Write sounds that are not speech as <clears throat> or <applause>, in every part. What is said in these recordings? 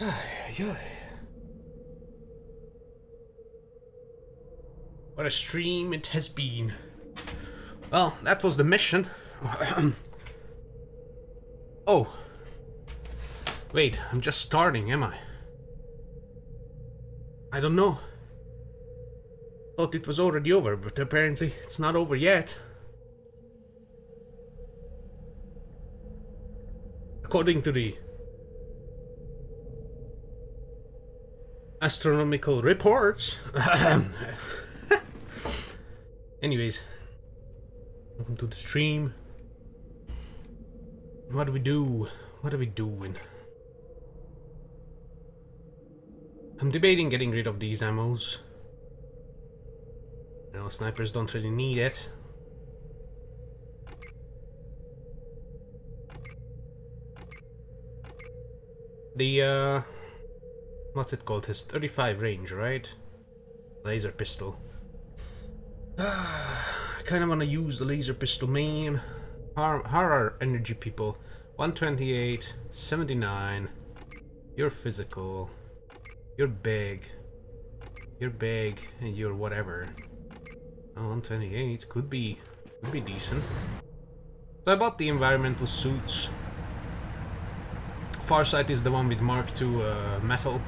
Yeah. <sighs> What a stream it has been. Well, that was the mission. <clears throat> oh. Wait, I'm just starting, am I? I don't know. Thought it was already over, but apparently it's not over yet. According to the astronomical reports. <laughs> Anyways, welcome to the stream. What do we do? What are we doing? I'm debating getting rid of these ammos. You know, snipers don't really need it. The, uh... What's it called? His 35 range, right? Laser pistol. <sighs> I kind of want to use the laser pistol main. How, are energy people? 128, 79. You're physical. You're big. You're big, and you're whatever. Oh, 128 could be could be decent. So I bought the environmental suits. Farsight is the one with Mark II uh, metal.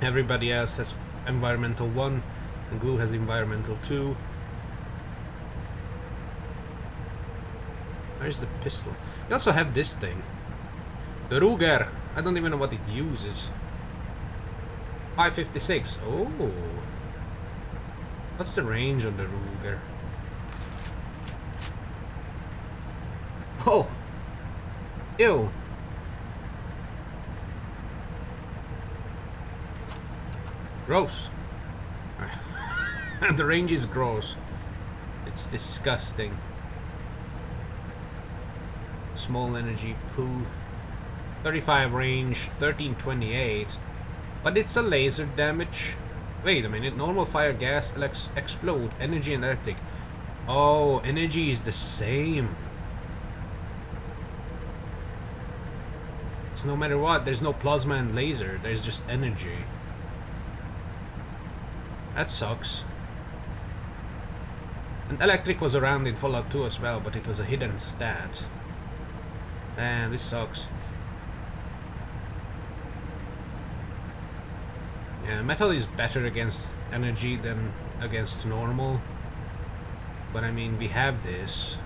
Everybody else has environmental 1, and Glue has environmental 2. Where's the pistol? You also have this thing. The Ruger. I don't even know what it uses. 556. Oh. What's the range on the Ruger? Oh. Ew. Gross. <laughs> the range is gross. It's disgusting. Small energy poo. 35 range, 1328. But it's a laser damage. Wait a minute, normal fire, gas, ex explode, energy and electric. Oh, energy is the same. It's no matter what, there's no plasma and laser, there's just energy. That sucks. And electric was around in Fallout 2 as well, but it was a hidden stat. Damn, this sucks. Yeah, metal is better against energy than against normal. But I mean, we have this.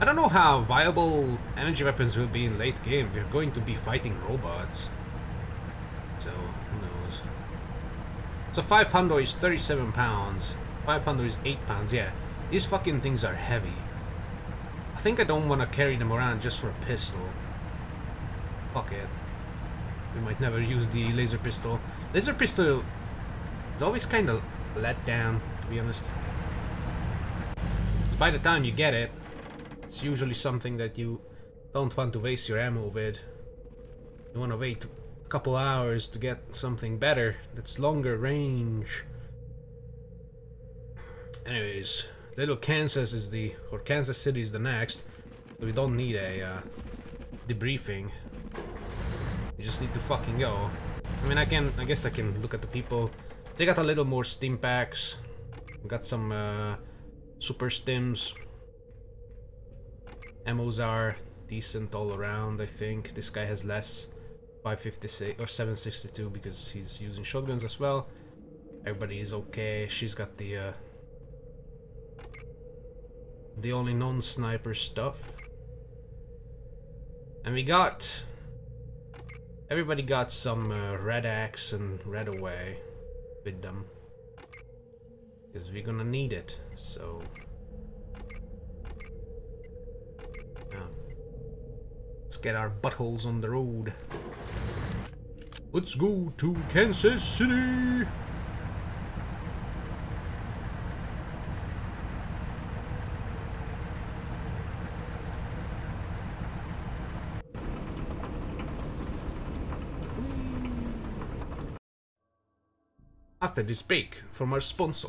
I don't know how viable energy weapons will be in late game. We're going to be fighting robots. So, who knows. So 500 is 37 pounds. 500 is 8 pounds, yeah. These fucking things are heavy. I think I don't want to carry them around just for a pistol. Fuck it. We might never use the laser pistol. Laser pistol is always kind of let down, to be honest. So by the time you get it, it's usually something that you don't want to waste your ammo with. You want to wait couple hours to get something better that's longer range. Anyways, Little Kansas is the, or Kansas City is the next. So we don't need a uh, debriefing. We just need to fucking go. I mean, I can, I guess I can look at the people. They got a little more stim packs. Got some uh, super stims. Ammos are decent all around, I think. This guy has less. 556 or 762 because he's using shotguns as well. Everybody is okay. She's got the uh, the only non-sniper stuff. And we got Everybody got some uh, Rad X and Rad Away with them. Because we're gonna need it, so... Let's get our buttholes on the road. Let's go to Kansas City! after this break from our sponsor.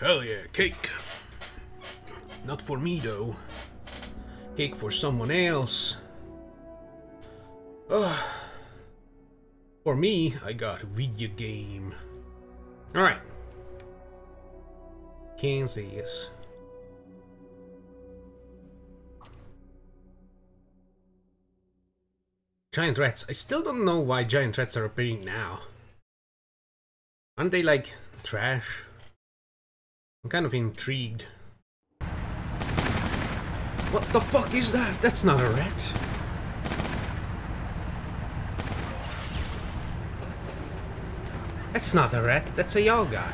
Hell yeah, cake. Not for me though. Cake for someone else. Ugh. For me, I got video game. Alright. Kansas. Giant rats. I still don't know why giant rats are appearing now. Aren't they like trash? I'm kind of intrigued. What the fuck is that? That's not a rat. That's not a rat, that's a Yao Guai.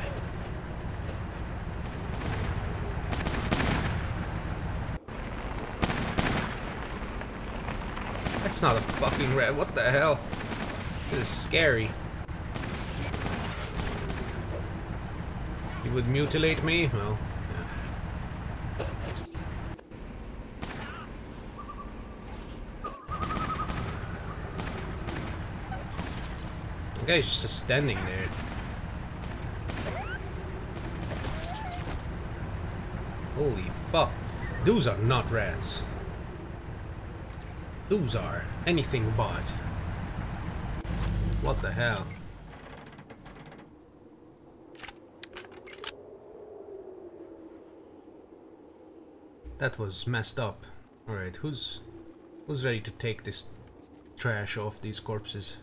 That's not a fucking rat, what the hell? This is scary. He would mutilate me? Well, The guy's just standing there. Holy fuck. Those are not rats. Those are anything but. What the hell? That was messed up. Alright, who's who's ready to take this trash off these corpses?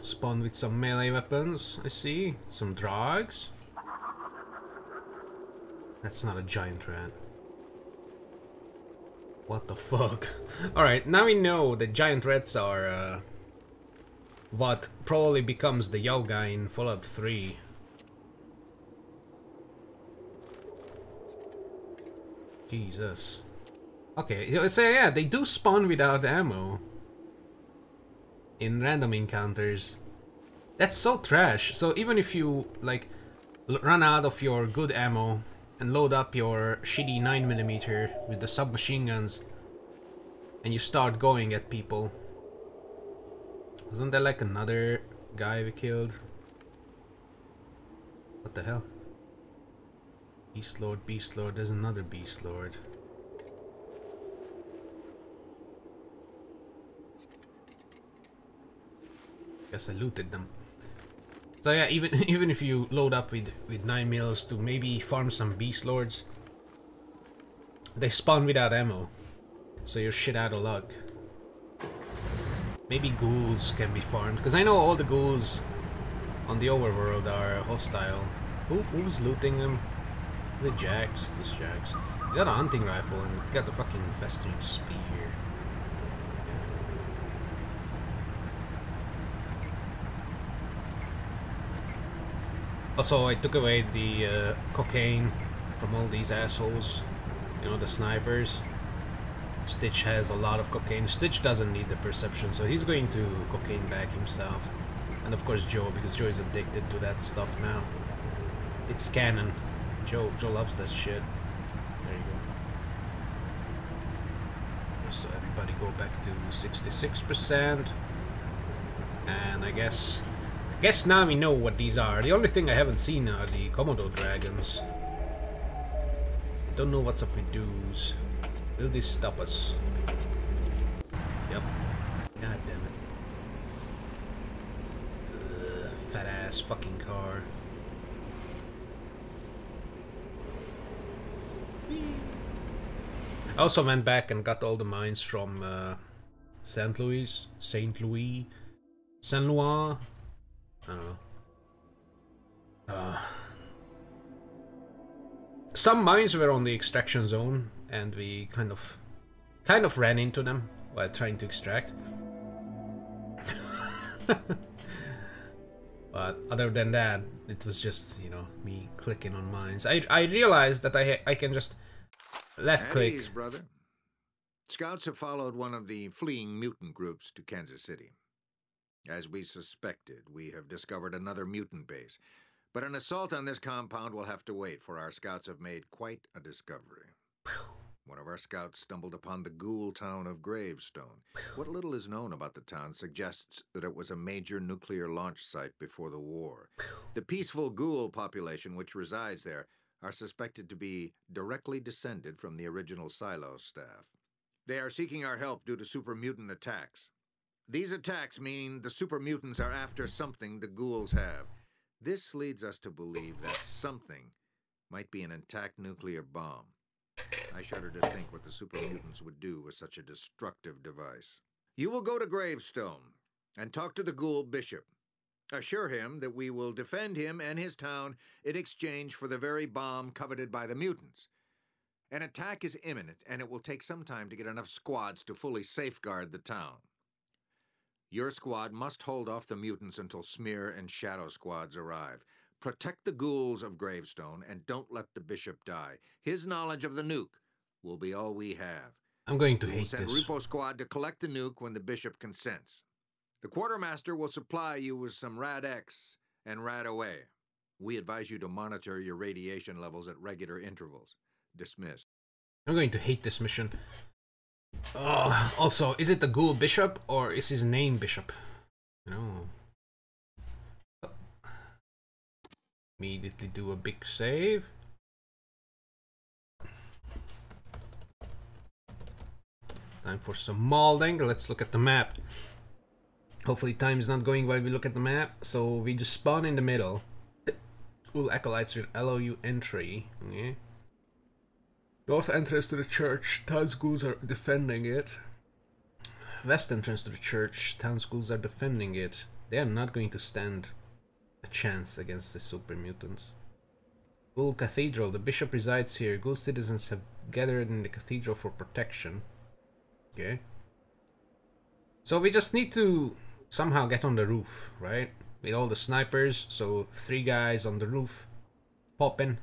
Spawn with some melee weapons, I see. Some drugs. That's not a giant rat. What the fuck? <laughs> Alright, now we know that giant rats are uh, what probably becomes the Yao Guai in Fallout 3. Jesus. Okay, so yeah, they do spawn without ammo in random encounters. That's so trash. So even if you like run out of your good ammo and load up your shitty 9mm with the submachine guns and you start going at people. Wasn't there like another guy we killed? What the hell? Beast Lord, Beast Lord, there's another Beast Lord. Guess I looted them. So yeah, even <laughs> even if you load up with with nine mils to maybe farm some beast lords, they spawn without ammo, so you're shit out of luck. Maybe ghouls can be farmed, because I know all the ghouls on the overworld are hostile. Who who's looting them? Is it Jax? This Jax. You got a hunting rifle and you got the fucking festering spear. Also, I took away the uh, cocaine from all these assholes. You know, the snipers. Stitch has a lot of cocaine. Stitch doesn't need the perception, so he's going to cocaine back himself. And of course Joe, because Joe is addicted to that stuff now. It's canon. Joe, Joe loves that shit. There you go. So everybody go back to 66%. And I guess I Guess now we know what these are. The only thing I haven't seen are the Komodo dragons. Don't know what's up with those. Will this stop us? Yep. God damn it. Ugh, fat ass fucking car. I also went back and got all the mines from uh, St. Louis, St. Louis, Saint Louis, I don't know. Uh, some mines were on the extraction zone, and we kind of, kind of ran into them while trying to extract. <laughs> but other than that, it was just you know me clicking on mines. I I realized that I I can just left click. Ease, brother. Scouts have followed one of the fleeing mutant groups to Kansas City. As we suspected, we have discovered another mutant base. But an assault on this compound will have to wait, for our scouts have made quite a discovery. One of our scouts stumbled upon the ghoul town of Gravestone. What little is known about the town suggests that it was a major nuclear launch site before the war. The peaceful ghoul population which resides there are suspected to be directly descended from the original Silo staff. They are seeking our help due to super mutant attacks. These attacks mean the super mutants are after something the ghouls have. This leads us to believe that something might be an intact nuclear bomb. I shudder to think what the super mutants would do with such a destructive device. You will go to Gravestone and talk to the ghoul bishop. Assure him that we will defend him and his town in exchange for the very bomb coveted by the mutants. An attack is imminent, and it will take some time to get enough squads to fully safeguard the town. Your squad must hold off the mutants until Smear and Shadow squads arrive. Protect the ghouls of Gravestone and don't let the bishop die. His knowledge of the nuke will be all we have. I'm going to We will hate send this. Repo Squad to collect the nuke when the bishop consents. The quartermaster will supply you with some Rad X and Rad Away. We advise you to monitor your radiation levels at regular intervals. Dismissed. I'm going to hate this mission. Oh, also, is it the ghoul bishop or is his name bishop? No. Immediately do a big save. Time for some molding. Let's look at the map. Hopefully time is not going while we look at the map. So we just spawn in the middle. Ghoul acolytes with LOU entry. Okay. North entrance to the church, town schools are defending it. West entrance to the church, town schools are defending it. They are not going to stand a chance against the super mutants. Ghoul Cathedral, the bishop resides here. Ghoul citizens have gathered in the cathedral for protection. Okay. So we just need to somehow get on the roof, right? With all the snipers, so three guys on the roof popping,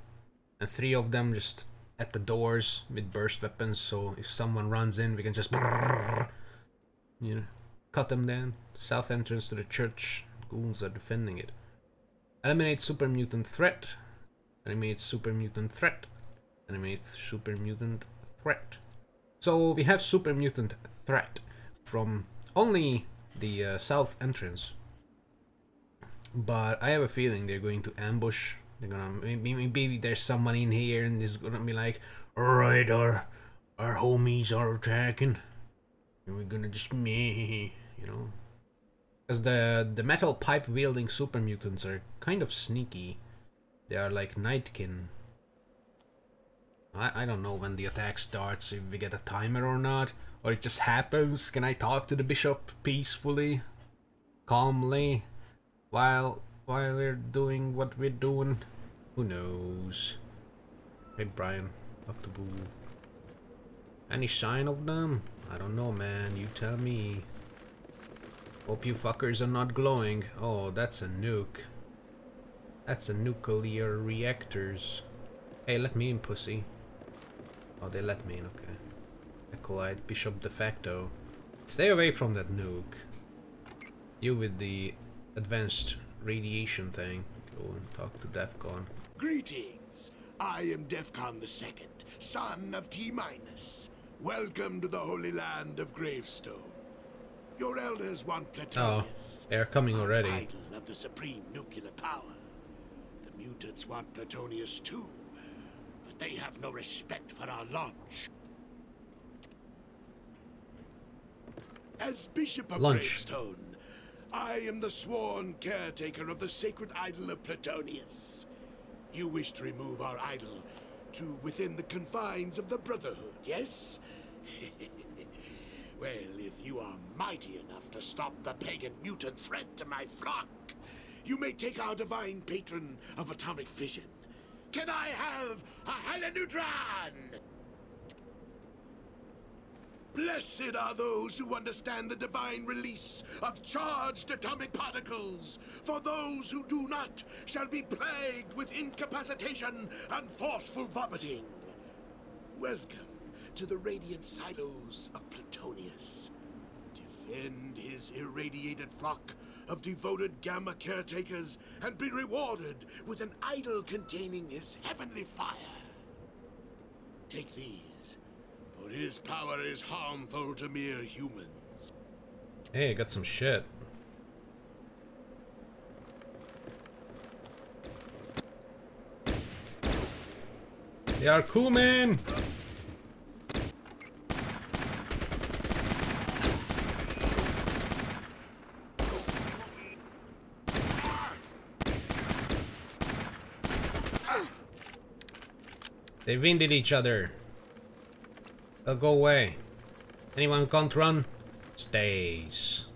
and three of them just at the doors with burst weapons, so if someone runs in, we can just you know cut them down. South entrance to the church, ghouls are defending it. Eliminate super mutant threat. Eliminate super mutant threat. Eliminate super mutant threat. So we have super mutant threat from only the uh, south entrance. But I have a feeling they're going to ambush they're gonna maybe, maybe there's someone in here and is gonna be like, alright, our our homies are attacking, and we're gonna just me, you know, because the the metal pipe wielding super mutants are kind of sneaky. They are like Nightkin. I I don't know when the attack starts, if we get a timer or not, or it just happens. Can I talk to the bishop peacefully, calmly, while while we're doing what we're doing? Who knows? Hey Brian, Dr. Boo. Any sign of them? I don't know, man. You tell me. Hope you fuckers are not glowing. Oh, that's a nuke. That's a nuclear reactors. Hey, let me in, pussy. Oh, they let me in, okay. Acolyte, Bishop de facto. Stay away from that nuke. You with the advanced radiation thing. Go and talk to DEFCON. Greetings. I am Defcon the Second, son of T Minus. Welcome to the Holy Land of Gravestone. Your elders want Oh, Plutonius. they're coming already. Idol of the supreme nuclear power. The mutants want Plutonius too, but they have no respect for our launch. As Bishop of Lunch. Gravestone, I am the sworn caretaker of the sacred idol of Plutonius. You wish to remove our idol to within the confines of the Brotherhood, yes? <laughs> well, if you are mighty enough to stop the pagan mutant threat to my flock, you may take our divine patron of atomic fission. Can I have a Helineutron? Blessed are those who understand the divine release of charged atomic particles. For those who do not shall be plagued with incapacitation and forceful vomiting. Welcome to the radiant silos of Plutonius. Defend his irradiated flock of devoted Gamma caretakers and be rewarded with an idol containing his heavenly fire. Take these for his power is harmful to mere humans. Hey, I got some shit. They are cool, man. They winded each other. They'll go away. Anyone who can't run, stays.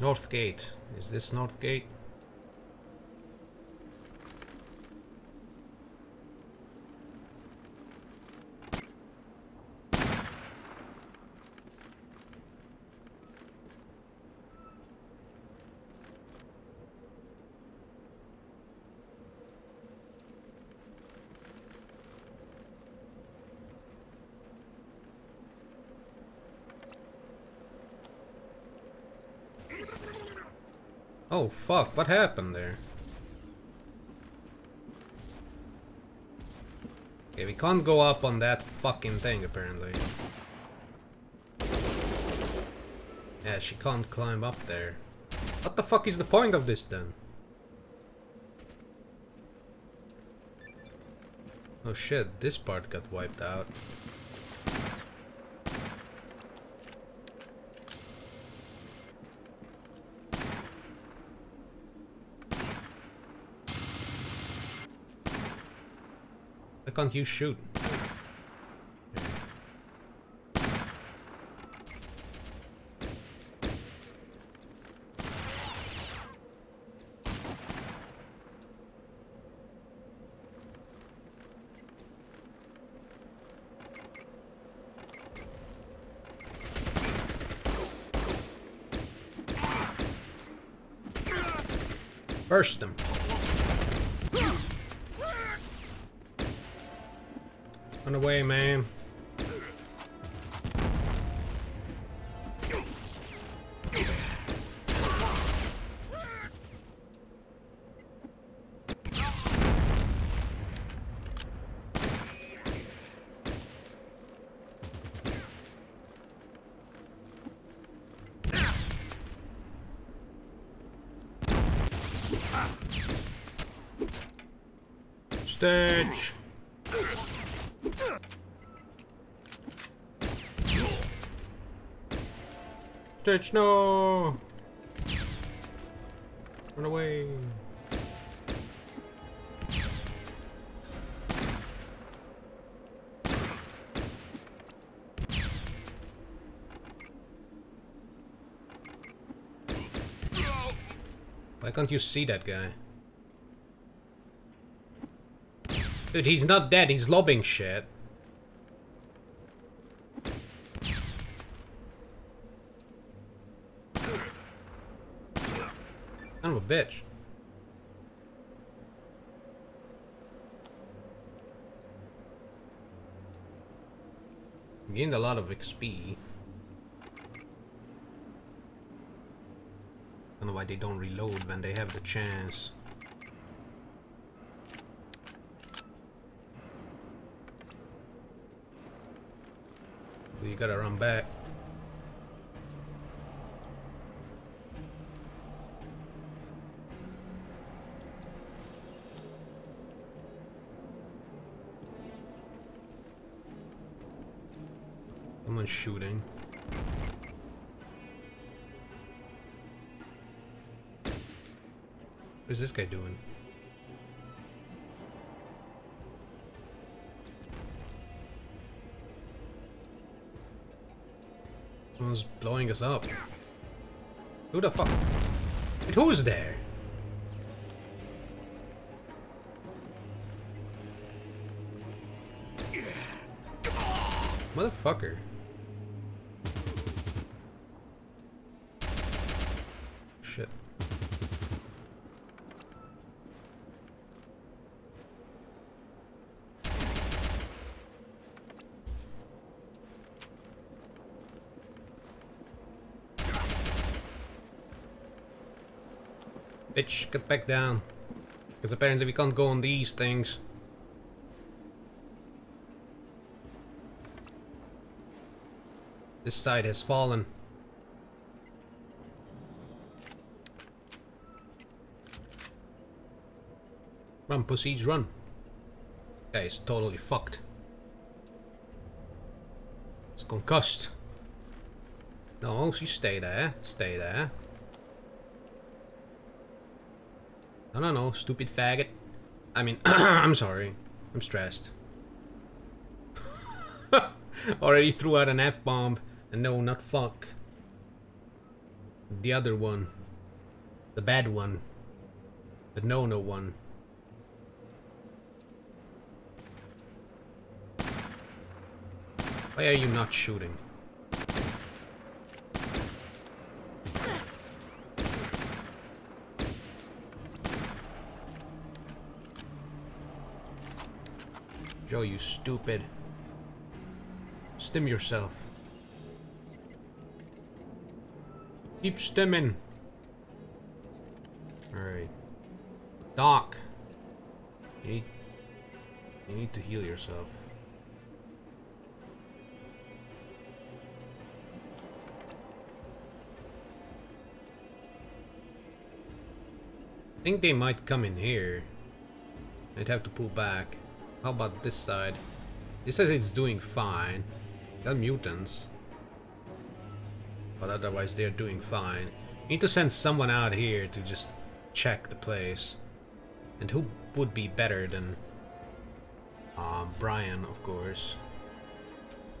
North Gate. Is this North Gate? Oh fuck, what happened there? Okay, we can't go up on that fucking thing apparently. Yeah, she can't climb up there. What the fuck is the point of this then? Oh shit, this part got wiped out. Can't you shoot? Burst them. Run away, man. Stitch, no! Run away. Why can't you see that guy? Dude, he's not dead, he's lobbing shit. Son of a bitch. Gained a lot of XP. I Don't know why they don't reload when they have the chance. You gotta run back. Someone's shooting. What is this guy doing? Someone's blowing us up. Who the fuck? Wait, who's there? Motherfucker. Bitch, get back down. Because apparently we can't go on these things. This side has fallen. Run, pussies, run. Guy is totally fucked. It's concussed. No, you stay there. Stay there. No, no, no, stupid faggot. I mean, <clears throat> I'm sorry. I'm stressed. <laughs> Already threw out an F-bomb. And no, not fuck. The other one. The bad one. The no-no one. Why are you not shooting? Joe, you stupid. Stim yourself. Keep stimming. Alright. Doc. You need, you need to heal yourself. I think they might come in here. I'd have to pull back. How about this side? It says it's doing fine. Got mutants. But otherwise they're doing fine. need to send someone out here to just check the place. And who would be better than uh, Brian, of course.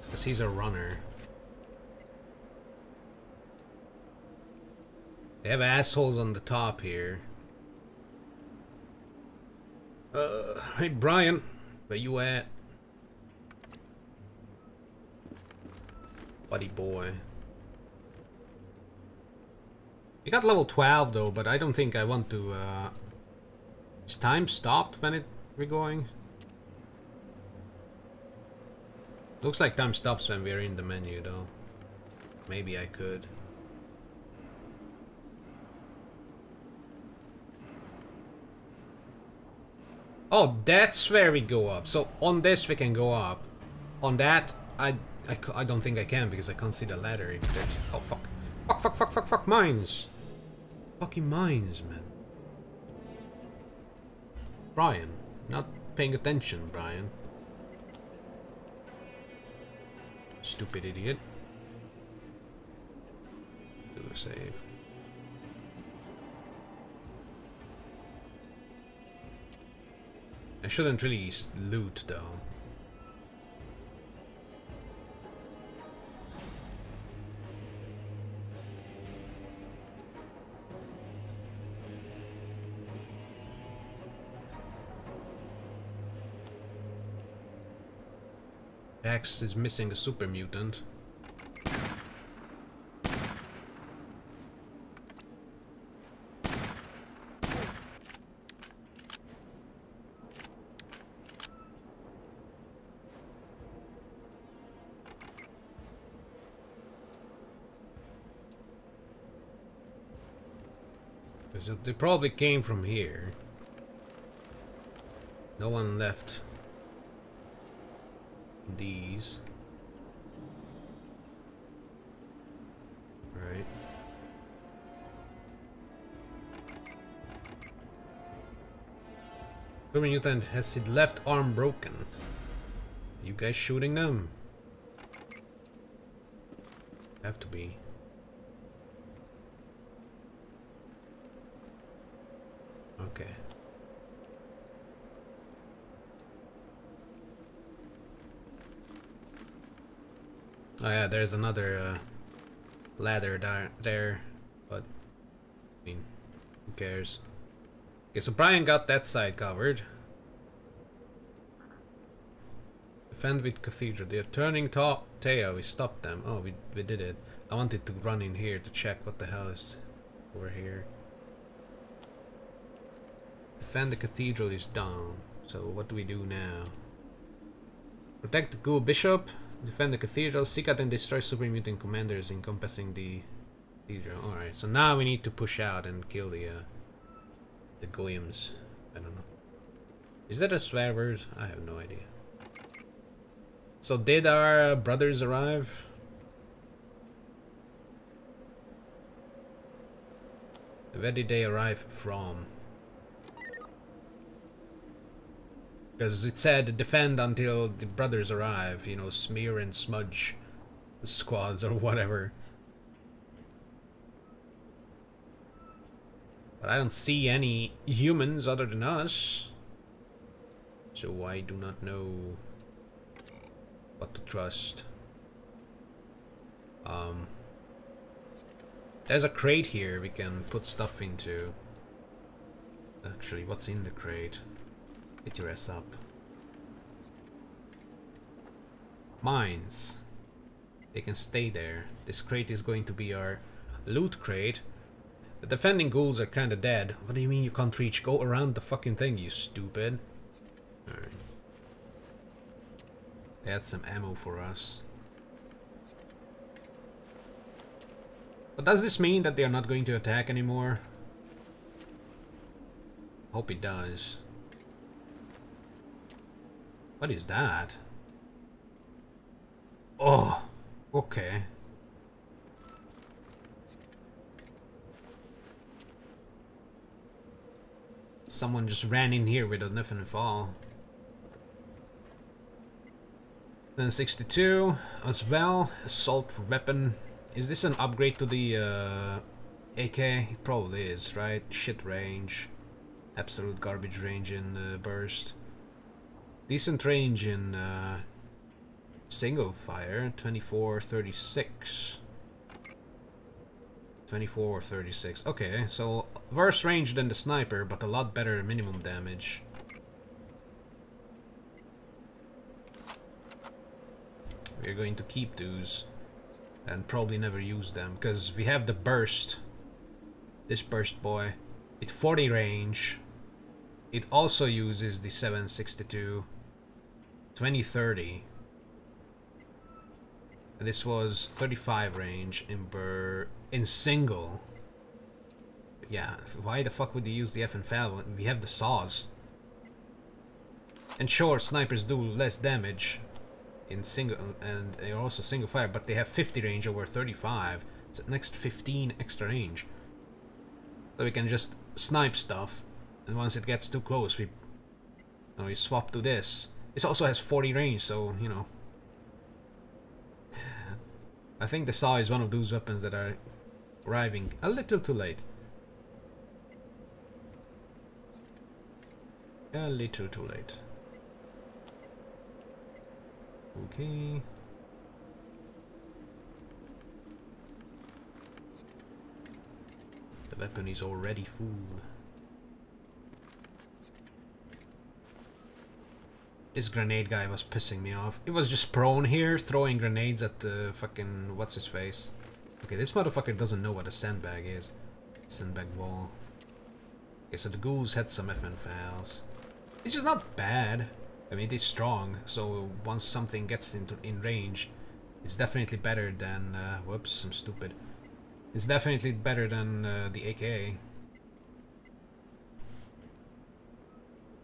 Because he's a runner. They have assholes on the top here. Uh, hey Brian, where you at? Buddy boy. We got level 12 though, but I don't think I want to... Uh... Is time stopped when it we're going? Looks like time stops when we're in the menu though. Maybe I could. Oh, that's where we go up. So on this we can go up. On that, I, I, I don't think I can because I can't see the ladder if there's... Oh, fuck. Fuck, fuck, fuck, fuck, fuck, mines. Fucking mines, man. Brian. Not paying attention, Brian. Stupid idiot. Do a save. I shouldn't really loot though. X is missing a super mutant. They probably came from here. No one left these. Right. Superman mutant has his left arm broken. You guys shooting them? Have to be. Okay. Oh yeah, there's another uh, ladder there, but I mean, who cares? Okay, so Brian got that side covered. Defend with Cathedral. They're turning top Teo. We stopped them. Oh, we, we did it. I wanted to run in here to check what the hell is over here. Defend the cathedral is down. So what do we do now? Protect the ghoul bishop. Defend the cathedral, seek out and destroy super mutant commanders encompassing the cathedral. Alright, so now we need to push out and kill the, uh, the golems. I don't know. Is that a swear word? I have no idea. So did our uh, brothers arrive? Where did they arrive from? Because it said defend until the brothers arrive, you know, smear and smudge squads or whatever. But I don't see any humans other than us. So I do not know what to trust. Um, there's a crate here we can put stuff into. Actually, what's in the crate? Get your ass up. Mines. They can stay there. This crate is going to be our loot crate. The defending ghouls are kinda dead. What do you mean you can't reach? Go around the fucking thing, you stupid. Alright. They had some ammo for us. But does this mean that they are not going to attack anymore? Hope it does. What is that? Oh, okay. Someone just ran in here with a nothing fall. Then 62 as well. Assault weapon. Is this an upgrade to the uh, AK? It probably is, right? Shit range. Absolute garbage range in burst. Decent range in uh, single fire. 24, 36. 24 36. Okay, so worse range than the sniper, but a lot better minimum damage. We're going to keep those and probably never use them because we have the burst. This burst boy with 40 range. It also uses the 762 2030. This was 35 range in bur in single. Yeah, why the fuck would you use the f FNFAL when we have the saws? And sure, snipers do less damage, in single and they're also single fire, but they have 50 range over 35. It's an next 15 extra range. So we can just snipe stuff, and once it gets too close, we, we swap to this. This also has 40 range, so you know. I think the saw is one of those weapons that are arriving a little too late. A little too late. Okay. The weapon is already full. This grenade guy was pissing me off. It was just prone here, throwing grenades at the fucking... what's his face? Okay, this motherfucker doesn't know what a sandbag is. Sandbag wall. Okay, so the ghouls had some FN FALs. It's just not bad. I mean, it is strong, so once something gets into in range, it's definitely better than... Uh, whoops, I'm stupid. It's definitely better than uh, the AK.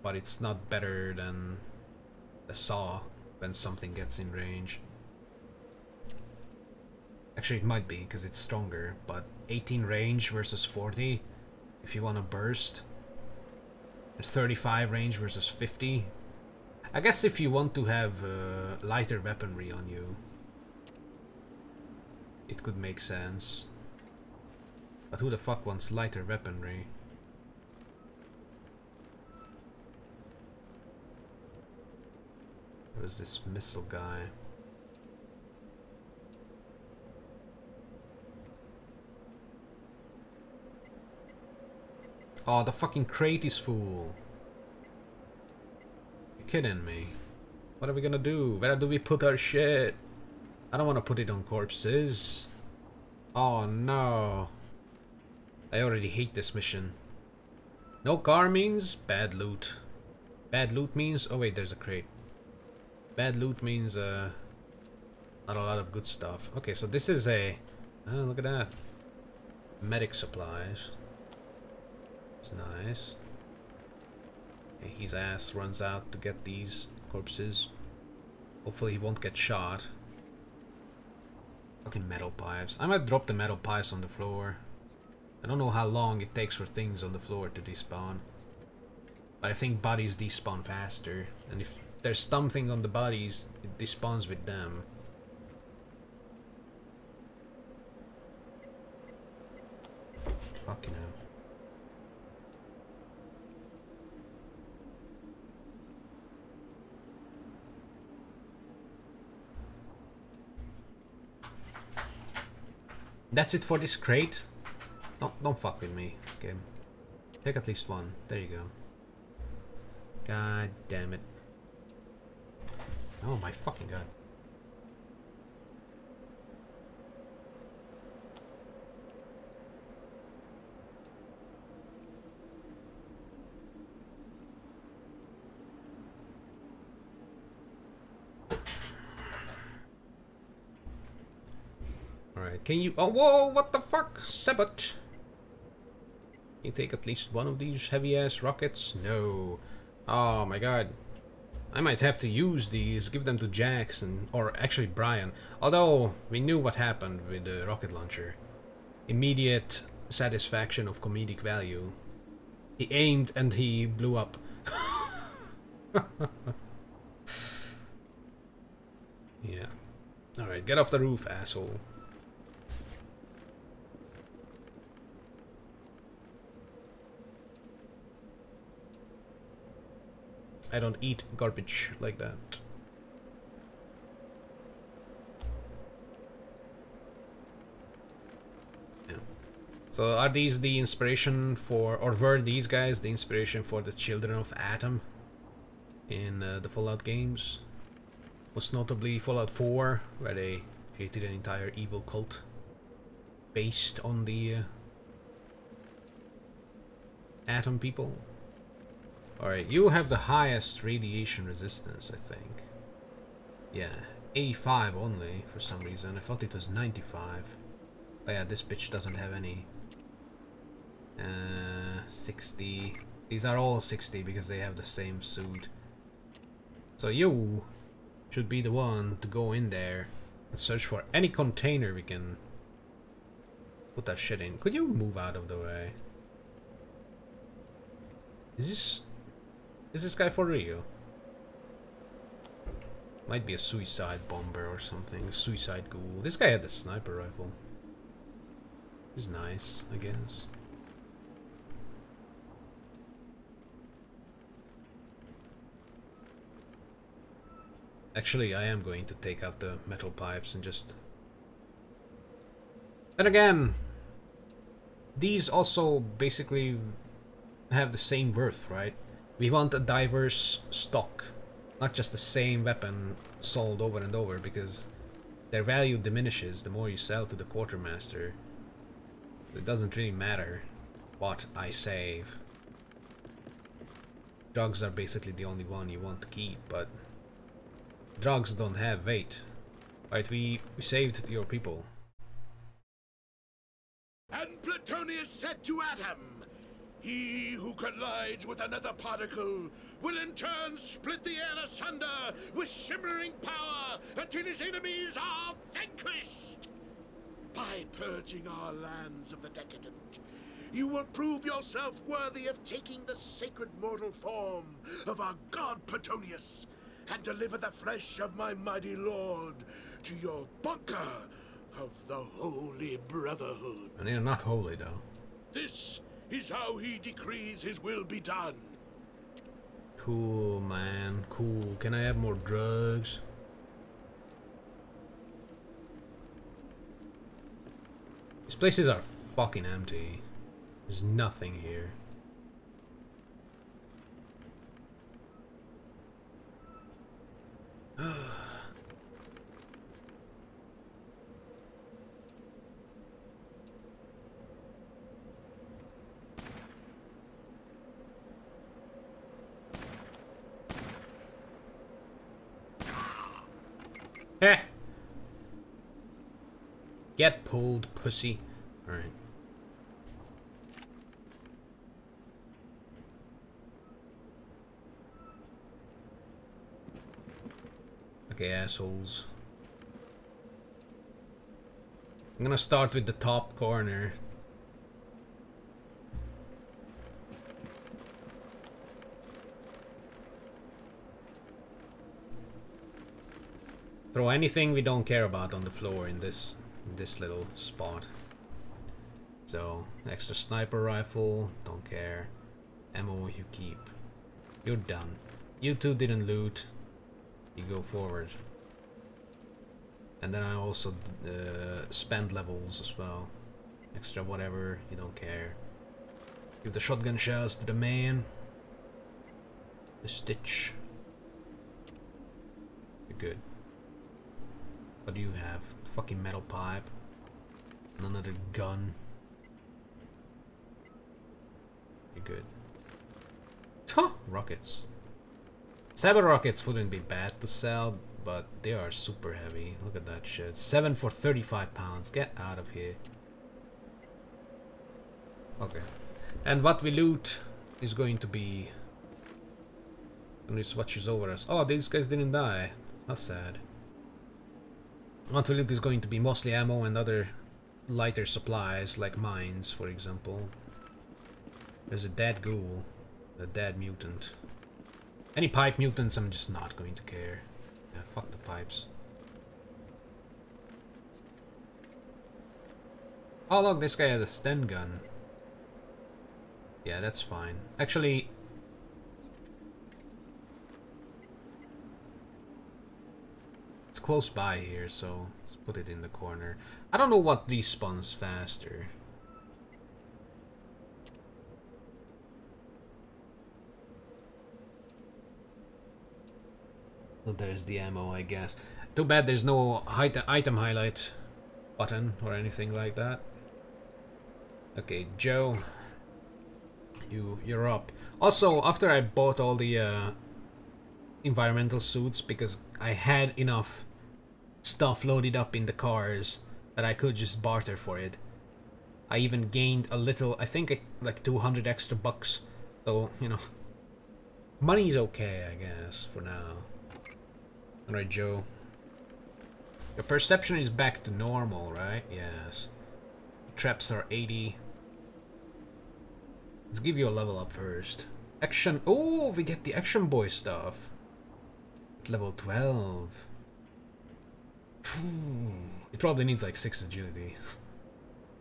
But it's not better than a saw when something gets in range. Actually, it might be, because it's stronger, but 18 range versus 40, if you want to burst. 35 range versus 50, I guess if you want to have uh, lighter weaponry on you, it could make sense. But who the fuck wants lighter weaponry? Where's this missile guy? Oh, the fucking crate is full You're kidding me? What are we gonna do? Where do we put our shit? I don't want to put it on corpses. Oh no. I already hate this mission. No car means bad loot. Bad loot means... Oh wait, there's a crate. Bad loot means uh, not a lot of good stuff. Okay, so this is a... Oh, look at that. Medic supplies. It's nice. His ass runs out to get these corpses. Hopefully he won't get shot. Fucking metal pipes. I might drop the metal pipes on the floor. I don't know how long it takes for things on the floor to despawn. But I think bodies despawn faster. And if there's something on the bodies, it despawns with them. Fucking hell. That's it for this crate. Don't, don't fuck with me, game. Take at least one. There you go. God damn it. Oh my fucking god. Alright, can you- Oh, whoa, what the fuck? Sabot! You take at least one of these heavy-ass rockets? No. Oh my god. I might have to use these, give them to Jackson, or actually Brian. Although, we knew what happened with the rocket launcher. Immediate satisfaction of comedic value. He aimed and he blew up. <laughs> yeah. Alright, get off the roof, asshole. I don't eat garbage like that. So are these the inspiration for, or were these guys the inspiration for the Children of Atom in uh, the Fallout games? Most notably Fallout 4, where they created an entire evil cult based on the uh, Atom people. Alright, you have the highest radiation resistance, I think. Yeah, 85 only, for some reason. I thought it was 95. Oh yeah, this bitch doesn't have any. Uh, 60. These are all 60 because they have the same suit. So you should be the one to go in there and search for any container we can put that shit in. Could you move out of the way? Is this is this guy for real? Might be a suicide bomber or something. Suicide ghoul. This guy had the sniper rifle. He's nice, I guess. Actually, I am going to take out the metal pipes and just... And again, these also basically have the same worth, right? We want a diverse stock, not just the same weapon sold over and over, because their value diminishes the more you sell to the quartermaster. It doesn't really matter what I save. Drugs are basically the only one you want to keep, but drugs don't have weight. Right, we, we saved your people. And Plutonius said to Atom, He who collides with another particle will in turn split the air asunder with shimmering power until his enemies are vanquished. By purging our lands of the decadent, you will prove yourself worthy of taking the sacred mortal form of our god Plutonius and deliver the flesh of my mighty lord to your bunker of the Holy Brotherhood. And they're not holy, though. This is how he decrees his will be done. Cool, man. Cool. Can I have more drugs? These places are fucking empty. There's nothing here. <sighs> Eh. Get pulled, pussy. Alright. Okay, assholes. I'm gonna start with the top corner. Throw anything we don't care about on the floor in this this little spot. So, extra sniper rifle, don't care. Ammo you keep. You're done. You two didn't loot. You go forward. And then I also uh, spend levels as well. Extra whatever, you don't care. Give the shotgun shells to the man. The stitch. You're good. What do you have? Fucking metal pipe. And another gun. You're good. Huh, rockets. Sabot rockets wouldn't be bad to sell, but they are super heavy. Look at that shit. 7 for 35 pounds. Get out of here. Okay. And what we loot is going to be... And this watches over us. Oh, these guys didn't die. That's sad. What loot is going to be mostly ammo and other lighter supplies, like mines, for example. There's a dead ghoul. A dead mutant. Any pipe mutants, I'm just not going to care. Yeah, fuck the pipes. Oh look, this guy had a Sten gun. Yeah, that's fine. Actually... close by here, so let's put it in the corner. I don't know what respawns faster. Well, there's the ammo, I guess. Too bad there's no item highlight button or anything like that. Okay, Joe, you you're up. Also, after I bought all the uh, environmental suits because I had enough stuff loaded up in the cars that I could just barter for it. I even gained a little, I think like 200 extra bucks. So, you know, money's okay, I guess, for now. Alright, Joe. Your perception is back to normal, right? Yes. Traps are 80. Let's give you a level up first. Action. Oh, we get the Action Boy stuff. At level 12. It probably needs like 6 agility.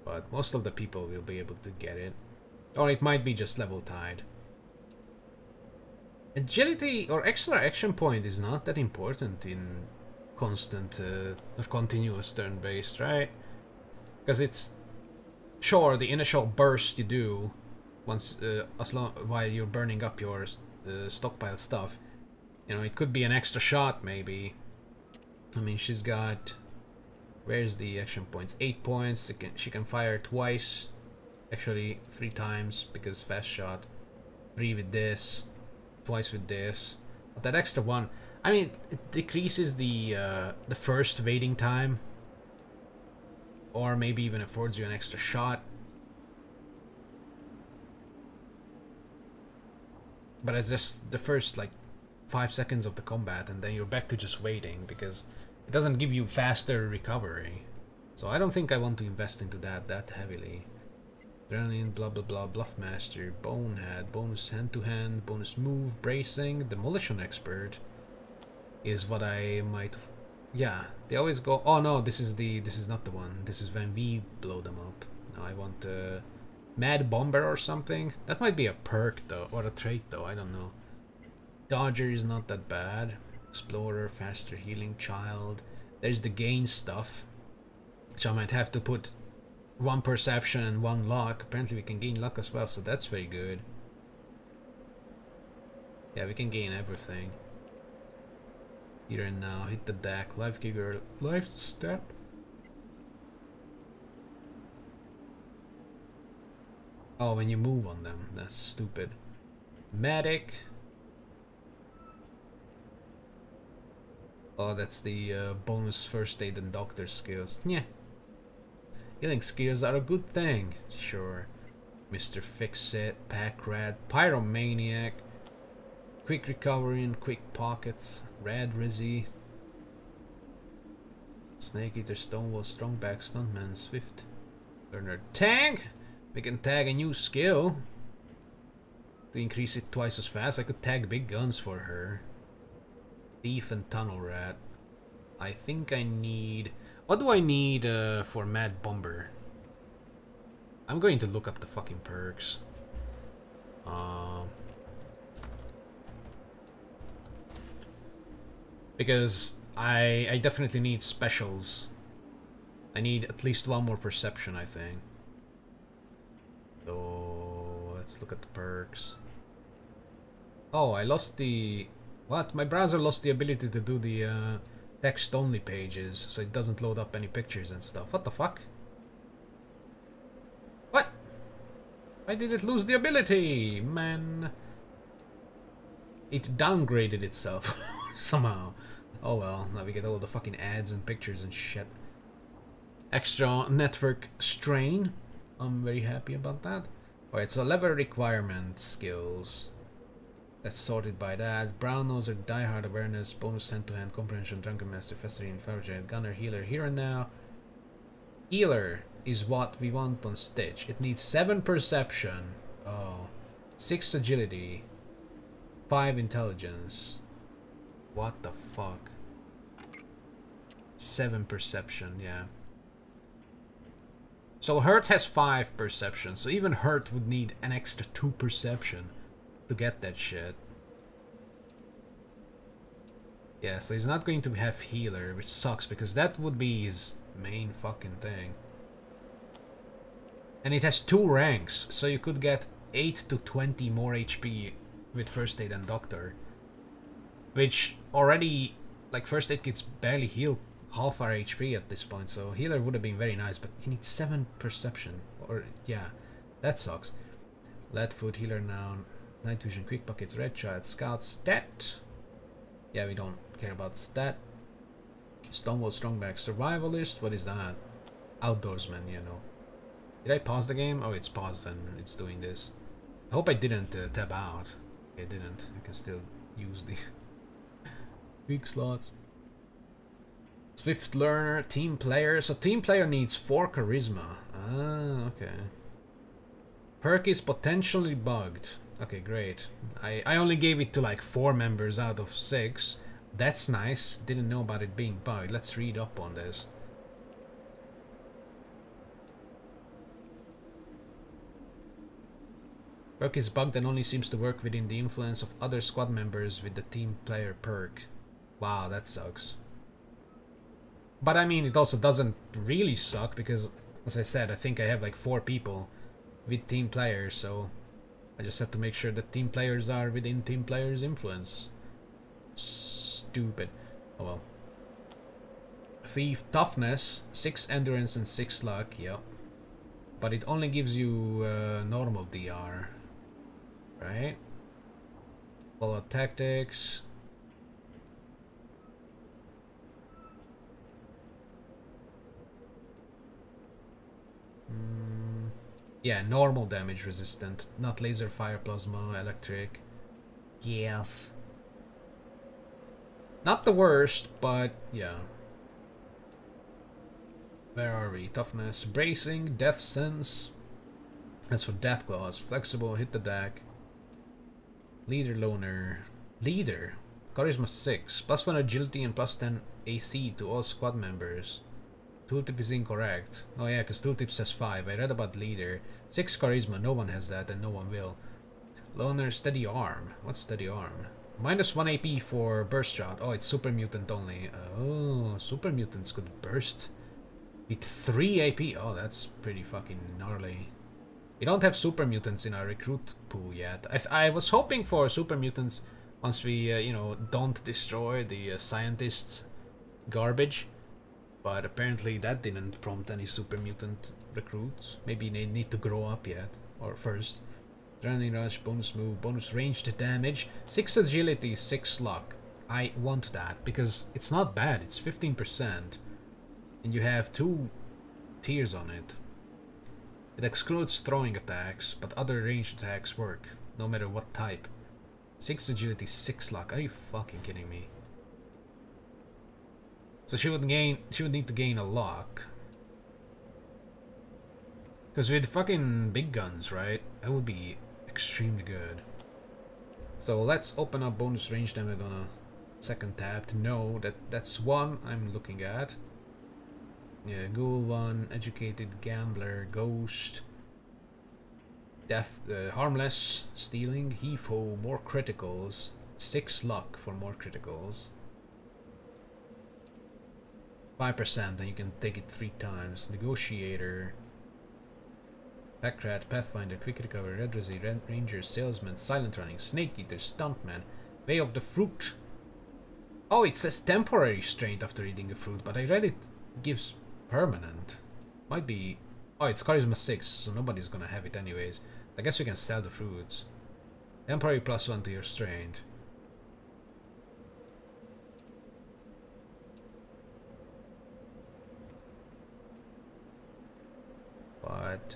But most of the people will be able to get it. Or it might be just level tied. Agility or extra action point is not that important in constant uh, or continuous turn-based, right? Because it's sure the initial burst you do once uh, as long while you're burning up your uh, stockpile stuff. You know, it could be an extra shot maybe. I mean, she's got where's the action points? Eight points. She can, she can fire twice, actually three times because fast shot. Three with this twice with this. But that extra one, I mean, it decreases the uh, the first waiting time, or maybe even affords you an extra shot. But it's just the first like five seconds of the combat, and then you're back to just waiting because it doesn't give you faster recovery. So I don't think I want to invest into that that heavily. Adrenaline, blah blah blah, Bluffmaster, Bonehead, bonus hand to hand, bonus move, bracing, demolition expert is what I might yeah, they always go oh no, this is the this is not the one. This is when we blow them up. I want uh Mad Bomber or something. That might be a perk though, or a trait though, I don't know. Dodger is not that bad. Explorer, faster healing child. There's the gain stuff. Which I might have to put one perception and one luck. Apparently we can gain luck as well, so that's very good. Yeah, we can gain everything. Here and now, hit the deck, life giver, light step. Oh, when you move on them, that's stupid. Medic. Oh, that's the uh, bonus first aid and doctor skills. Yeah, Healing skills are a good thing, sure. Mr. Fix-It, Pack Rat, Pyromaniac, Quick Recovery and Quick Pockets, Red Rizzy, Snake Eater, Stonewall, Strongback, Stuntman, Swift, Learner, Tag! We can tag a new skill. To increase it twice as fast, I could tag big guns for her. Thief and Tunnel Rat. I think I need... What do I need uh, for Mad Bomber? I'm going to look up the fucking perks. Uh, because I I definitely need specials. I need at least one more perception, I think. So let's look at the perks. Oh, I lost the what? My browser lost the ability to do the uh, text-only pages, so it doesn't load up any pictures and stuff. What the fuck? What? Why did it lose the ability, man? It downgraded itself <laughs> somehow. Oh well, now we get all the fucking ads and pictures and shit. Extra network strain. I'm very happy about that. Alright, so level requirement skills. That's sorted by that. Brown Noser, Diehard Awareness, Bonus Hand to Hand, Comprehension, Drunken Master, Festering, Infrared, Gunner, Healer, Here and Now. Healer is what we want on Stitch. It needs 7 Perception. Oh. 6 Agility. 5 Intelligence. What the fuck? 7 Perception, yeah. So Hurt has 5 Perception, so even Hurt would need an extra 2 Perception to get that shit. Yeah, so he's not going to have healer, which sucks because that would be his main fucking thing. And it has two ranks, so you could get 8 to 20 more HP with first aid and doctor. Which already, like first aid kits barely heal half our HP at this point, so healer would have been very nice, but he needs 7 perception. Or, yeah, that sucks. Lead foot healer now. Night vision, quick pockets, rad child, scout, stat. Yeah, we don't care about the stat. Stonewall Strongback, survivalist, what is that? Outdoorsman, you know. Did I pause the game? Oh, it's paused and it's doing this. I hope I didn't uh, tab out. I didn't. I can still use the <laughs> big slots. Swift learner, team player. So team player needs 4 charisma. Ah, okay. Perk is potentially bugged. Okay, great. I, I only gave it to like four members out of six. That's nice. Didn't know about it being bugged. Let's read up on this. Perk is bugged and only seems to work within the influence of other squad members with the team player perk. Wow, that sucks. But I mean, it also doesn't really suck because, as I said, I think I have like four people with team players, so I just have to make sure that team players are within team players' influence. Stupid. Oh well. Thief toughness, 6 endurance and 6 luck, yeah. But it only gives you uh, normal DR. Right? Fallout Tactics. Hmm. Yeah, normal damage resistant, not laser fire, plasma, electric. Yes. Not the worst, but yeah. Where are we? Toughness, bracing, death sense. That's for death claws. Flexible, hit the deck. Leader loner. Leader. Charisma 6. Plus 1 agility and plus 10 AC to all squad members. Tooltip is incorrect. Oh yeah, because tooltip says 5. I read about leader. 6 charisma, no one has that and no one will. Loner, steady arm. What's steady arm? Minus 1 AP for burst shot. Oh, it's super mutant only. Oh, super mutants could burst. With 3 AP. Oh, that's pretty fucking gnarly. We don't have super mutants in our recruit pool yet. I, I was hoping for super mutants once we, uh, you know, don't destroy the uh, scientists' garbage. But apparently that didn't prompt any super mutant recruits. Maybe they need to grow up yet, or first. Drowning Rush, bonus move, bonus ranged damage, 6 agility, 6 luck. I want that, because it's not bad, it's 15%. And you have two tiers on it. It excludes throwing attacks, but other ranged attacks work, no matter what type. 6 agility, 6 luck. Are you fucking kidding me? So she would gain, she would need to gain a lock. Because with fucking big guns, right? That would be extremely good. So let's open up bonus range damage on a Second tab to know that that's one I'm looking at. Yeah, Ghoul one, Educated Gambler, Ghost, Deaf, uh, Harmless, Stealing, Heave-Ho, more criticals, 6 luck for more criticals. 5% and you can take it 3 times. Negotiator, Packrat, Pathfinder, Quick Recovery, Red Ranger, Salesman, Silent Running, Snake Eater, Stuntman, Way of the Fruit. Oh, it says temporary strength after eating a fruit, but I read it gives permanent. Might be... Oh, it's Charisma 6, so nobody's gonna have it anyways. I guess we can sell the fruits. Temporary plus 1 to your strength. But...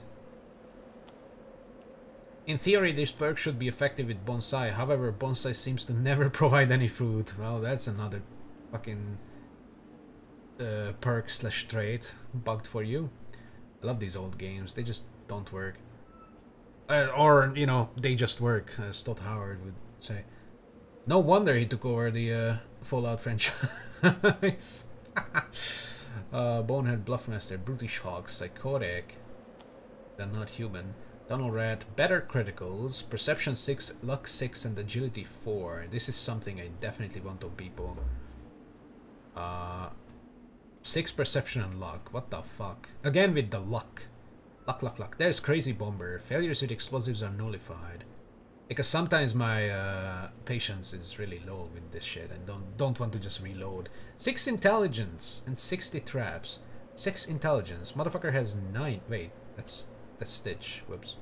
In theory, this perk should be effective with Bonsai. However, Bonsai seems to <laughs> never provide any food. Well, that's another fucking uh, perk slash trait bugged for you. I love these old games. They just don't work. Uh, or, you know, they just work, as Todd Howard would say. No wonder he took over the uh, Fallout franchise. <laughs> uh, Bonehead Bluffmaster, Brutish Hulk, Psychotic. They're not human. Donald Rat, better criticals, perception 6, luck 6, and agility 4. This is something I definitely want on people. Uh, 6 perception and luck, what the fuck? Again with the luck. Luck, luck, luck. There's Crazy Bomber. Failures with explosives are nullified. Because sometimes my uh, patience is really low with this shit and don't don't want to just reload. 6 intelligence and 60 traps. 6 intelligence. Motherfucker has 9. Wait, that's that's Stitch. Whoops.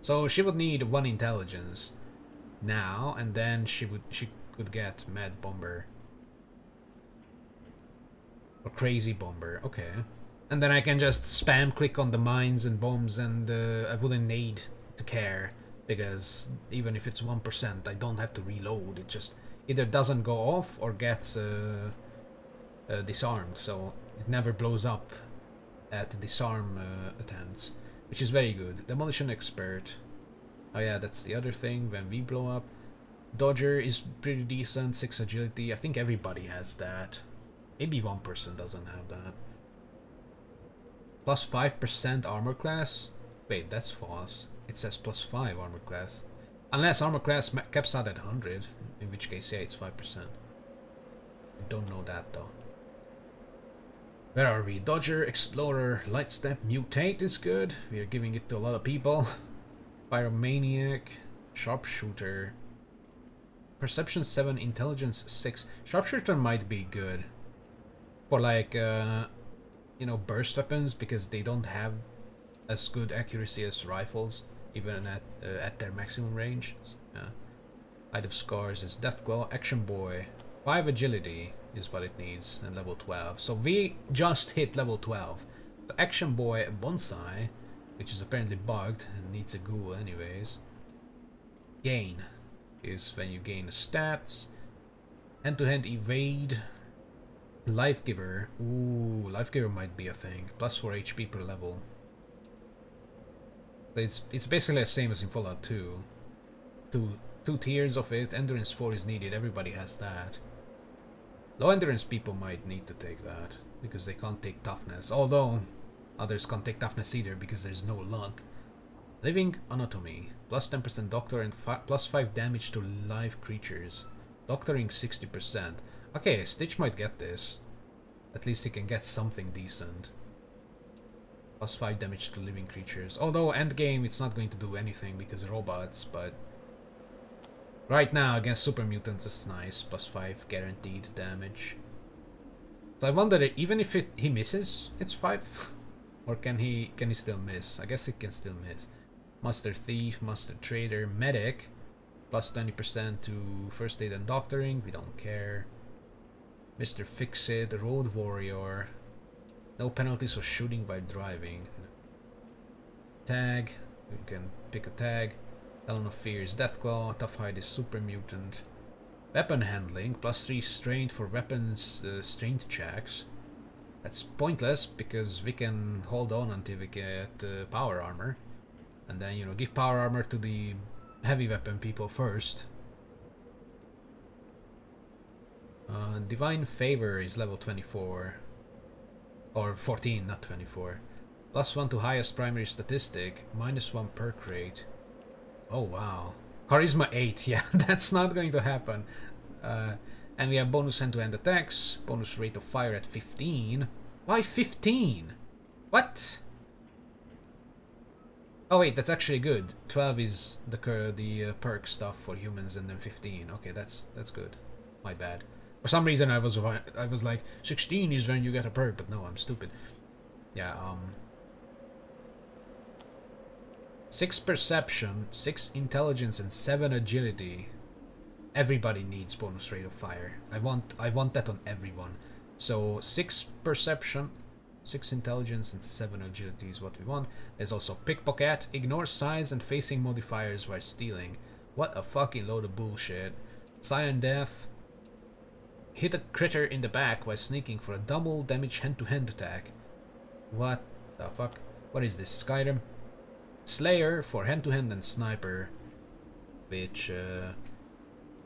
So she would need one intelligence now, and then she would she could get Mad Bomber or Crazy Bomber. Okay, and then I can just spam click on the mines and bombs, and uh, I wouldn't need to care because even if it's one percent, I don't have to reload. It just either doesn't go off or gets uh, uh, disarmed, so it never blows up at disarm uh, attempts, which is very good. Demolition Expert. Oh yeah, that's the other thing, when we blow up. Dodger is pretty decent, 6 agility. I think everybody has that. Maybe one person doesn't have that. Plus 5% armor class? Wait, that's false. It says plus 5 armor class. Unless armor class caps out at 100, in which case, yeah, it's 5%. I don't know that though. Where are we? Dodger, Explorer, Lightstep, Mutate is good. We are giving it to a lot of people. Pyromaniac, Sharpshooter. Perception 7, Intelligence 6. Sharpshooter might be good. For like, uh, you know, burst weapons because they don't have as good accuracy as rifles, even at uh, at their maximum range. Yeah. Hide of Scars is Deathclaw, Action Boy, 5 agility, is what it needs and level 12. So we just hit level 12. The Action Boy Bonsai, which is apparently bugged and needs a ghoul anyways. Gain is when you gain stats. Hand-to-hand -hand evade. Life Giver. Ooh, Life Giver might be a thing. Plus 4 HP per level. It's, it's basically the same as in Fallout 2. Two, two tiers of it. Endurance 4 is needed. Everybody has that. Low endurance people might need to take that, because they can't take toughness, although others can't take toughness either because there's no luck. Living Anatomy, plus 10% doctor and plus 5 damage to live creatures. Doctoring 60%. Okay, Stitch might get this. At least he can get something decent. Plus 5 damage to living creatures. Although endgame it's not going to do anything because robots, but Right now, against super mutants, it's nice. Plus 5 guaranteed damage. So I wonder, even if it, he misses, it's 5? <laughs> or can he can he still miss? I guess he can still miss. Master Thief, Master Trader, Medic. Plus 20% to First Aid and Doctoring. We don't care. Mr. Fix-It, Road Warrior. No penalties for shooting while driving. Tag. We can pick a tag. Talon of Fear is Deathclaw, Tough Hide is Super Mutant. Weapon Handling, plus 3 strength for weapons uh, strength checks. That's pointless because we can hold on until we get uh, power armor. And then, you know, give power armor to the heavy weapon people first. Uh, Divine Favor is level 24. Or 14, not 24. Plus 1 to highest primary statistic, minus 1 perk rate. Oh wow. Charisma 8, <laughs> yeah, that's not going to happen. Uh, and we have bonus end to end attacks, bonus rate of fire at 15. Why 15? What? Oh wait, that's actually good. 12 is the the uh, perk stuff for humans and then 15. Okay, that's that's good. My bad. For some reason I was I was like 16 is when you get a perk, but no, I'm stupid. Yeah, um 6 perception, 6 intelligence and 7 agility. Everybody needs bonus rate of fire. I want I want that on everyone. So 6 perception, 6 intelligence and 7 agility is what we want. There's also pickpocket, ignore size and facing modifiers while stealing. What a fucking load of bullshit. Silent death, hit a critter in the back while sneaking for a double damage hand-to-hand -hand attack. What the fuck? What is this, Skyrim? Slayer for hand-to-hand -hand and sniper, which uh,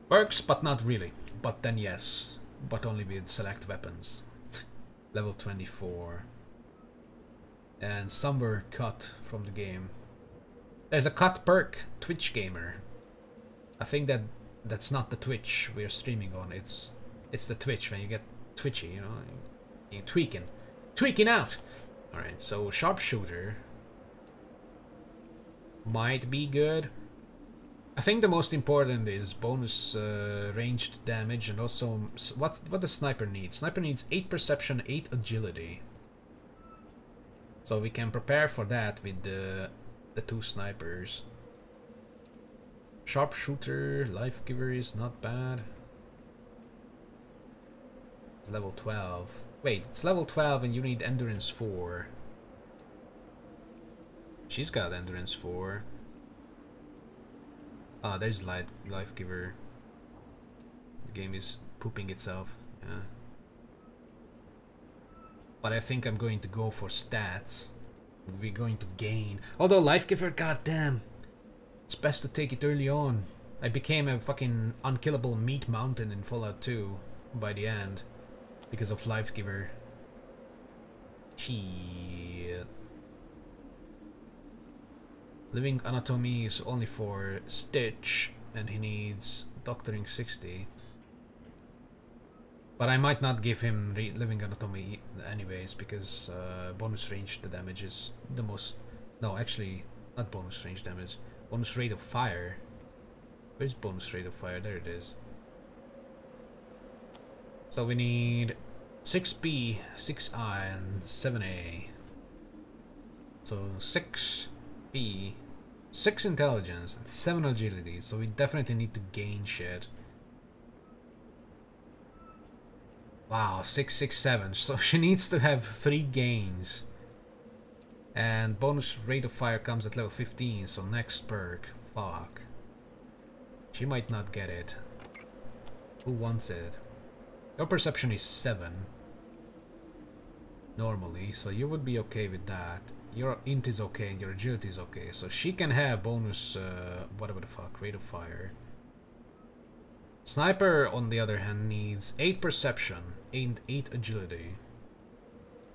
works, but not really. But then yes, but only with select weapons. Level 24. And some were cut from the game. There's a cut perk, Twitch Gamer. I think that that's not the Twitch we're streaming on. It's it's the Twitch when you get twitchy, you know, you're tweaking, tweaking out. All right, so sharpshooter might be good. I think the most important is bonus uh, ranged damage and also what what the sniper needs. Sniper needs 8 perception, 8 agility. So we can prepare for that with the the two snipers. Sharpshooter, life giver is not bad. It's level 12. Wait, it's level 12 and you need endurance 4. She's got endurance 4. Ah, there's light life giver. The game is pooping itself. Yeah. But I think I'm going to go for stats. We're going to gain. Although life giver, goddamn. It's best to take it early on. I became a fucking unkillable meat mountain in Fallout 2 by the end because of life giver. Shit. Living Anatomy is only for Stitch, and he needs Doctoring 60. But I might not give him Living Anatomy anyways, because uh, bonus range the damage is the most... No, actually, not bonus range damage. Bonus rate of fire. Where's bonus rate of fire? There it is. So we need 6B, 6I, and 7A. So 6B, 6 intelligence, 7 agility, so we definitely need to gain shit. Wow, 667, <laughs> so she needs to have 3 gains. And bonus rate of fire comes at level 15, so next perk. Fuck. She might not get it. Who wants it? Your perception is 7. Normally, so you would be okay with that your int is okay and your agility is okay. So she can have bonus, uh, whatever the fuck, rate of fire. Sniper, on the other hand, needs 8 perception and 8 agility.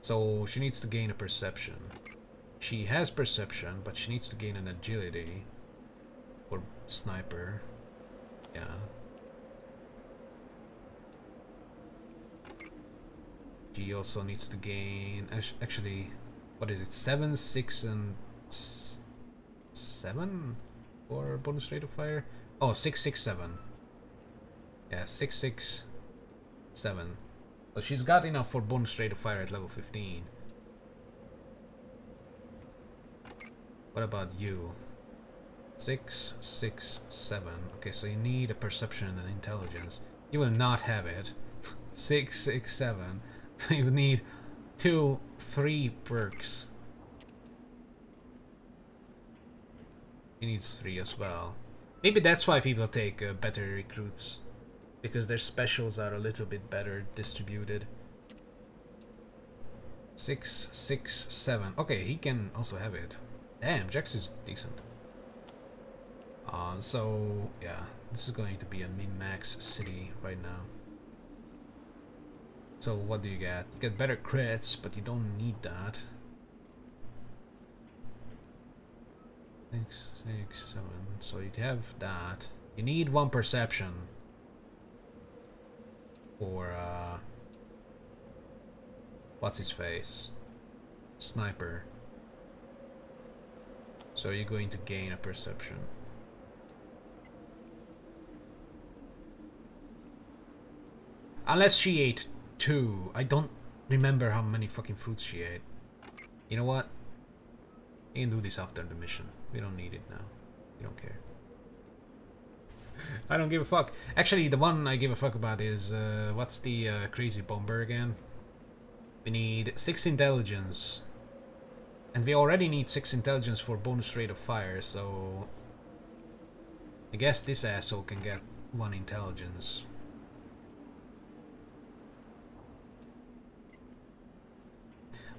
So she needs to gain a perception. She has perception, but she needs to gain an agility. For sniper. Yeah. She also needs to gain... Actually, what is it? Seven, six, and seven for bonus rate of fire. Oh, six, six, seven. Yeah, six, six, seven. So she's got enough for bonus rate of fire at level 15. What about you? Six, six, seven. Okay, so you need a perception and intelligence. You will not have it. <laughs> six, six, seven. <laughs> you need two, three perks. He needs three as well. Maybe that's why people take uh, better recruits. Because their specials are a little bit better distributed. Six, six, seven. Okay, he can also have it. Damn, Jax is decent. Uh, so, yeah, this is going to be a min-max city right now. So what do you get? You get better crits, but you don't need that. Six, six, seven. So you have that. You need one perception for uh what's his face? Sniper. So you're going to gain a perception. Unless she ate two. I don't remember how many fucking fruits she ate. You know what? You can do this after the mission. We don't need it now. We don't care. <laughs> I don't give a fuck. Actually, the one I give a fuck about is, uh, what's the uh, crazy bomber again? We need 6 intelligence. And we already need 6 intelligence for bonus rate of fire, so... I guess this asshole can get 1 intelligence.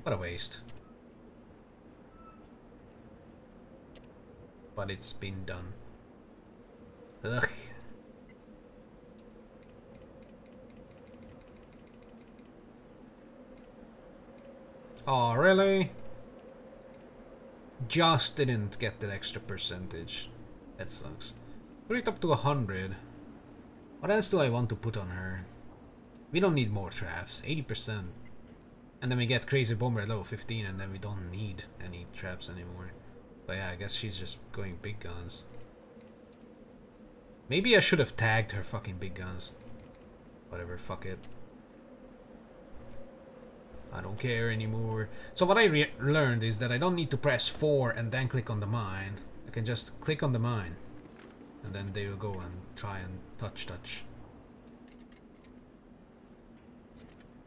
What a waste. But it's been done. Ugh. Oh, really? Just didn't get that extra percentage. That sucks. Put it up to 100. What else do I want to put on her? We don't need more traps. 80%. And then we get Crazy Bomber at level 15 and then we don't need any traps anymore. But yeah, I guess she's just going big guns. Maybe I should have tagged her fucking big guns. Whatever, fuck it. I don't care anymore. So what I learned is that I don't need to press 4 and then click on the mine. I can just click on the mine. And then they will go and try and touch touch.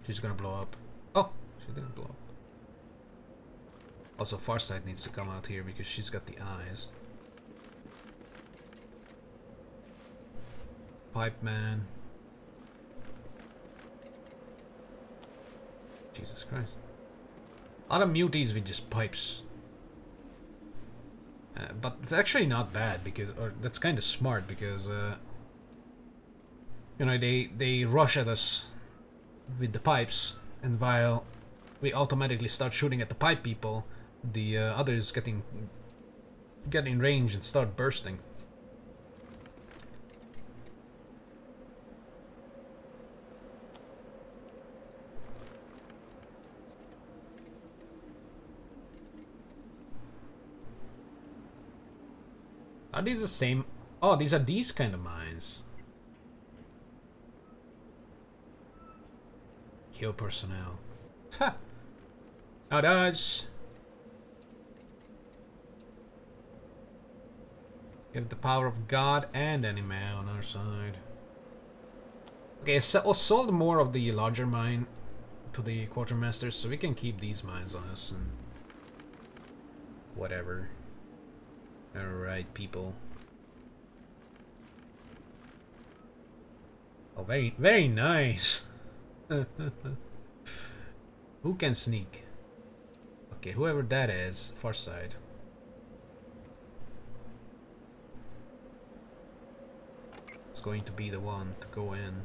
She's gonna blow up. Didn't blow up. Also, Farsight needs to come out here because she's got the eyes. Pipe man. Jesus Christ. A lot of muties with just pipes. Uh, but it's actually not bad because, or that's kind of smart because, uh, you know, they, they rush at us with the pipes and while we automatically start shooting at the pipe people, the uh, others getting get in range and start bursting. Are these the same? Oh, these are these kind of mines. Kill personnel. Ha! Now dodge! We have the power of God and any man on our side. Okay, so we sold more of the larger mine to the quartermasters, so we can keep these mines on us and whatever. Alright, people. Oh, very, very nice. <laughs> Who can sneak? Okay, whoever that is, Farsight. It's going to be the one to go in.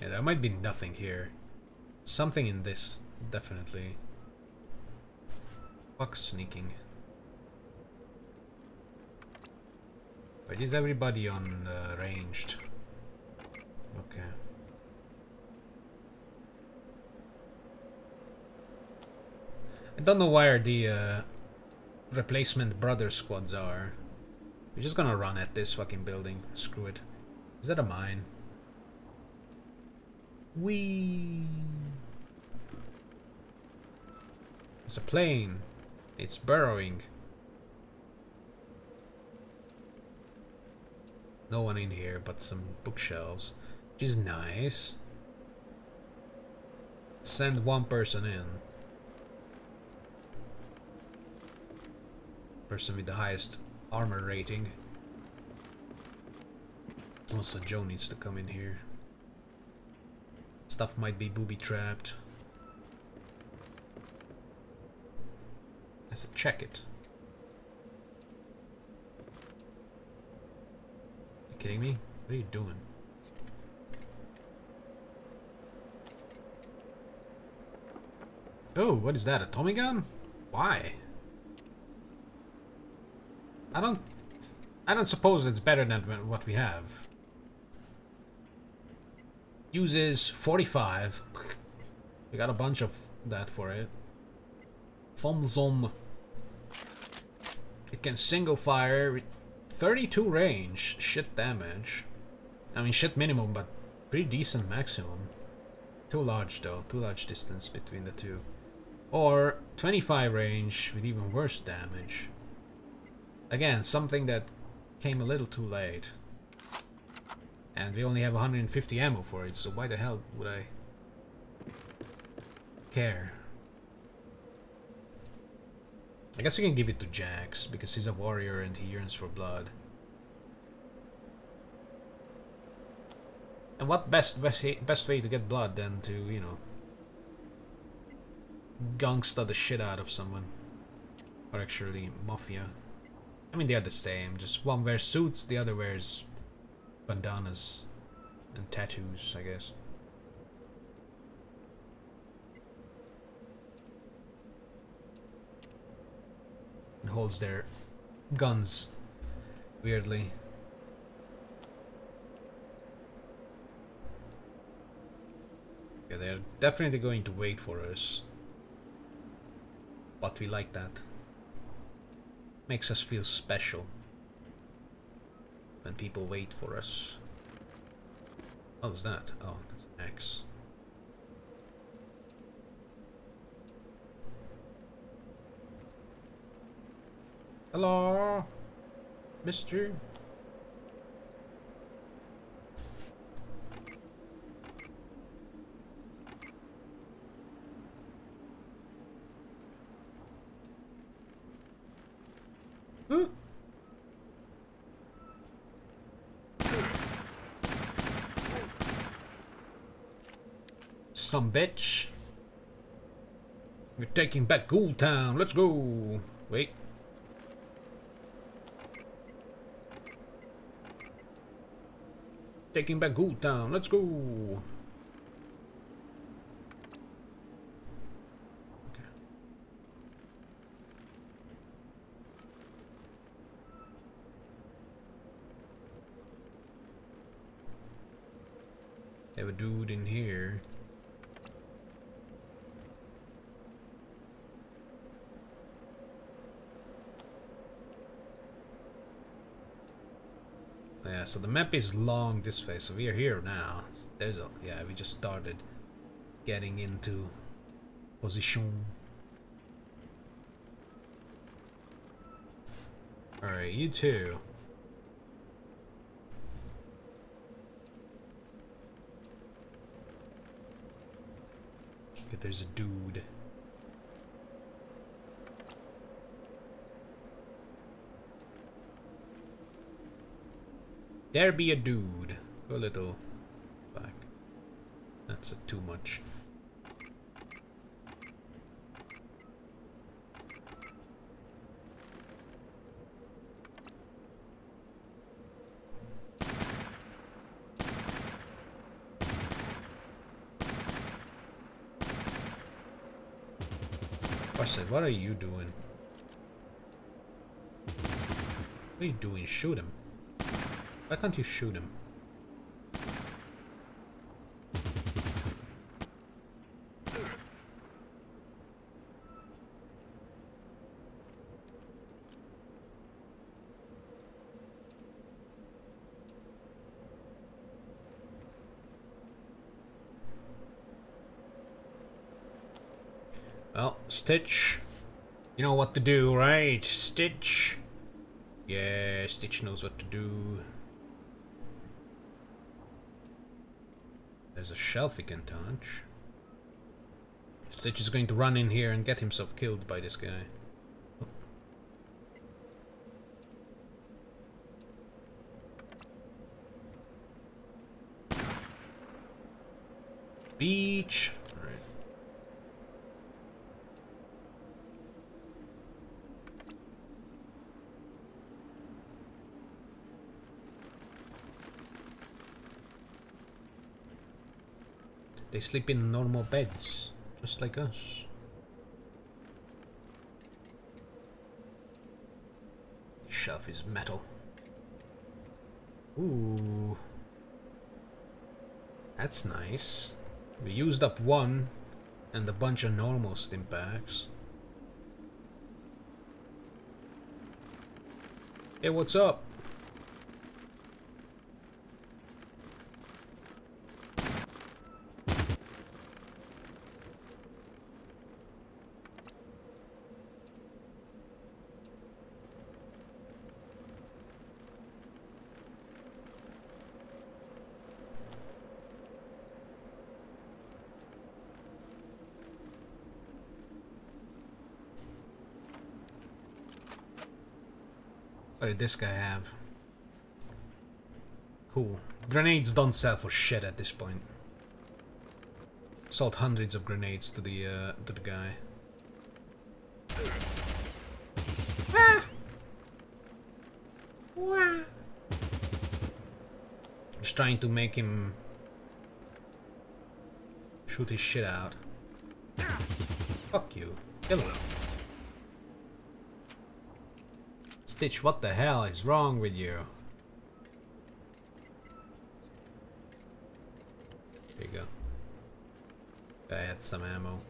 Yeah, there might be nothing here. Something in this, definitely. Fuck sneaking. Wait, is everybody on uh, ranged? Okay. I don't know where the uh, replacement brother squads are. We're just gonna run at this fucking building. Screw it. Is that a mine? Wee. It's a plane. It's burrowing. No one in here but some bookshelves. Which is nice. Send one person in. Person with the highest armor rating. Also, Joe needs to come in here. Stuff might be booby-trapped. Let's check it. You kidding me? What are you doing? Oh, what is that? A Tommy gun? Why? I don't... I don't suppose it's better than what we have. Uses 45. We got a bunch of that for it. Fonzon. It can single fire 32 range. Shit damage. I mean, shit minimum, but pretty decent maximum. Too large, though. Too large distance between the two. Or 25 range with even worse damage. Again, something that came a little too late. And we only have 150 ammo for it, so why the hell would I care? I guess we can give it to Jax, because he's a warrior and he yearns for blood. And what best best, way to get blood than to, you know, gangsta the shit out of someone. Or actually, mafia. I mean, they are the same. Just one wears suits, the other wears bandanas and tattoos, I guess. And holds their guns weirdly. Yeah, they're definitely going to wait for us. But we like that. Makes us feel special. When people wait for us. What is that? Oh, that's an X. Hello, Mister. Some bitch. We're taking back Ghoul Town. Let's go. Wait. Taking back Ghoul Town. Let's go. Have a dude in here. Yeah, so the map is long this way, so we are here now. There's a yeah, we just started getting into position. Alright, you too. There's a dude. There be a dude. Go a little back. That's too much. What are you doing? What are you doing? Shoot him. Why can't you shoot him? Well, Stitch, you know what to do, right? Stitch? Yeah, Stitch knows what to do. There's a shelf he can touch. Stitch is going to run in here and get himself killed by this guy. Beach. They sleep in normal beds, just like us. The Shelf is metal. Ooh. That's nice. We used up one and a bunch of normal stimpaks. Hey, what's up? What did this guy have? Cool. Grenades don't sell for shit at this point. Sold hundreds of grenades to the uh, to the guy. Ah! Just trying to make him shoot his shit out. Fuck you. Kill him. Stitch, what the hell is wrong with you? There you go. I had some ammo.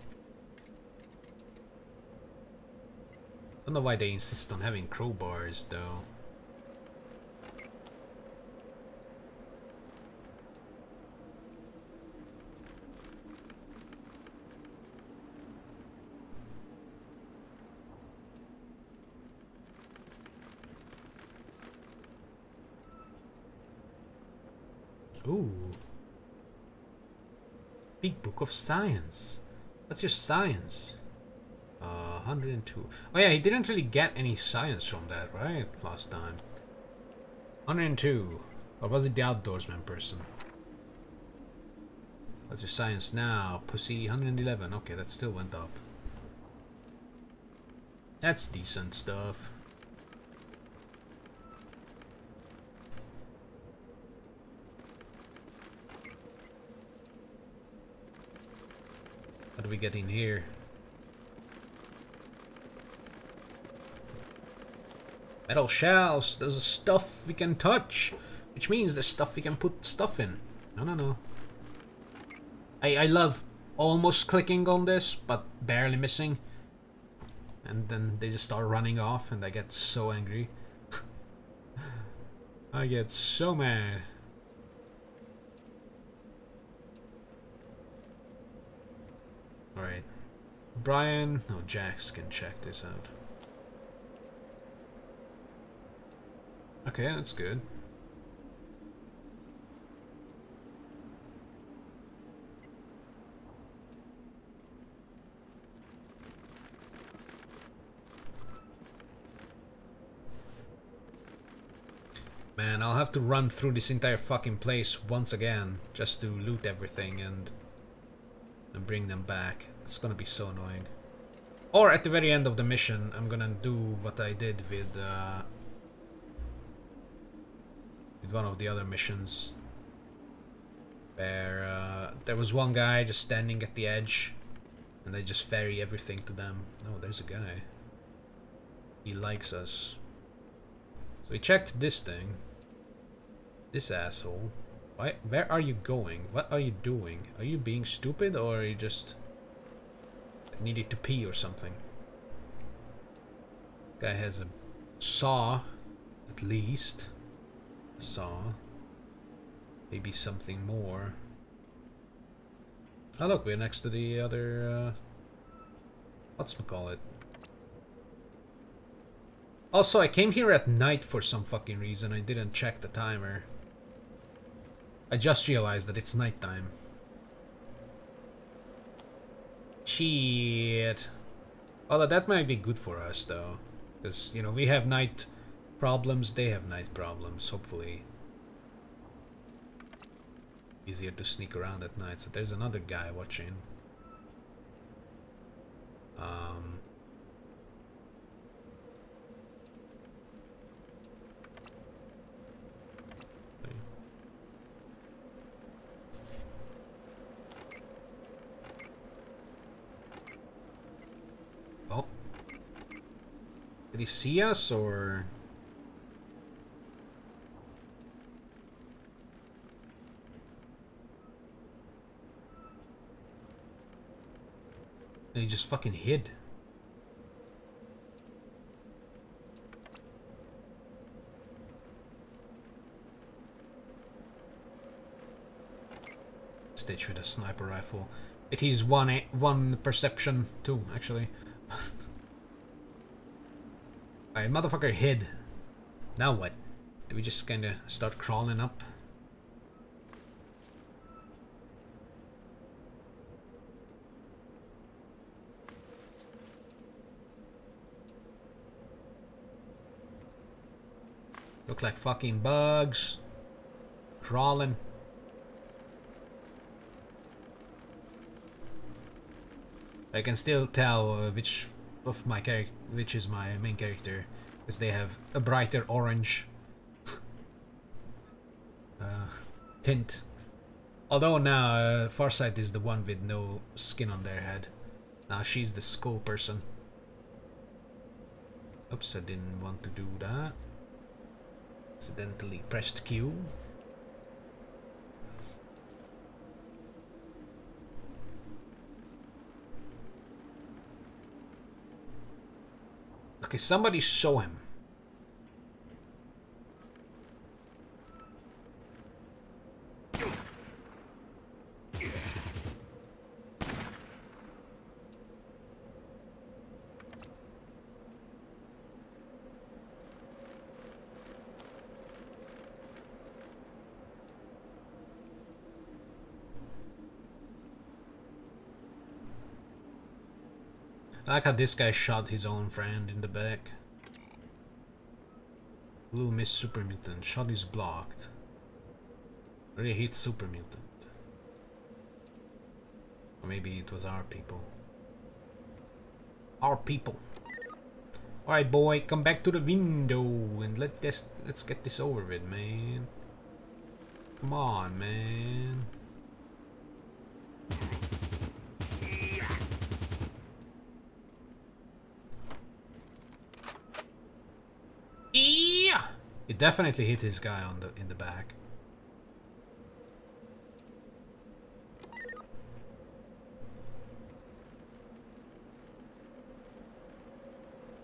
Don't know why they insist on having crowbars though. Ooh. Big Book of Science. What's your science? Uh, 102. Oh yeah, he didn't really get any science from that, right? Last time. 102. Or was it the outdoorsman person? What's your science now? Pussy 111. Okay, that still went up. That's decent stuff. What do we get in here? Metal shells. There's stuff we can touch. Which means there's stuff we can put stuff in. No, no, no. I, I love almost clicking on this, but barely missing. And then they just start running off and I get so angry. <laughs> I get so mad. Alright. Brian, no, Jax can check this out. Okay, that's good. Man, I'll have to run through this entire fucking place once again just to loot everything and and bring them back. It's gonna be so annoying. Or at the very end of the mission, I'm gonna do what I did with uh, with one of the other missions, where uh, there was one guy just standing at the edge, and they just ferry everything to them. Oh, there's a guy. He likes us. So we checked this thing. This asshole. Why? Where are you going? What are you doing? Are you being stupid or are you just needed to pee or something? Guy has a saw, at least. A saw. Maybe something more. Oh look, we're next to the other, uh, what's call it? Also, I came here at night for some fucking reason. I didn't check the timer. I just realized that it's nighttime. Shit. Although that might be good for us, though. Because, you know, we have night problems, they have night problems, hopefully. Easier to sneak around at night. So there's another guy watching. Um... Did he see us or? And he just fucking hid. Stitch with a sniper rifle. It is one one perception too, actually. Alright, motherfucker hid. Now what? Do we just kinda start crawling up? Look like fucking bugs. Crawling. I can still tell uh, which of my character, which is my main character, because they have a brighter orange <laughs> uh, tint. Although now uh, Farsight is the one with no skin on their head. Now she's the skull person. Oops, I didn't want to do that. Accidentally pressed Q. Okay, somebody show him. I like how this guy shot his own friend in the back. Blue miss super mutant. Shot is blocked. Really hit super mutant. Or maybe it was our people. Our people. Alright boy, come back to the window and let this let's get this over with, man. Come on, man. Yeah! It definitely hit this guy on the in the back.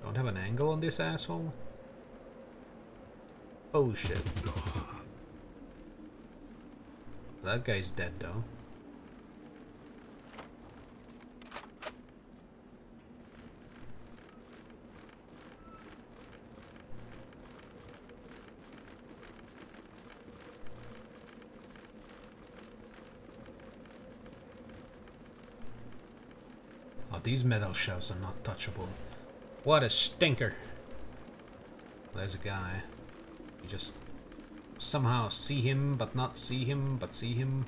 Don't have an angle on this asshole? Oh shit. That guy's dead though. These metal shelves are not touchable. What a stinker. There's a guy. You just somehow see him, but not see him, but see him.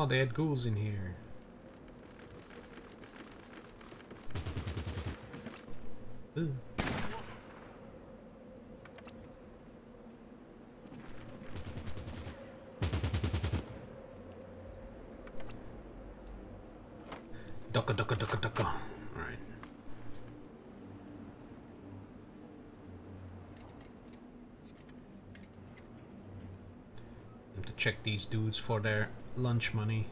No, they had ghouls in here. Ooh. Ducka, ducka, ducka, ducka. Alright. to check these dudes for their lunch money.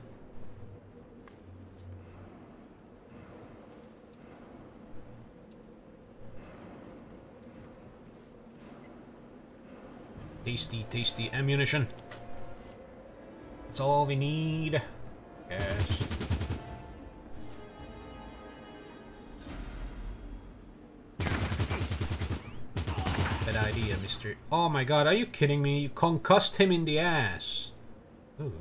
Tasty, tasty ammunition. That's all we need. Yes. Bad idea, Mr. Oh my god, are you kidding me? You concussed him in the ass. Ooh.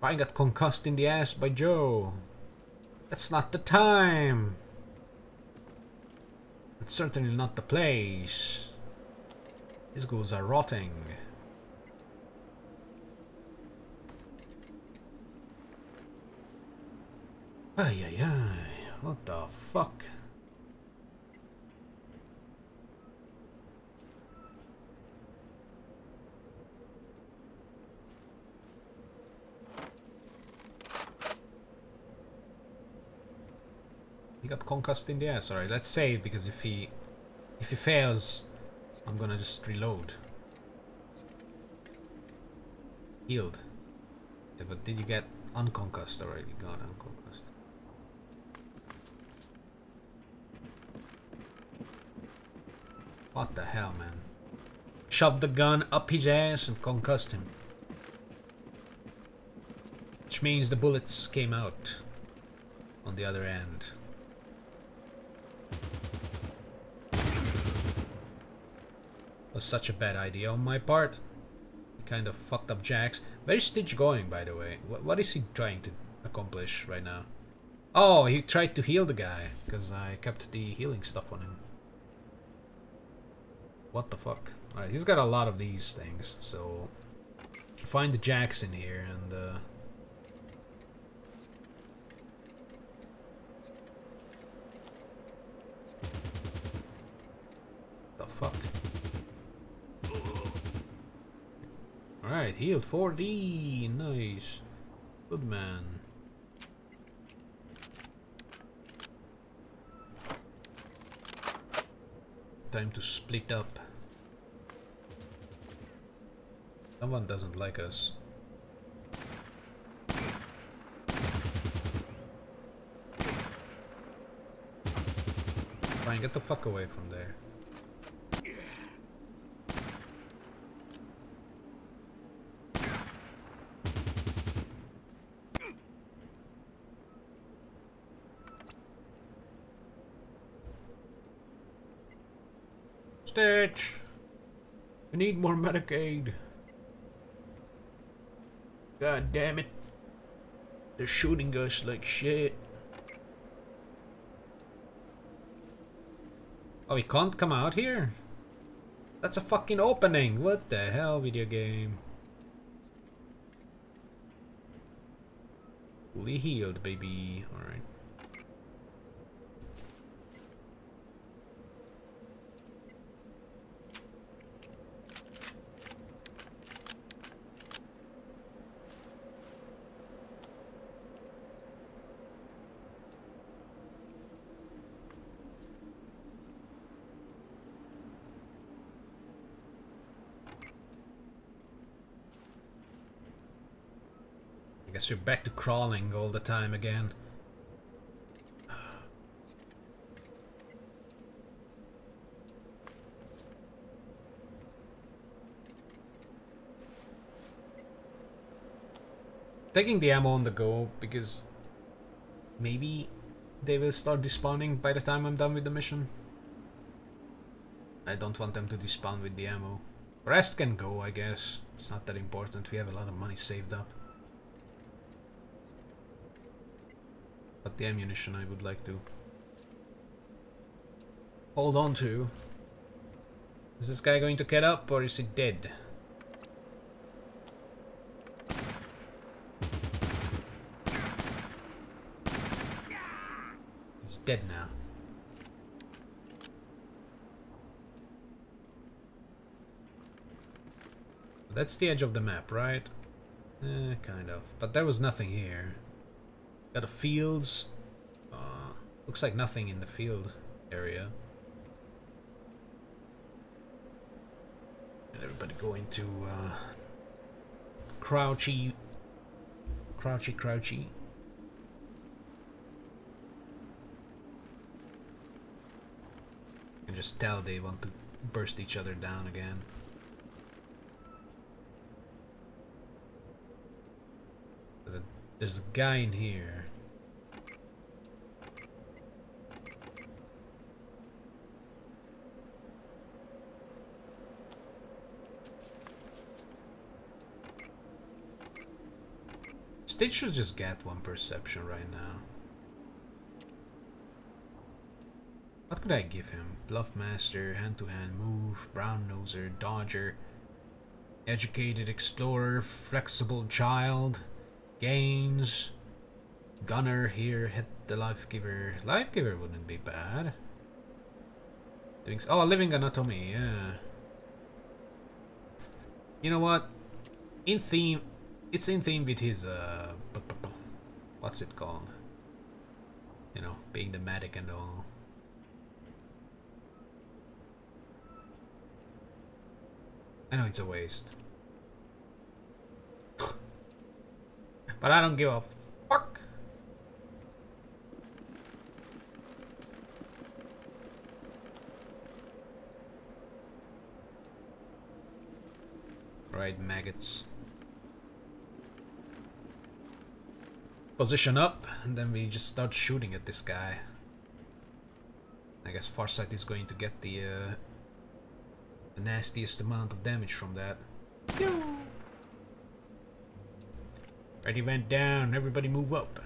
I got concussed in the ass by Joe. That's not the time. It's certainly not the place. These ghouls are rotting. Ay ay ay. What the fuck? He got concussed in the ass. sorry. let's save because if he if he fails, I'm gonna just reload. Healed. Yeah, but did you get unconcussed already? Got unconcussed. What the hell, man? Shoved the gun up his ass and concussed him. Which means the bullets came out on the other end. Was such a bad idea on my part. Kind of fucked up Jax. Where's Stitch going, by the way? What, what is he trying to accomplish right now? Oh, he tried to heal the guy, because I kept the healing stuff on him. What the fuck? Alright, he's got a lot of these things, so... Find the Jax in here and... Uh, the fuck? Alright, healed 4D. Nice. Good man. Time to split up. Someone doesn't like us. Fine, get the fuck away from there. Stitch! I need more Medicaid. God damn it. They're shooting us like shit. Oh, we can't come out here? That's a fucking opening. What the hell, video game? Fully healed, baby. Alright. We're back to crawling all the time again. Taking the ammo on the go because maybe they will start despawning by the time I'm done with the mission. I don't want them to despawn with the ammo. Rest can go, I guess. It's not that important. We have a lot of money saved up. But the ammunition I would like to hold on to. Is this guy going to get up or is he dead? He's dead now. That's the edge of the map, right? Eh, kind of. But there was nothing here. Got the fields. Uh, looks like nothing in the field area. And everybody going to uh, crouchy, crouchy, crouchy. You can just tell they want to burst each other down again. There's a guy in here. Stitch should just get one perception right now. What could I give him? Bluff Master, hand-to-hand -hand move, brown noser, dodger, educated explorer, flexible child, gains, gunner here, hit the life giver. Life giver wouldn't be bad. Oh, living anatomy, yeah. You know what? In theme, it's in theme with his, uh, what's it called? You know, being the medic and all. I know it's a waste. <laughs> but I don't give a fuck. Right, maggots. Position up, and then we just start shooting at this guy. I guess Farsight is going to get the uh, the nastiest amount of damage from that. Ready went down, everybody move up.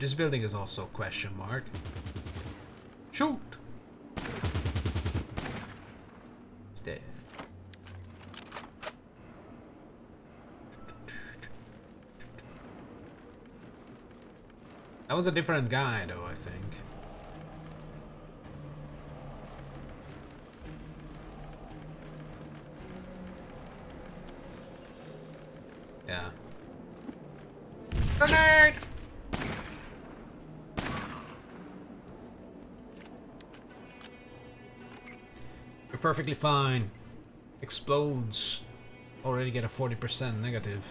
This building is also a question mark. Shoot! That was a different guy, though, I think. Yeah. Grenade! You're perfectly fine. Explodes. Already get a 40% negative.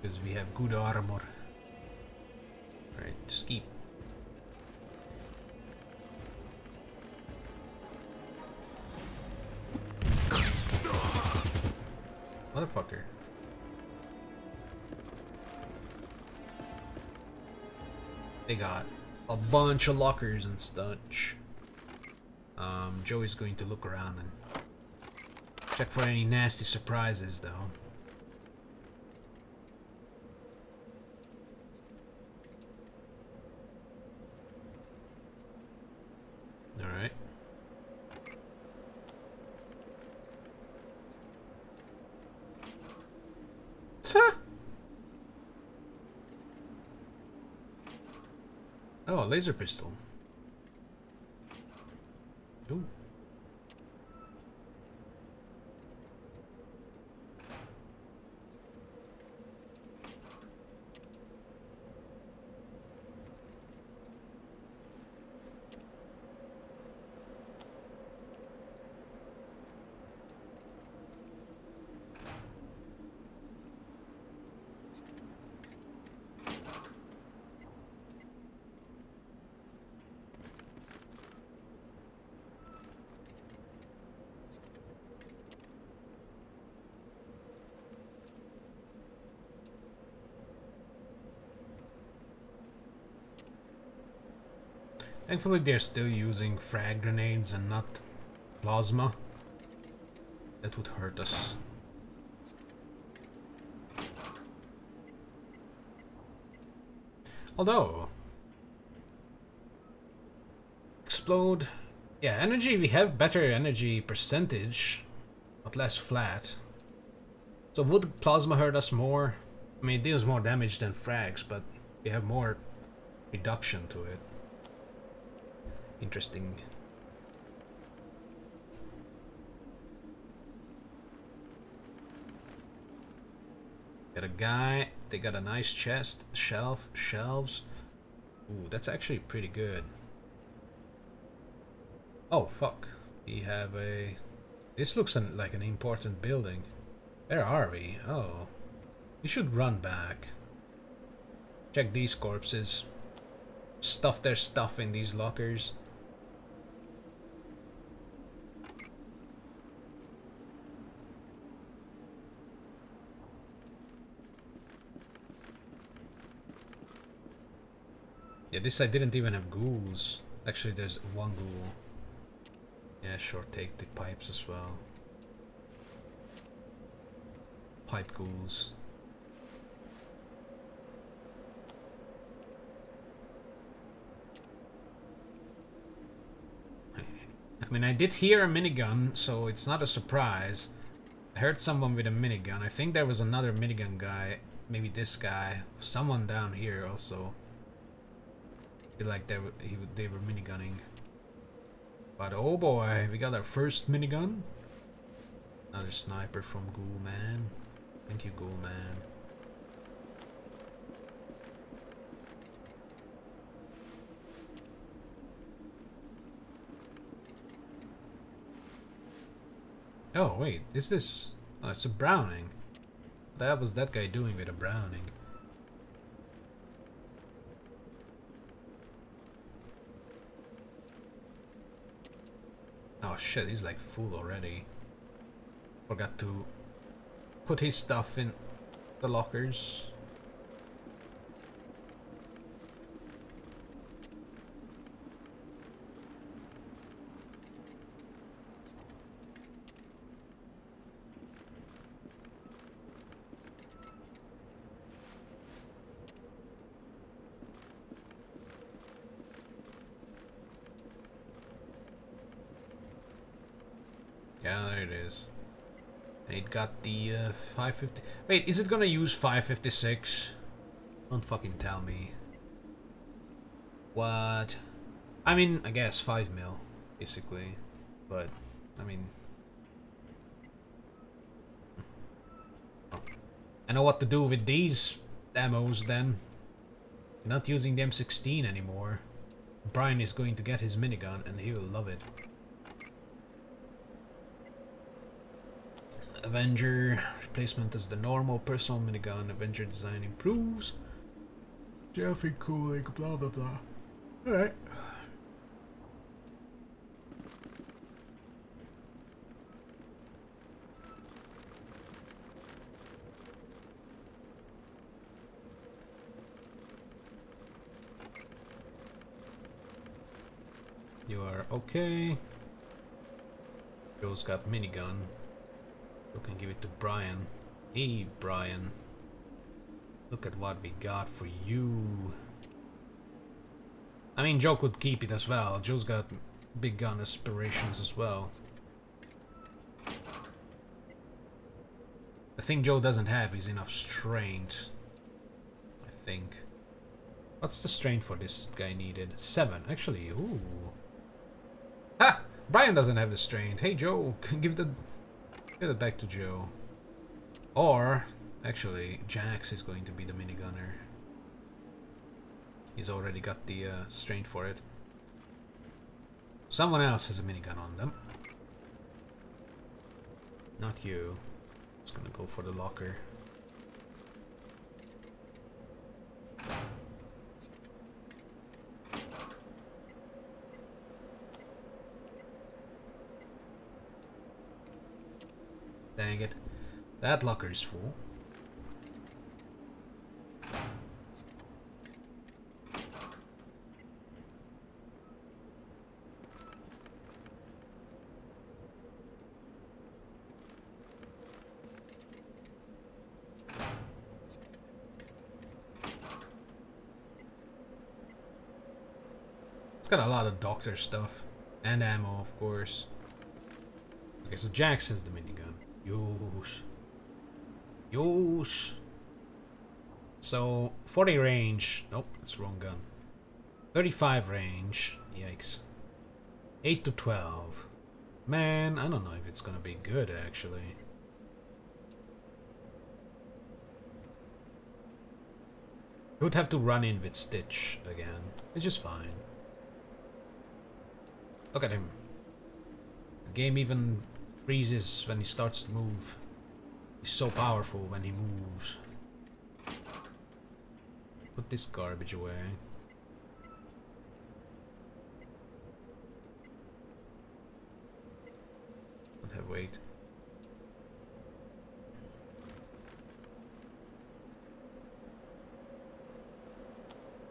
Because we have good armor. Motherfucker. They got a bunch of lockers and such. Um, Joey's going to look around and check for any nasty surprises though. Laser pistol. Ooh. Thankfully they're still using frag grenades and not plasma. That would hurt us. Although... Explode... Yeah, energy, we have better energy percentage, but less flat. So would plasma hurt us more? I mean, it deals more damage than frags, but we have more reduction to it interesting. Got a guy, they got a nice chest, shelf, shelves. Ooh, that's actually pretty good. Oh, fuck. We have a... This looks an, like an important building. Where are we? Oh. We should run back. Check these corpses. Stuff their stuff in these lockers. Yeah, this side didn't even have ghouls. Actually, there's one ghoul. Yeah, sure, take the pipes as well. Pipe ghouls. <laughs> I mean, I did hear a minigun, so it's not a surprise. I heard someone with a minigun. I think there was another minigun guy. Maybe this guy. Someone down here also. Feel like they were, he, they were minigunning. But oh boy, we got our first minigun. Another sniper from Ghoul Man. Thank you, Ghoul Man. Oh, wait, is this... Oh, it's a Browning. That was that guy doing with a Browning. Oh shit, he's like full already. Forgot to put his stuff in the lockers. Yeah, there it is. And it got the uh, 550. Wait, is it gonna use 556? Don't fucking tell me. What? I mean, I guess 5 mil, basically. But, I mean... I know what to do with these demos then. not using the M16 anymore. Brian is going to get his minigun and he will love it. Avenger replacement as the normal personal minigun. Avenger design improves. Jelly cooling, blah blah blah. Alright. You are okay. Joe's got minigun. We can give it to Brian. Hey, Brian. Look at what we got for you. I mean, Joe could keep it as well. Joe's got big gun aspirations as well. The thing Joe doesn't have is enough strength. I think. What's the strength for this guy needed? Seven. Actually, ooh. Ha! Brian doesn't have the strength. Hey, Joe, <laughs> give the Give it back to Joe. Or, actually, Jax is going to be the minigunner. He's already got the uh, strength for it. Someone else has a minigun on them. Not you. Just gonna go for the locker. Dang it. That locker is full. It's got a lot of doctor stuff. And ammo, of course. Okay, so Jackson's the minigun. Use. Use. So, 40 range. Nope, that's wrong gun. 35 range. Yikes. 8 to 12. Man, I don't know if it's gonna be good, actually. You would have to run in with Stitch again. It's just fine. Look at him. The game even freezes when he starts to move. He's so powerful when he moves. Put this garbage away. Don't have weight.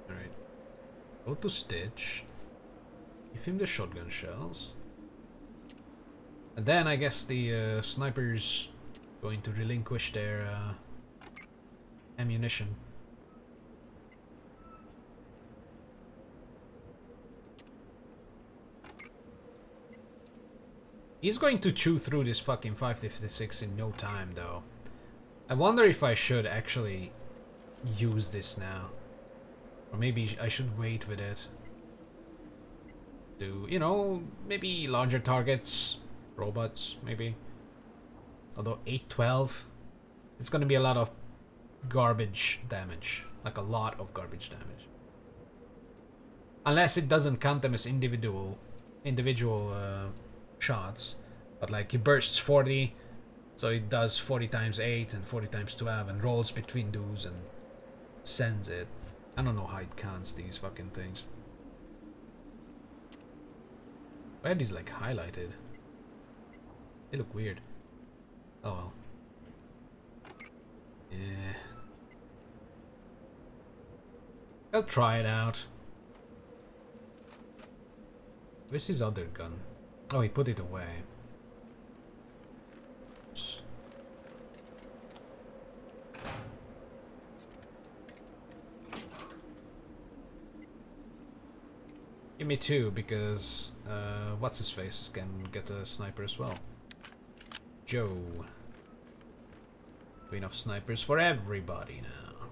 Alright. Go to Stitch. Give him the shotgun shells. And then I guess the uh, snipers going to relinquish their uh, ammunition. He's going to chew through this fucking 556 in no time, though. I wonder if I should actually use this now. Or maybe I should wait with it. To, you know, maybe larger targets, robots, maybe. Although 812, it's gonna be a lot of garbage damage. Like a lot of garbage damage. Unless it doesn't count them as individual, individual uh, shots. But like he bursts 40, so it does 40 times 8 and 40 times 12 and rolls between those and sends it. I don't know how it counts these fucking things. Why are these like highlighted? They look weird. Oh well. Yeah. I'll try it out. Where's his other gun? Oh, he put it away. Give me two, because uh, what's his face can get a sniper as well. Joe. Enough snipers for everybody now.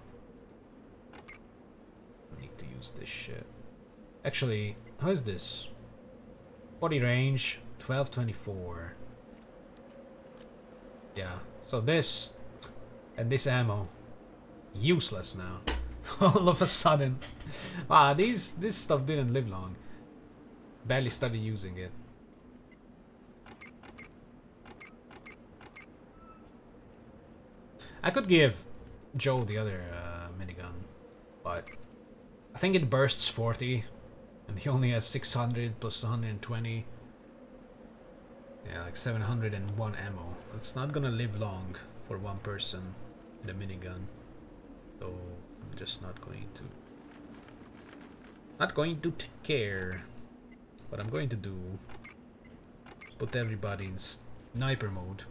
I need to use this shit. Actually, how is this? 40 range, 1224. Yeah, so this and this ammo useless now. <laughs> all of a sudden. Ah, these this stuff didn't live long. Barely started using it. I could give Joe the other uh, minigun, but I think it bursts 40, and he only has 600 plus 120. Yeah, like 701 ammo. It's not gonna live long for one person with a minigun. So I'm just not going to not going to care. What I'm going to do put everybody in sniper mode.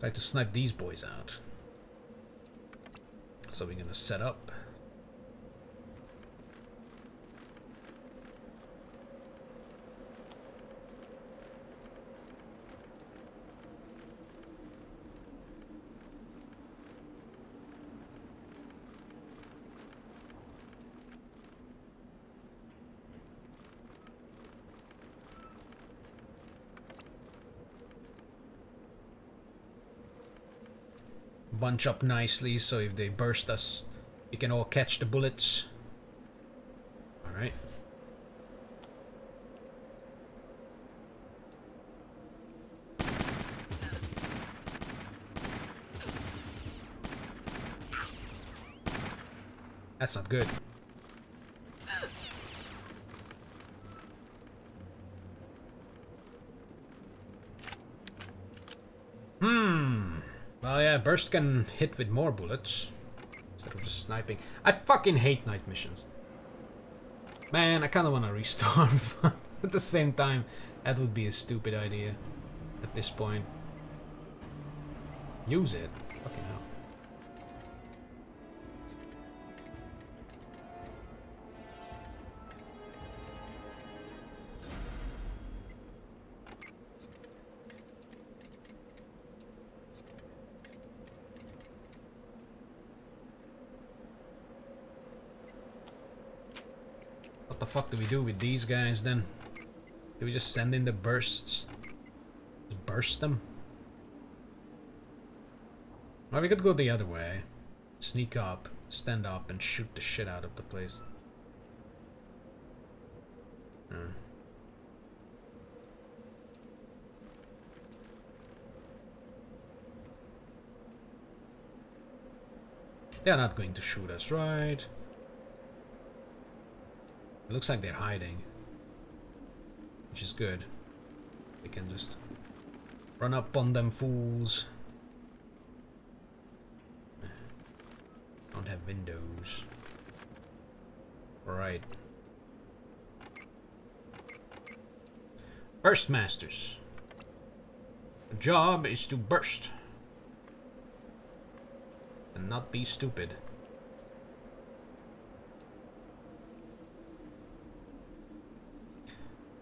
Try to snipe these boys out. So we're gonna set up. Bunch up nicely so if they burst us, we can all catch the bullets. Alright. That's not good. Burst can hit with more bullets. Instead of just sniping. I fucking hate night missions. Man, I kinda wanna restart, <laughs> but at the same time, that would be a stupid idea at this point. Use it. Fuck do we do with these guys then? Do we just send in the bursts? Just burst them? Or we could go the other way. Sneak up, stand up, and shoot the shit out of the place. Hmm. They're not going to shoot us, right? It looks like they're hiding. Which is good. We can just run up on them fools. Don't have windows. Right. Burst Masters. The job is to burst. And not be stupid.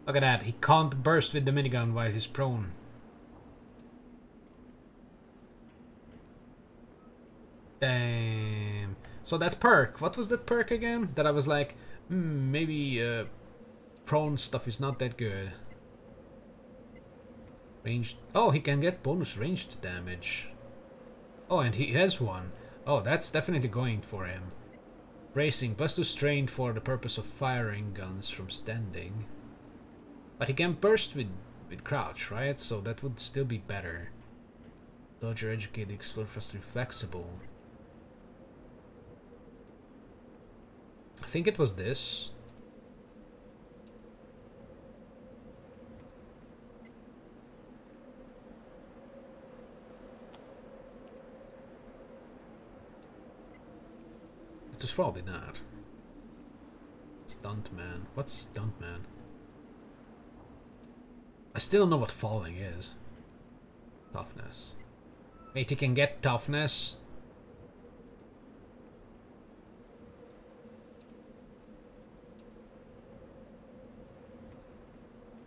Look at that, he can't burst with the minigun while he's prone. Damn. So that perk, what was that perk again? That I was like, hmm, maybe uh, prone stuff is not that good. Ranged. Oh, he can get bonus ranged damage. Oh, and he has one. Oh, that's definitely going for him. Bracing, plus 2 strained for the purpose of firing guns from standing. But he can burst with, with crouch, right? So that would still be better. Dodger educated, explore faster, flexible. I think it was this. It was probably not. Stuntman. What's Stuntman? I still don't know what falling is. Toughness. Wait, he can get toughness?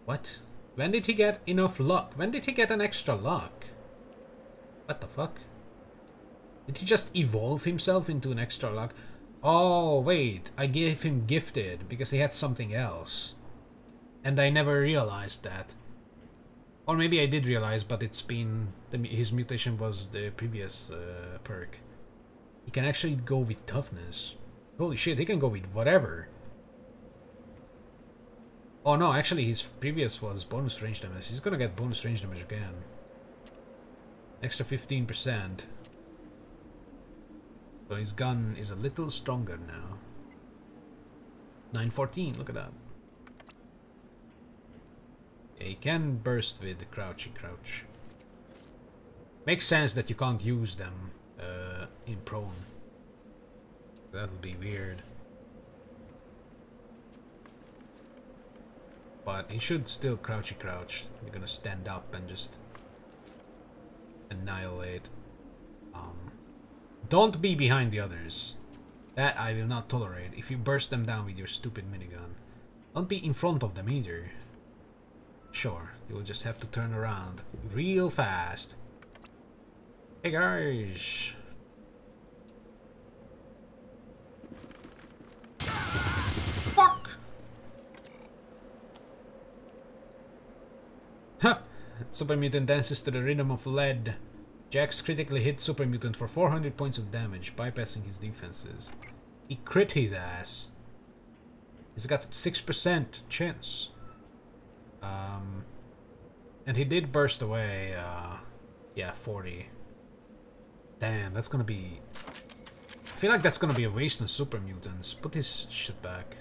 What? When did he get enough luck? When did he get an extra luck? What the fuck? Did he just evolve himself into an extra luck? Oh, wait. I gave him gifted because he had something else. And I never realized that. Or maybe I did realize, but it's been... The, his mutation was the previous uh, perk. He can actually go with toughness. Holy shit, he can go with whatever. Oh no, actually his previous was bonus range damage. He's gonna get bonus range damage again. Extra 15%. So his gun is a little stronger now. 914, look at that. He can burst with crouchy crouch. Makes sense that you can't use them uh, in prone. That would be weird. But he should still crouchy crouch. You're gonna stand up and just annihilate. Um, don't be behind the others. That I will not tolerate if you burst them down with your stupid minigun. Don't be in front of them either. Sure, you will just have to turn around real fast. Hey guys! Fuck! Ha! Super Mutant dances to the rhythm of lead. Jax critically hit Super Mutant for 400 points of damage, bypassing his defenses. He crit his ass. He's got 6% chance. Um, and he did burst away, uh, yeah, 40. Damn, that's gonna be... I feel like that's gonna be a waste on Super Mutants. Put this shit back.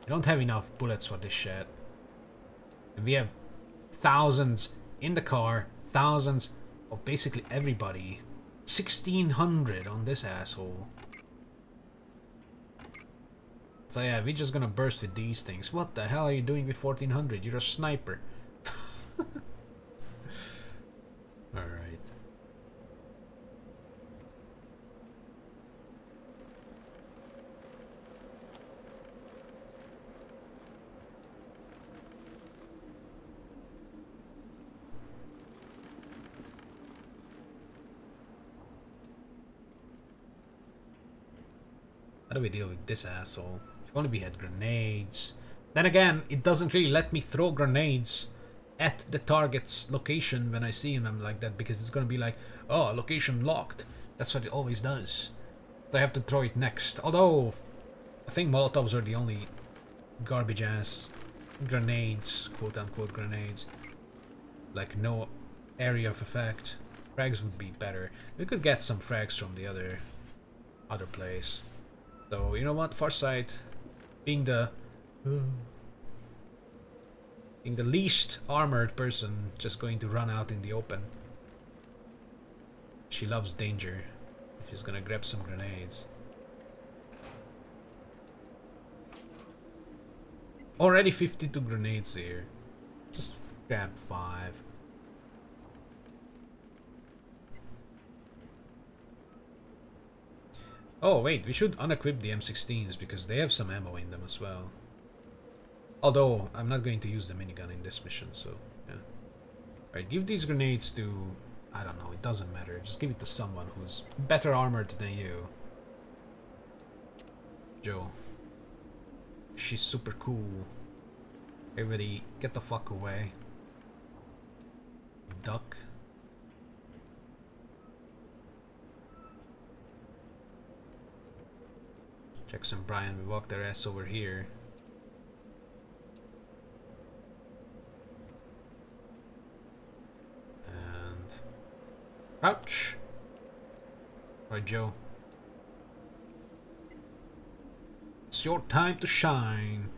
We don't have enough bullets for this shit. And we have thousands in the car, thousands of basically everybody. 1600 on this asshole. So yeah, we're just gonna burst with these things. What the hell are you doing with 1400? You're a sniper. <laughs> Alright. How do we deal with this asshole? Only we had grenades. Then again, it doesn't really let me throw grenades at the target's location when I see them like that because it's gonna be like, oh, location locked. That's what it always does. So I have to throw it next. Although, I think Molotovs are the only garbage ass grenades, quote unquote grenades. Like no area of effect. Frags would be better. We could get some frags from the other other place. So, you know what, Farsight, being the <sighs> being the least armored person, just going to run out in the open. She loves danger. She's gonna grab some grenades. Already 52 grenades here. Just grab five. Oh wait, we should unequip the M16s because they have some ammo in them as well. Although, I'm not going to use the minigun in this mission, so yeah. Alright, give these grenades to... I don't know, it doesn't matter. Just give it to someone who's better armored than you. Joe. She's super cool. Everybody, get the fuck away. Duck. Jackson Brian, we walk their ass over here. And... Ouch! Right, Joe. It's your time to shine.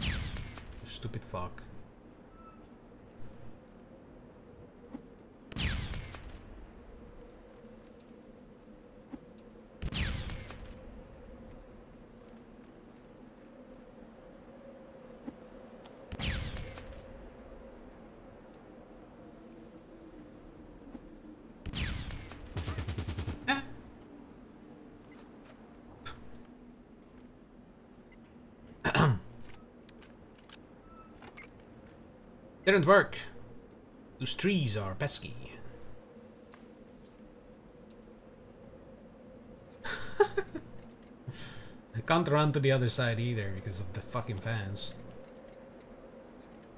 You stupid fuck. Didn't work. Those trees are pesky. <laughs> I can't run to the other side either because of the fucking fans.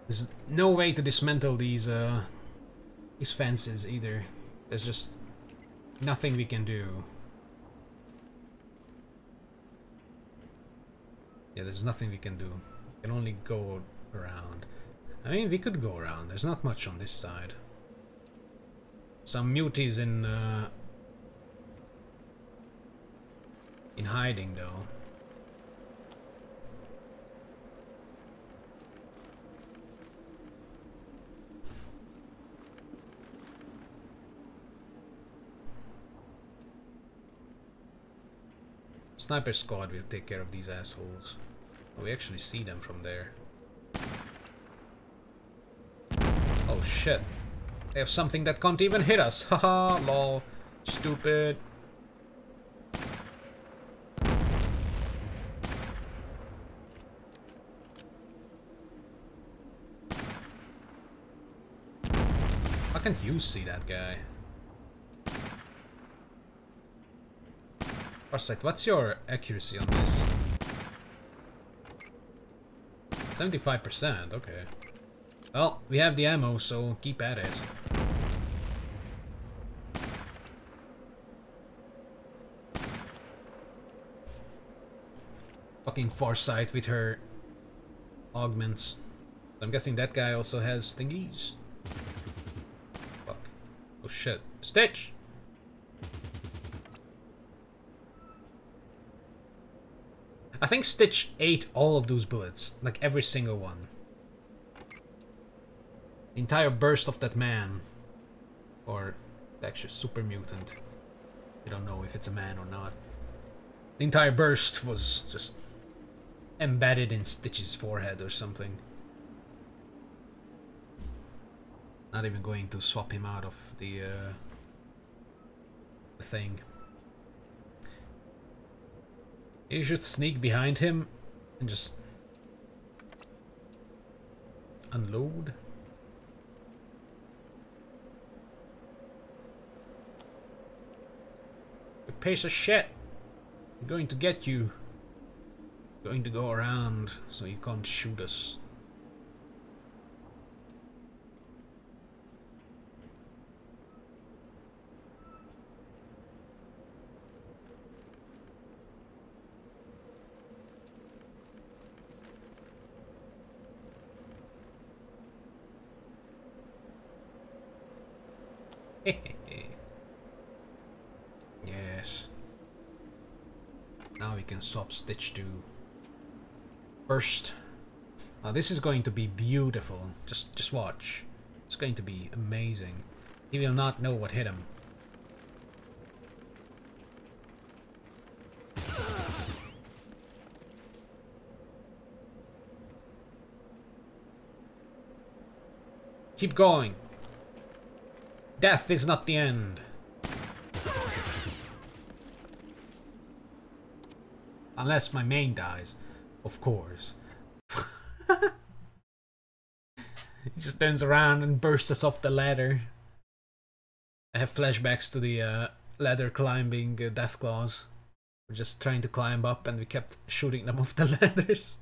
There's no way to dismantle these uh these fences either. There's just nothing we can do. Yeah, there's nothing we can do. We can only go around. I mean, we could go around. There's not much on this side. Some muties in uh, in hiding, though. Sniper squad will take care of these assholes. Oh, we actually see them from there. Oh shit. They have something that can't even hit us. <laughs> Haha, lol. Stupid. How can't you see that guy? Farsight, what's your accuracy on this? 75%, okay. Well, we have the ammo, so keep at it. Fucking Farsight with her augments. I'm guessing that guy also has thingies. Fuck. Oh shit. Stitch! I think Stitch ate all of those bullets. Like every single one. Entire burst of that man. Or actually super mutant. You don't know if it's a man or not. The entire burst was just embedded in Stitch's forehead or something. Not even going to swap him out of the, uh, the thing. You should sneak behind him and just unload. Piece of shit. I'm going to get you. going to go around so you can't shoot us. can swap Stitch to first. Now this is going to be beautiful. Just just watch. It's going to be amazing. He will not know what hit him. Keep going. Death is not the end. Unless my main dies, of course. <laughs> he just turns around and bursts us off the ladder. I have flashbacks to the uh, ladder climbing uh, Deathclaws. We're just trying to climb up and we kept shooting them <laughs> off the ladders.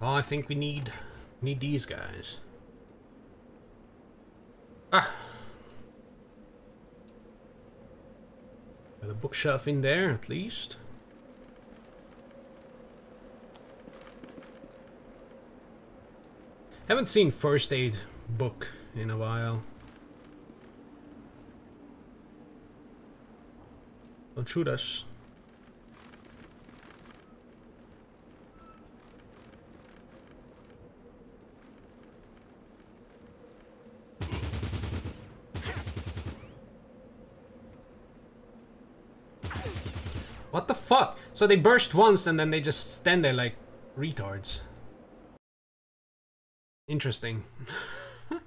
I think we need need these guys. Ah. Got a bookshelf in there, at least. Haven't seen first aid book in a while. Don't shoot us. What the fuck? So they burst once and then they just stand there like retards. Interesting. <laughs>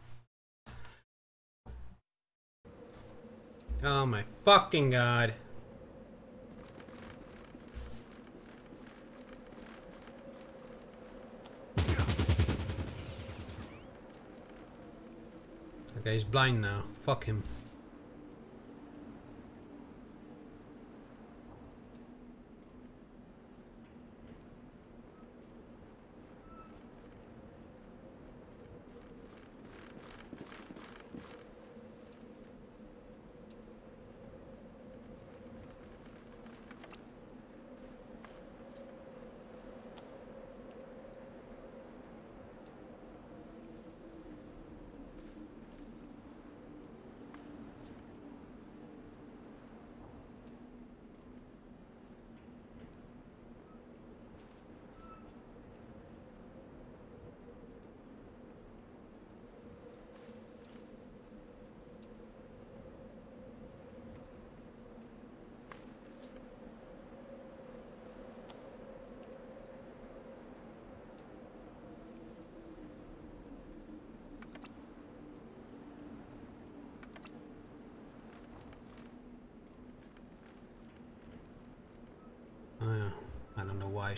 oh my fucking god. Okay, he's blind now. Fuck him.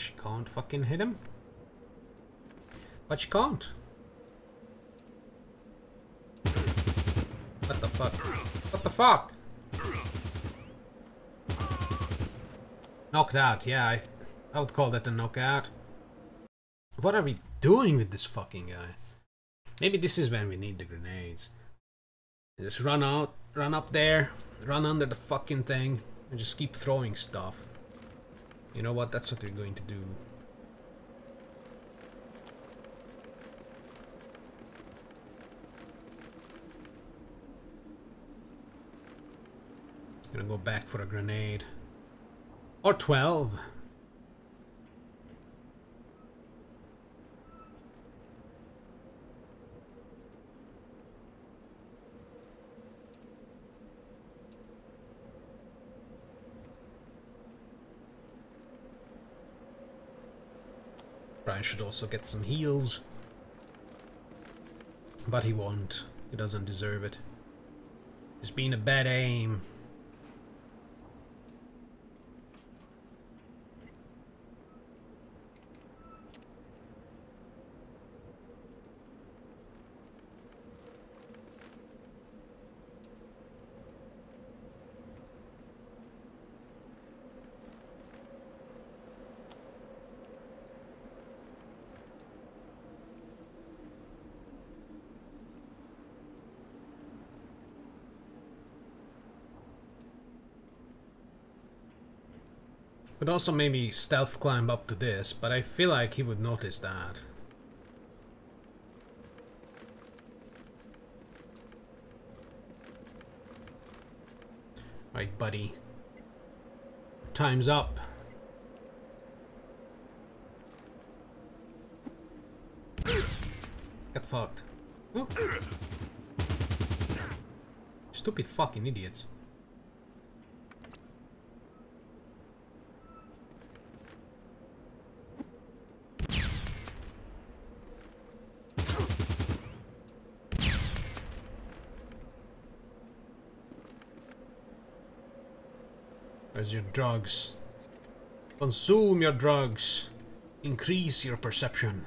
She can't fucking hit him. But she can't. What the fuck? What the fuck? Knocked out, yeah, I, I would call that a knockout. What are we doing with this fucking guy? Maybe this is when we need the grenades. Just run out, run up there, run under the fucking thing, and just keep throwing stuff. You know what? That's what we're going to do. Gonna go back for a grenade. Or 12. Brian should also get some heals. But he won't. He doesn't deserve it. He's been a bad aim. Could also maybe stealth climb up to this, but I feel like he would notice that. Right, buddy. Time's up. Get fucked. Ooh. Stupid fucking idiots. Where's your drugs? Consume your drugs. Increase your perception.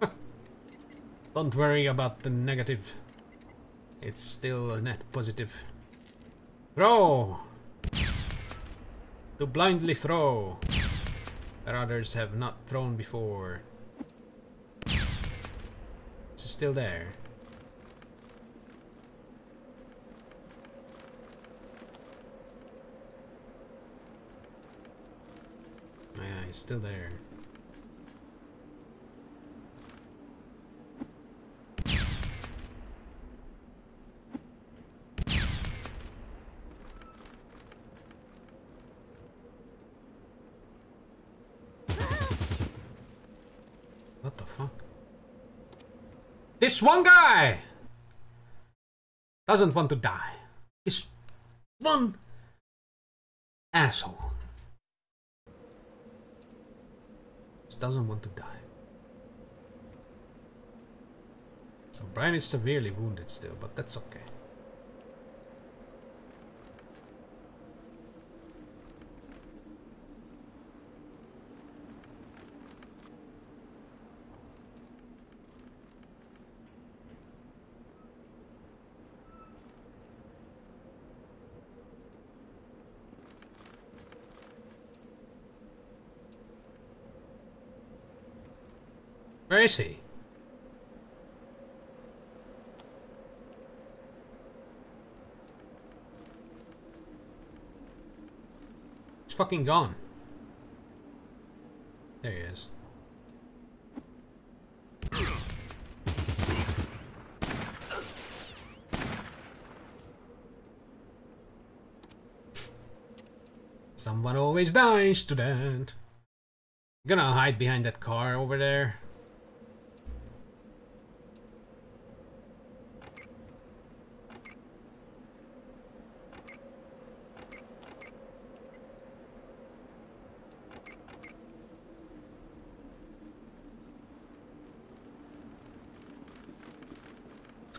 <laughs> Don't worry about the negative. It's still a net positive. Throw! To blindly throw. Where others have not thrown before. It's still there. Oh yeah, he's still there. What the fuck? This one guy doesn't want to die. This one asshole. Just doesn't want to die. So Brian is severely wounded still, but that's okay. Where is he? He's fucking gone. There he is. Someone always dies, student. Gonna hide behind that car over there.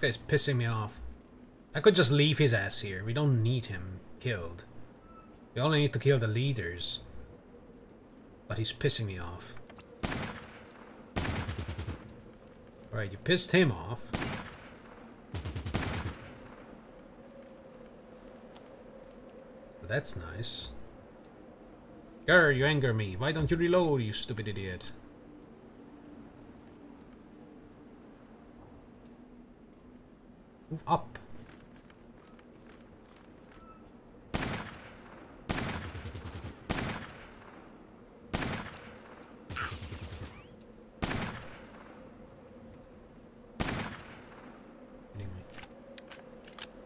Guy's pissing me off. I could just leave his ass here. We don't need him killed. We only need to kill the leaders. But he's pissing me off. Alright, you pissed him off. That's nice. Grr, you anger me. Why don't you reload, you stupid idiot? Move up. Anyway.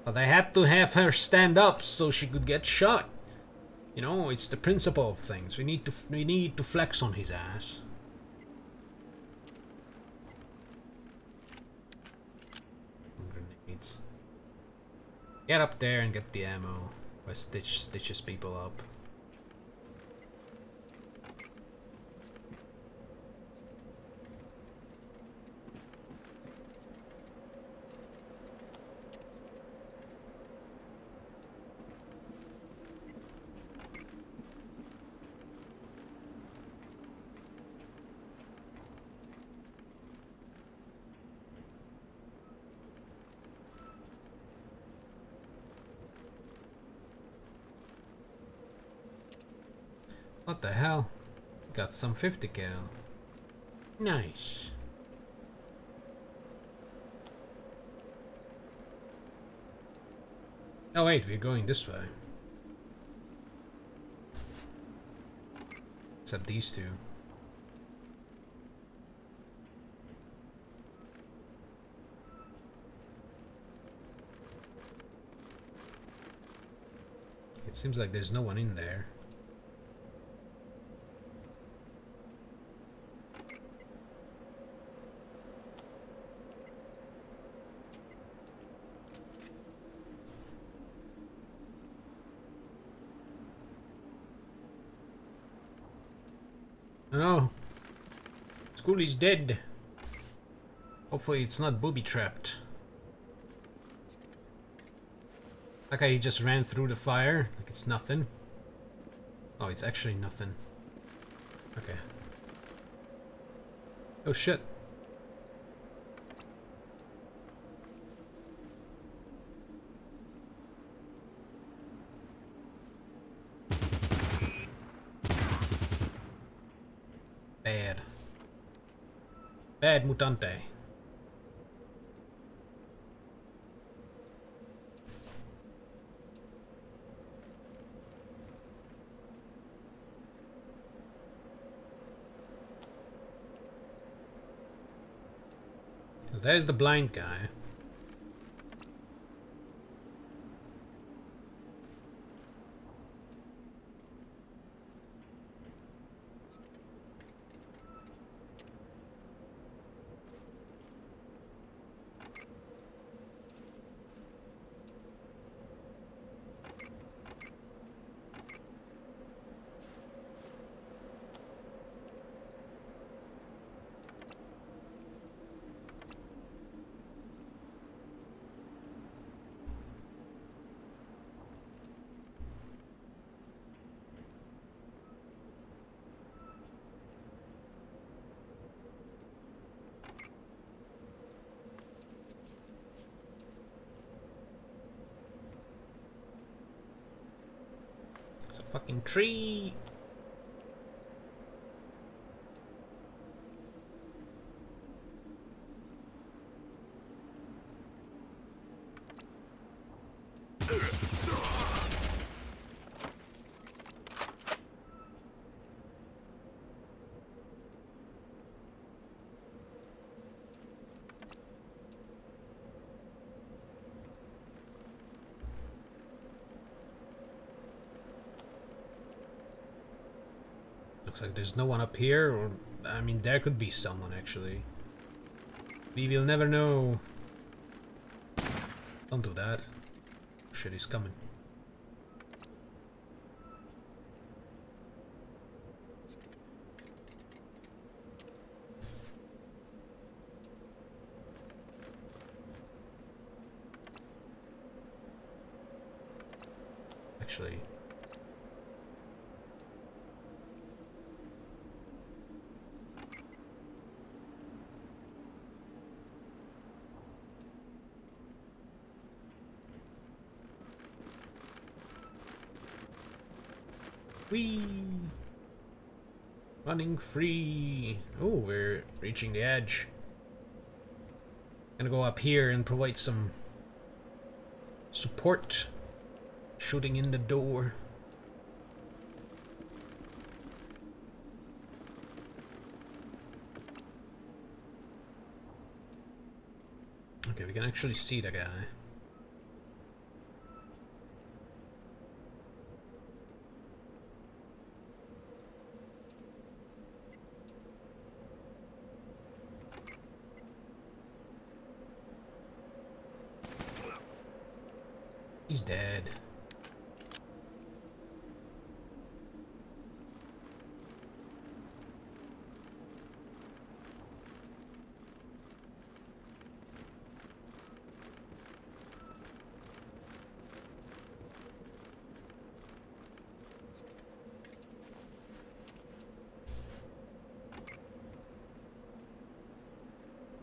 But I had to have her stand up so she could get shot. You know, it's the principle of things. We need to we need to flex on his ass. Grenades. Get up there and get the ammo. Or stitch stitches people up. What the hell? Got some 50 cal. Nice. Oh wait, we're going this way. Except these two. It seems like there's no one in there. No. School is dead. Hopefully it's not booby-trapped. Okay, he just ran through the fire, like it's nothing. Oh, it's actually nothing. Okay. Oh shit. Bad. Bad There's the blind guy. It's a fucking tree. Looks like there's no one up here, or I mean, there could be someone actually. We will never know. Don't do that. Shit, he's coming. Actually, Whee! Running free. Oh, we're reaching the edge. Gonna go up here and provide some support. Shooting in the door. Okay, we can actually see the guy. He's dead.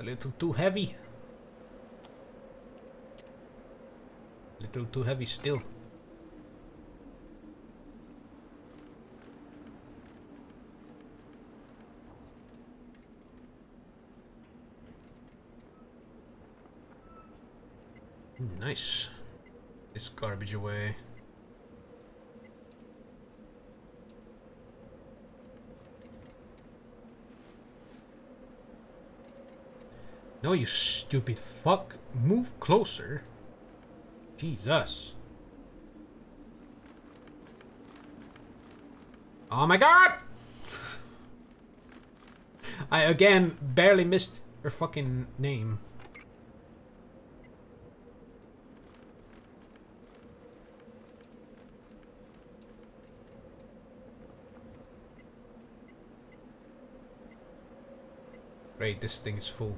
A little too heavy. Little too heavy still. Hmm, nice. This garbage away. No, you stupid fuck. Move closer. Jesus. Oh my god! I again barely missed her fucking name. Great, this thing is full.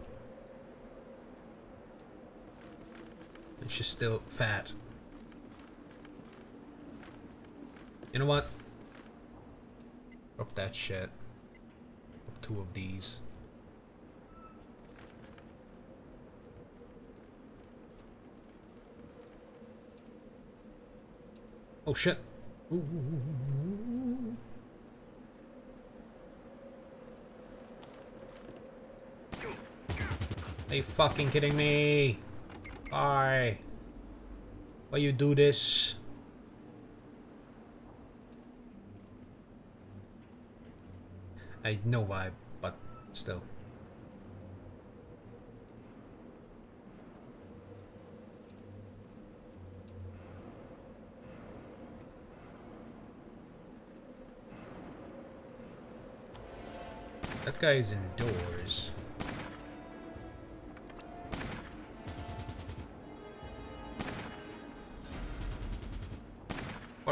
She's still fat. You know what? Drop that shit. Drop two of these. Oh shit. Ooh. Are you fucking kidding me? Why? Why you do this? I know why, but still. That guy is indoors.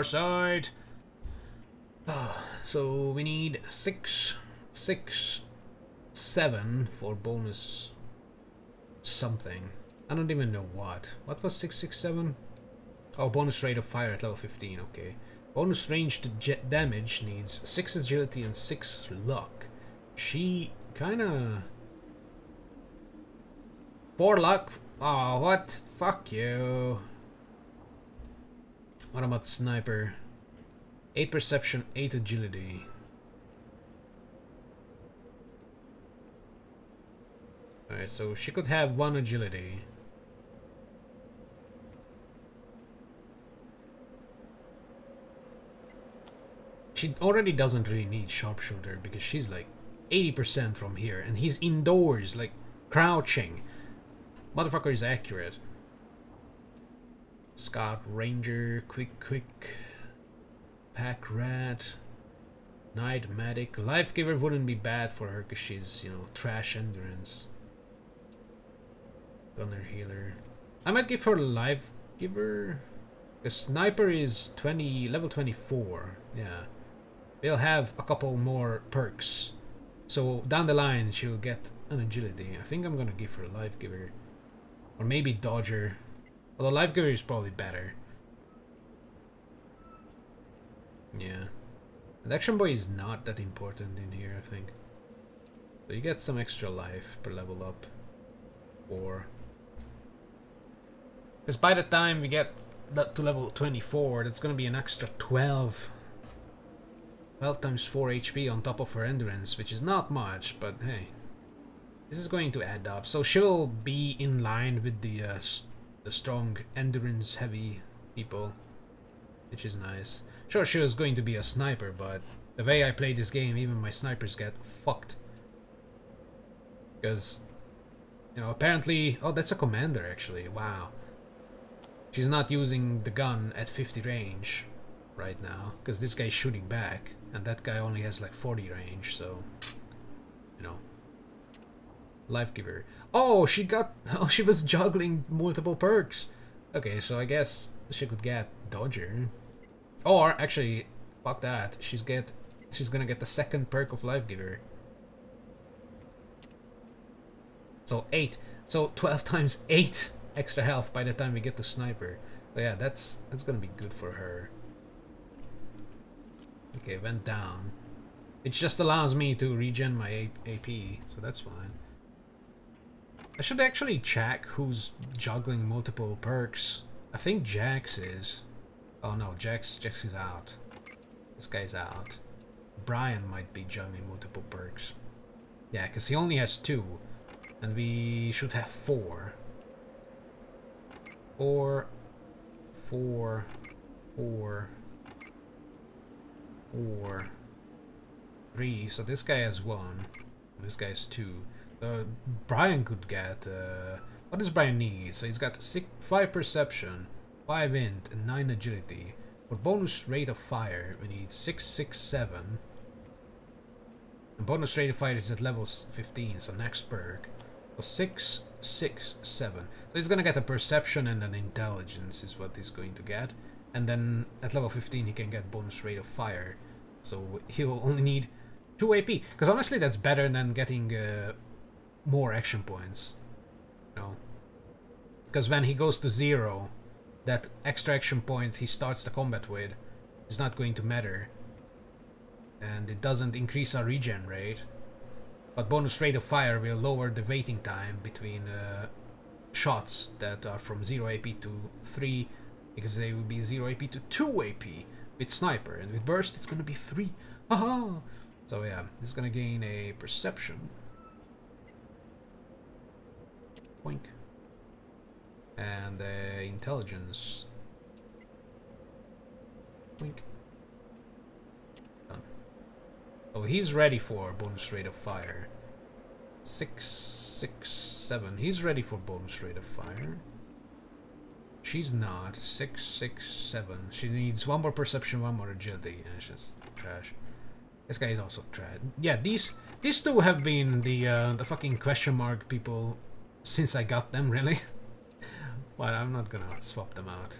Our side. Ah, so we need six, six, seven for bonus something. I don't even know what. What was six, six, seven? Oh, bonus rate of fire at level 15. Okay. Bonus range to jet damage needs six agility and six luck. She kinda. Four luck. Oh, what? Fuck you. What about sniper? 8 perception, 8 agility. Alright, so she could have 1 agility. She already doesn't really need sharpshooter because she's like 80% from here and he's indoors, like crouching. Motherfucker is accurate. Scout Ranger, Quick Quick, Pack Rat, Night Medic. Life Giver wouldn't be bad for her because she's, you know, trash endurance. Gunner Healer. I might give her Life Giver. The Sniper is 20, level 24. Yeah. They'll have a couple more perks. So down the line she'll get an agility. I think I'm gonna give her Life Giver. Or maybe Dodger. Although Life Giver is probably better. Yeah. And Action Boy is not that important in here, I think. So you get some extra life per level up. Or... Because by the time we get to level 24, that's gonna be an extra 12 12 times 4 HP on top of her endurance, which is not much, but hey. This is going to add up. So she'll be in line with the, uh, the strong endurance heavy people, which is nice. Sure, she was going to be a sniper, but the way I play this game, even my snipers get fucked. Because, you know, apparently... Oh, that's a commander, actually. Wow. She's not using the gun at 50 range right now, because this guy's shooting back, and that guy only has like 40 range, so... You know. Life giver. Oh, she got... <laughs> Oh, she was juggling multiple perks. Okay, so I guess she could get Dodger. Or, actually, fuck that. She's get... She's gonna get the second perk of Life Giver. So 8. So 12 <laughs> times 8 extra health by the time we get to Sniper. So yeah, that's that's gonna be good for her. Okay, went down. It just allows me to regen my AP, so that's fine. I should actually check who's juggling multiple perks. I think Jax is. Oh no, Jax, Jax is out. This guy's out. Brian might be juggling multiple perks. Yeah, because he only has two. And we should have four. Four, four, four, four, three. So this guy has one. This guy has two. Uh, Brian could get... Uh, what does Brian need? So he's got six, 5 perception, 5 int, and 9 agility. For bonus rate of fire, we need 6, 6, 7. And bonus rate of fire is at level 15, so next perk. So 6, 6, 7. So he's gonna get a perception and an intelligence is what he's going to get. And then at level 15 he can get bonus rate of fire. So he'll only need 2 AP. Because honestly that's better than getting uh, more action points. You know? Because when he goes to 0, that extra action point he starts the combat with is not going to matter. And it doesn't increase our regen rate. But bonus rate of fire will lower the waiting time between uh, shots that are from 0 AP to 3 because they will be 0 AP to 2 AP with sniper and with burst it's gonna be 3 Aha! So yeah, it's gonna gain a perception. Boink. And uh, intelligence. Boink. Oh, he's ready for bonus rate of fire. Six, six, seven. He's ready for bonus rate of fire. She's not. Six, six, seven. She needs one more perception, one more agility. Yeah, just trash. This guy is also trash. Yeah, these these two have been the uh, the fucking question mark people since I got them, really. <laughs> but I'm not gonna swap them out.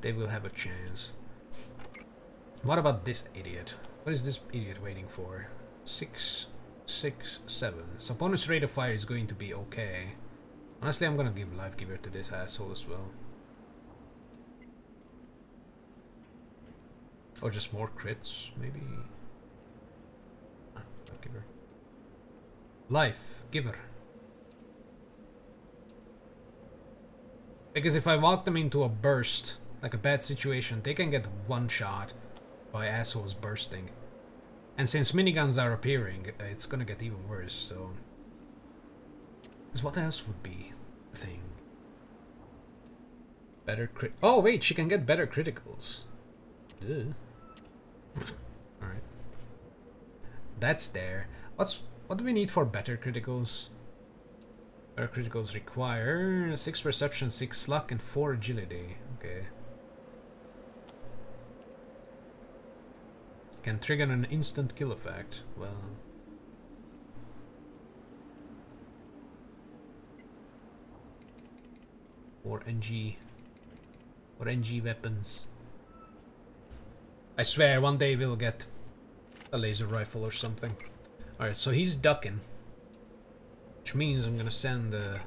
They will have a chance. What about this idiot? What is this idiot waiting for? Six, six, seven. So bonus rate of fire is going to be okay. Honestly, I'm gonna give life giver to this asshole as well. Or just more crits, maybe. Ah, life giver. Life giver. Because if I walk them into a burst, like a bad situation, they can get one shot by assholes bursting. And since miniguns are appearing, it's gonna get even worse, so... Because what else would be a thing? Better crit- Oh wait, she can get better criticals. Alright. That's there. What's what do we need for better criticals? Better criticals require 6 perception, 6 luck, and 4 agility. Okay. Can trigger an instant kill effect. Well... Or NG... Or NG weapons. I swear, one day we'll get a laser rifle or something. Alright, so he's ducking. Which means I'm gonna send uh,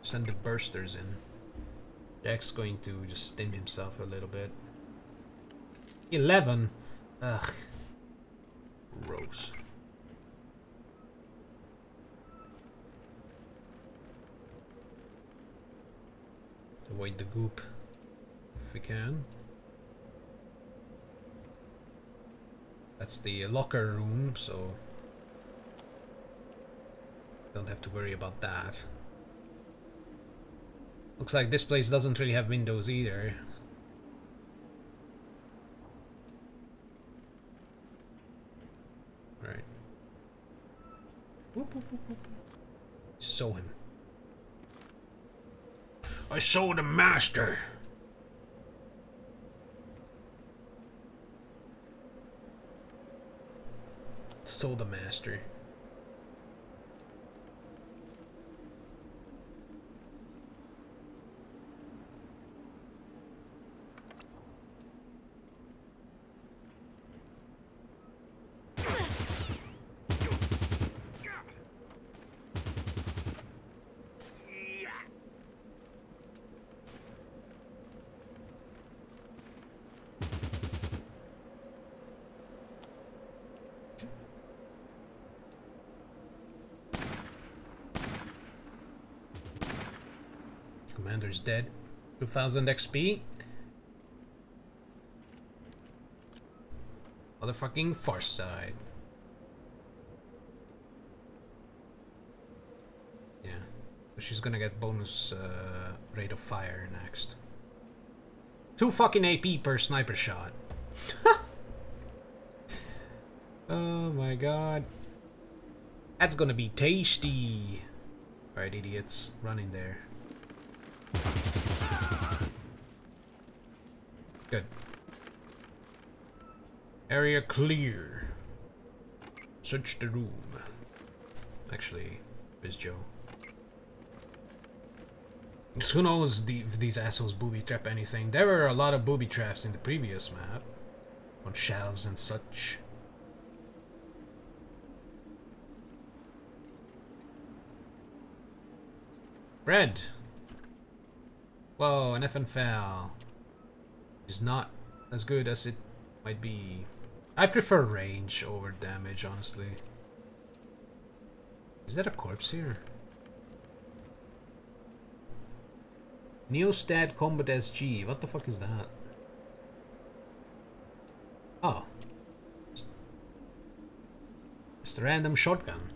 send the bursters in. Jack's going to just stim himself a little bit. 11? Ugh. Gross. Avoid the goop if we can. That's the locker room, so don't have to worry about that. Looks like this place doesn't really have windows either. Right. Whoop, whoop, whoop, Saw him. I saw the master. The master. Commander's dead. 2000 XP. Motherfucking Farsight. Yeah. She's gonna get bonus uh, rate of fire next. Two fucking AP per sniper shot. <laughs> oh my god. That's gonna be tasty. Alright, idiots. Running there. Good. Area clear. Search the room. Actually, where's Joe? who knows the, if these assholes booby trap anything. There were a lot of booby traps in the previous map. On shelves and such. Bread. Whoa, an FN FAL is not as good as it might be. I prefer range over damage, honestly. Is that a corpse here? Neostead Combat SG. What the fuck is that? Oh. Just a random shotgun.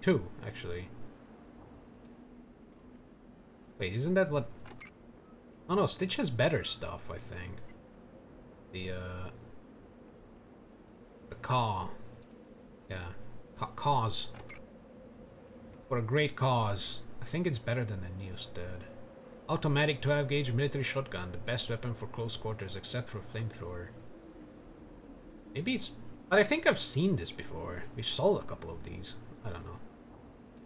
Two, actually. Wait, isn't that what Oh no, Stitch has better stuff, I think. The, uh... Car. Yeah. Ca cause. For a great cause. I think it's better than the Neostead. Automatic 12 gauge military shotgun, the best weapon for close quarters except for flamethrower. Maybe it's... But I think I've seen this before. We've sold a couple of these. I don't know.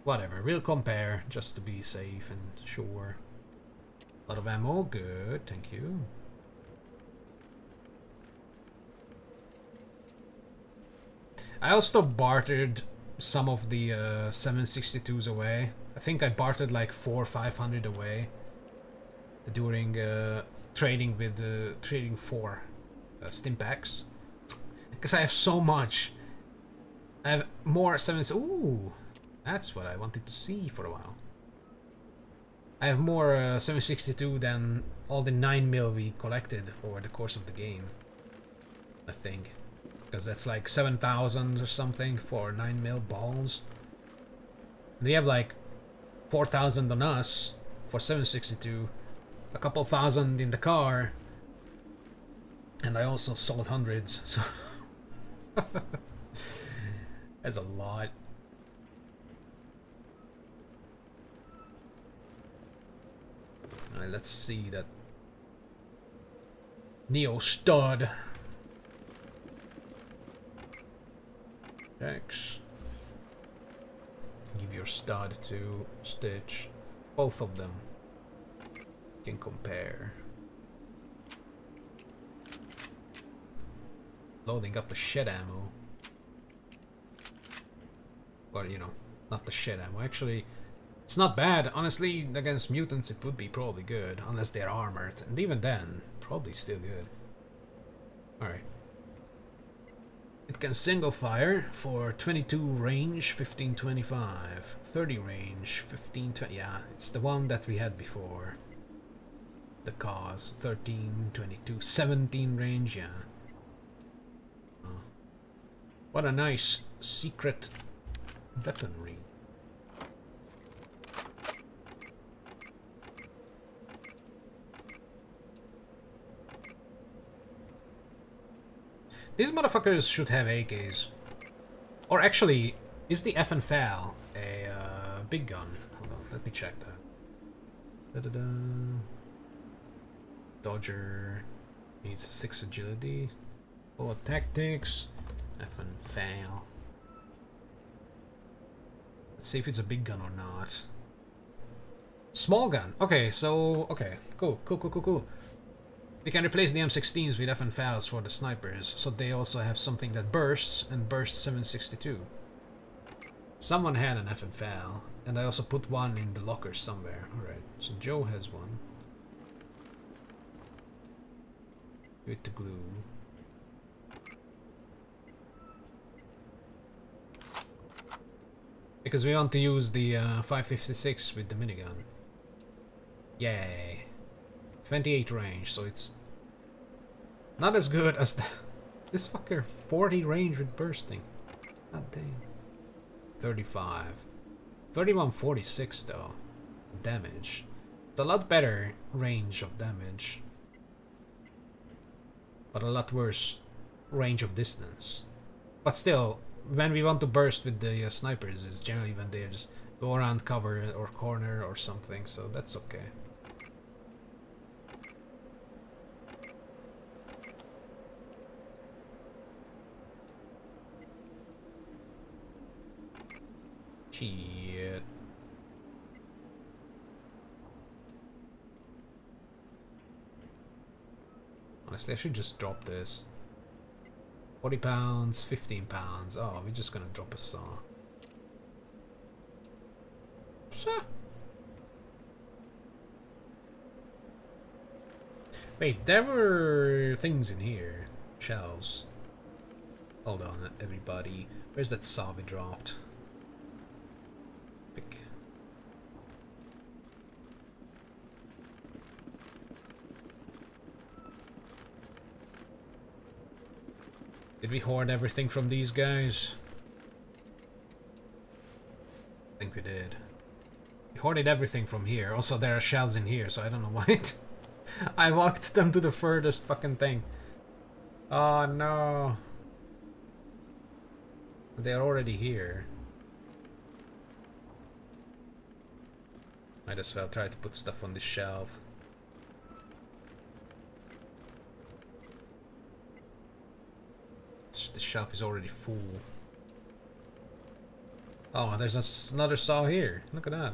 Whatever, we'll compare just to be safe and sure. A lot of ammo, good, thank you. I also bartered some of the uh, 762s away. I think I bartered like four or five hundred away during uh, trading with uh, trading for uh, Stimpaks. Because I have so much. I have more 7 Ooh, that's what I wanted to see for a while. I have more uh, 762 than all the 9 mil we collected over the course of the game. I think. Because that's like 7,000 or something for 9 mil balls. We have like 4,000 on us for 762. A couple thousand in the car. And I also sold hundreds, <laughs> so... <laughs> that's a lot. Right, let's see that Neostead. X. Give your stud to Stitch. Both of them. Can compare. Loading up the shit ammo. Well, you know, not the shit ammo. Actually, it's not bad. Honestly, against mutants it would be probably good. Unless they're armored. And even then, probably still good. Alright. Can single fire for 22 range, 1525. 30 range, 1520. Yeah, it's the one that we had before. the cause. 13, 22, 17 range, yeah. Oh. What a nice secret weaponry. These motherfuckers should have AKs. Or actually, is the FN FAL a uh, big gun? Hold on, let me check that. Da -da -da. Dodger needs 6 agility. Full of tactics. FN FAL. Let's see if it's a big gun or not. Small gun. Okay, so... Okay, cool, cool, cool, cool, cool. We can replace the M16s with FN FALs for the snipers, so they also have something that bursts and bursts 762. Someone had an FN FAL, and I also put one in the locker somewhere. Alright, so Joe has one. With the glue. Because we want to use the uh, 556 with the minigun. Yay. 28 range, so it's not as good as the, <laughs> this fucker 40 range with bursting. God dang. 35. 3146 though. Damage. It's a lot better range of damage. But a lot worse range of distance. But still, when we want to burst with the uh, snipers, it's generally when they just go around cover or corner or something, so that's okay. Shit. Honestly, I should just drop this. 40 pounds, 15 pounds. Oh, we're just gonna drop a saw. Wait, there were things in here. Shells. Hold on, everybody. Where's that saw we dropped? Did we hoard everything from these guys? I think we did. We hoarded everything from here. Also, there are shells in here, so I don't know why. <laughs> I walked them to the furthest fucking thing. Oh no. They're already here. Might as well try to put stuff on this shelf. The shelf is already full. Oh, there's another saw here. Look at that.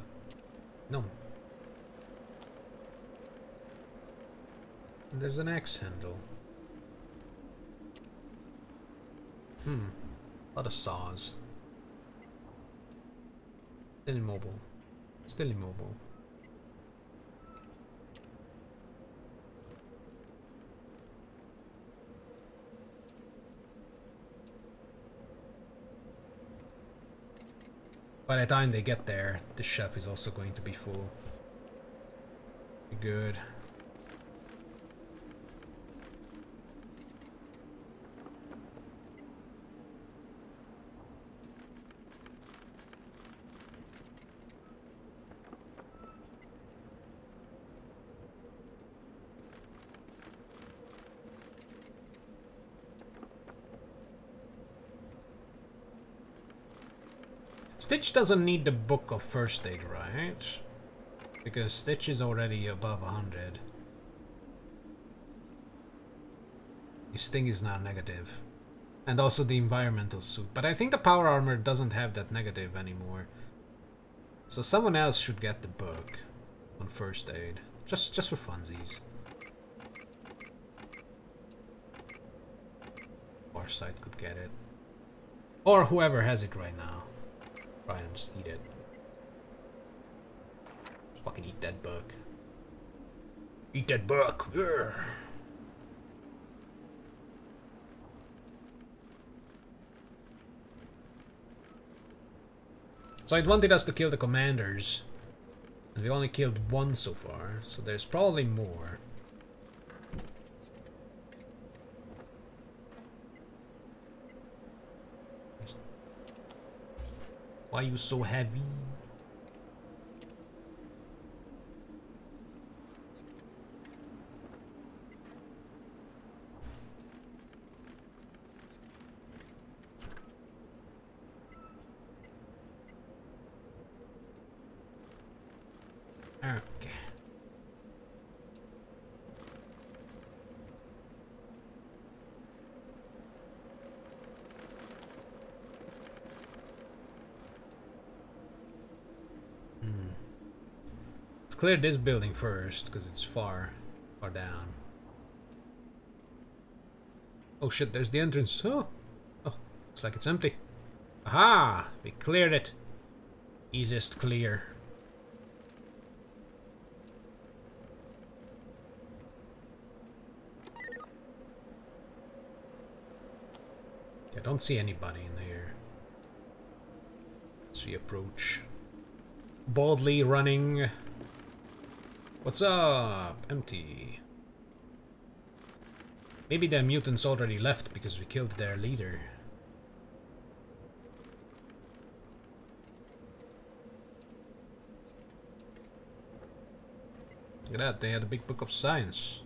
No. And there's an axe handle. Hmm. A lot of saws. Still immobile. Still immobile. By the time they get there, the chef is also going to be full. Good. Stitch doesn't need the book of first aid, right? Because Stitch is already above 100. His thing is now negative. And also the environmental suit. But I think the power armor doesn't have that negative anymore. So someone else should get the book on first aid. Just just for funsies. Farsight could get it. Or whoever has it right now. And just eat it. Just fucking eat that book. Eat book! Ugh. So it wanted us to kill the commanders. And we only killed one so far, so there's probably more. Why you so heavy? Okay. Hmm. Let's clear this building first, because it's far, far down. Oh shit, there's the entrance. Oh, oh, looks like it's empty. Aha! We cleared it. Easiest clear. I don't see anybody in here. As we approach. Boldly running. What's up? Empty. Maybe the mutants already left because we killed their leader. Look at that, they had a big book of science.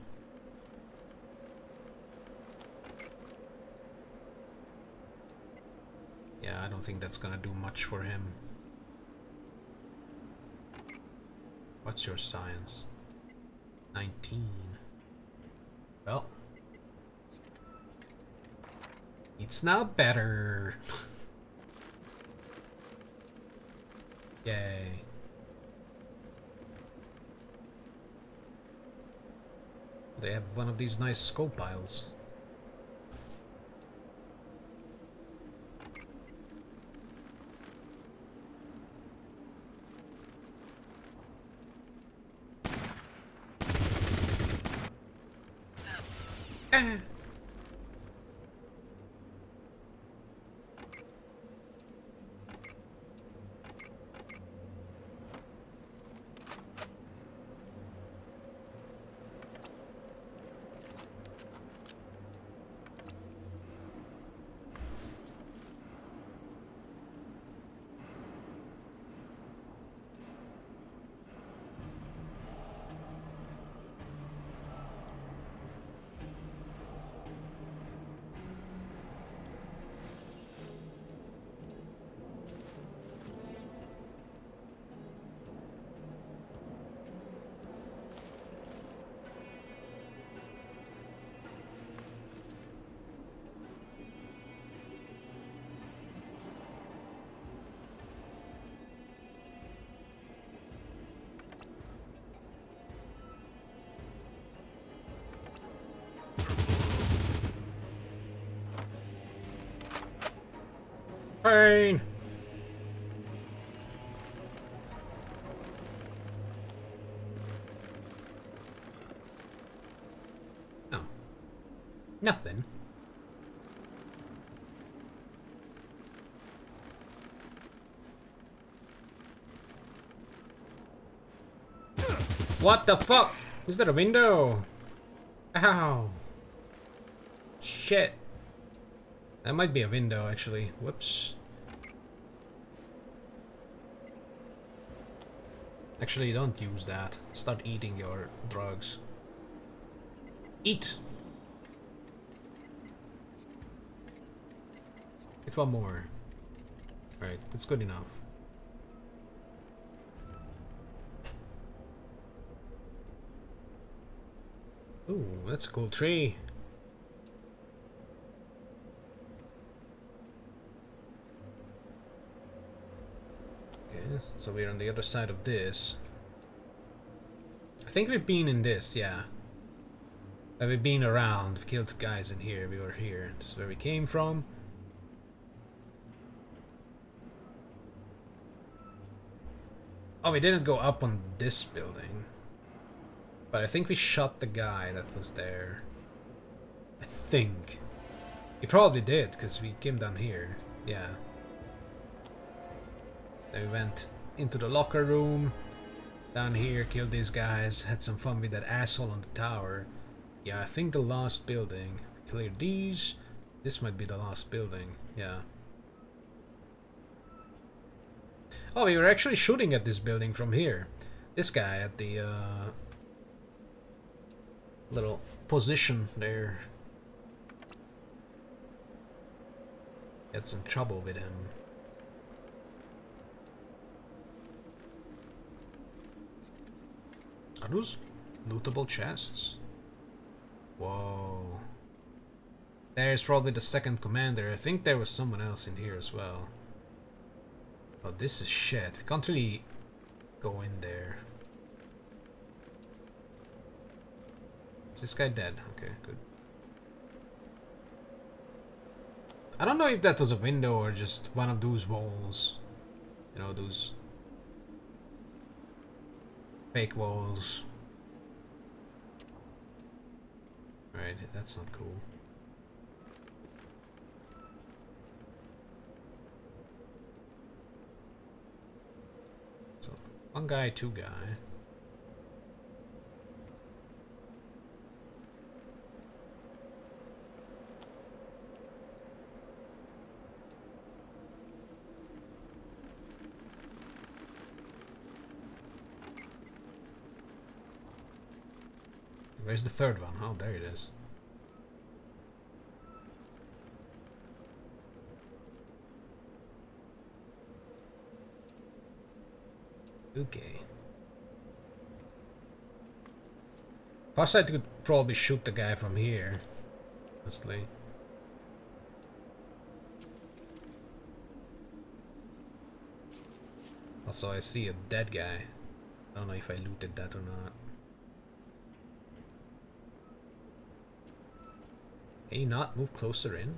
Yeah, I don't think that's gonna do much for him. What's your science? 19. Well. It's not better. <laughs> Yay. They have one of these nice scope piles. What the fuck? Is that a window? Ow. Shit. That might be a window, actually. Whoops. Actually, don't use that. Start eating your drugs. Eat! Get one more. Alright, that's good enough. Ooh, that's a cool tree. Okay, so we're on the other side of this. I think we've been in this, yeah. Uh, we've been around, we've killed guys in here, we were here. This is where we came from. Oh, we didn't go up on this building. But I think we shot the guy that was there. I think. He probably did, because we came down here. Yeah. Then we went into the locker room. Down here, killed these guys, had some fun with that asshole on the tower. Yeah, I think the last building. Clear these. This might be the last building. Yeah. Oh, we were actually shooting at this building from here. This guy at the uh, little position there. Had some trouble with him. Are those lootable chests? Whoa. There's probably the second commander. I think there was someone else in here as well. Oh, this is shit. We can't really go in there. Is this guy dead? Okay, good. I don't know if that was a window or just one of those walls. You know, those fake walls. Right, that's not cool. So, one guy, two guy. Where's the third one? Oh, there it is. Okay. I could probably shoot the guy from here. Honestly. Also, I see a dead guy. I don't know if I looted that or not. Can you not move closer in?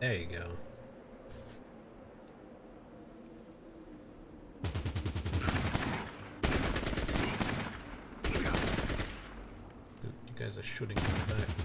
There you go. You guys are shooting in back.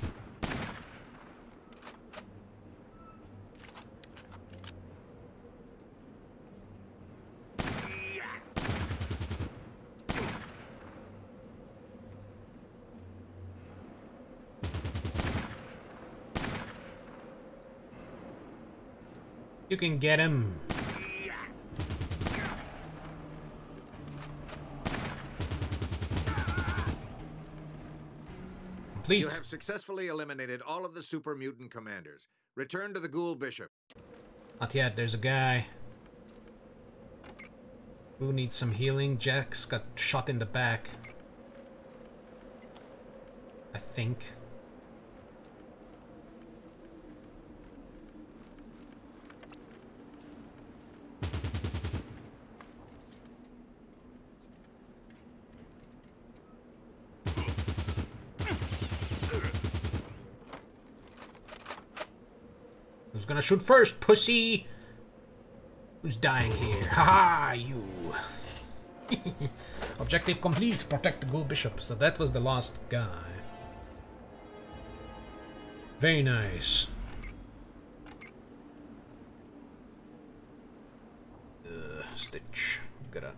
You can get him. Complete. You have successfully eliminated all of the super mutant commanders. Return to the Ghoul Bishop. Not yet. There's a guy. Who needs some healing? Jax got shot in the back. I think. Gonna shoot first, pussy! Who's dying here? Haha, -ha, you! <laughs> Objective complete, protect the Ghoul Bishop. So that was the last guy. Very nice. Uh, Stitch. You gotta...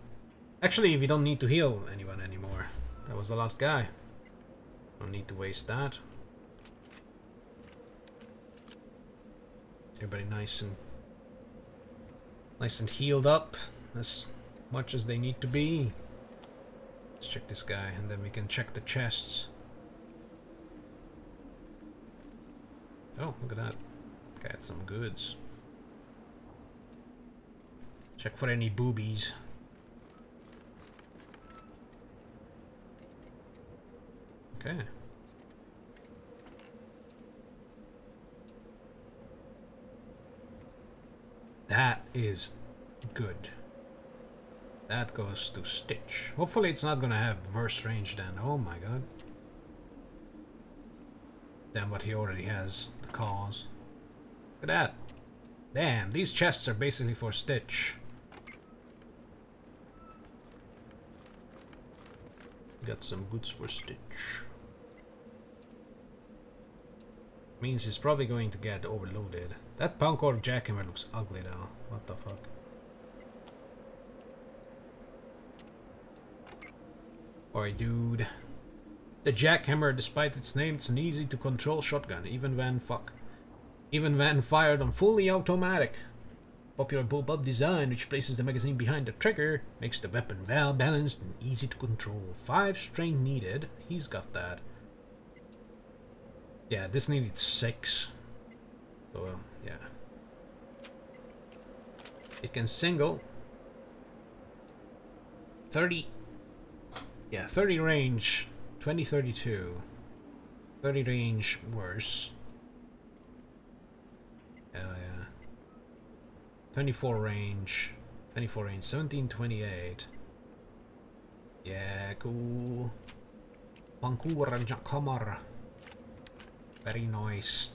Actually, we don't need to heal anyone anymore. That was the last guy. Don't need to waste that. Everybody nice and nice and healed up as much as they need to be. Let's check this guy and then we can check the chests. Oh, look at that. Got some goods. Check for any boobies. Okay. That is good. That goes to Stitch. Hopefully it's not gonna have worse range then. Oh my god. Than what he already has, the cause. Look at that. Damn, these chests are basically for Stitch. Got some goods for Stitch. Means he's probably going to get overloaded. That Pancor jackhammer looks ugly now. What the fuck? Oi, dude. The jackhammer, despite its name, it's an easy to control shotgun, even when fuck. Even when fired on fully automatic. Popular bullpup design, which places the magazine behind the trigger, makes the weapon well balanced and easy to control. Five strain needed. He's got that. Yeah, this needed six. So, well, yeah. It can single. 30. Yeah, 30 range. 2032. 30 range worse. Hell yeah. 24 range. 24 range. 1728. Yeah, cool. Vancouver Kamar. Very nice.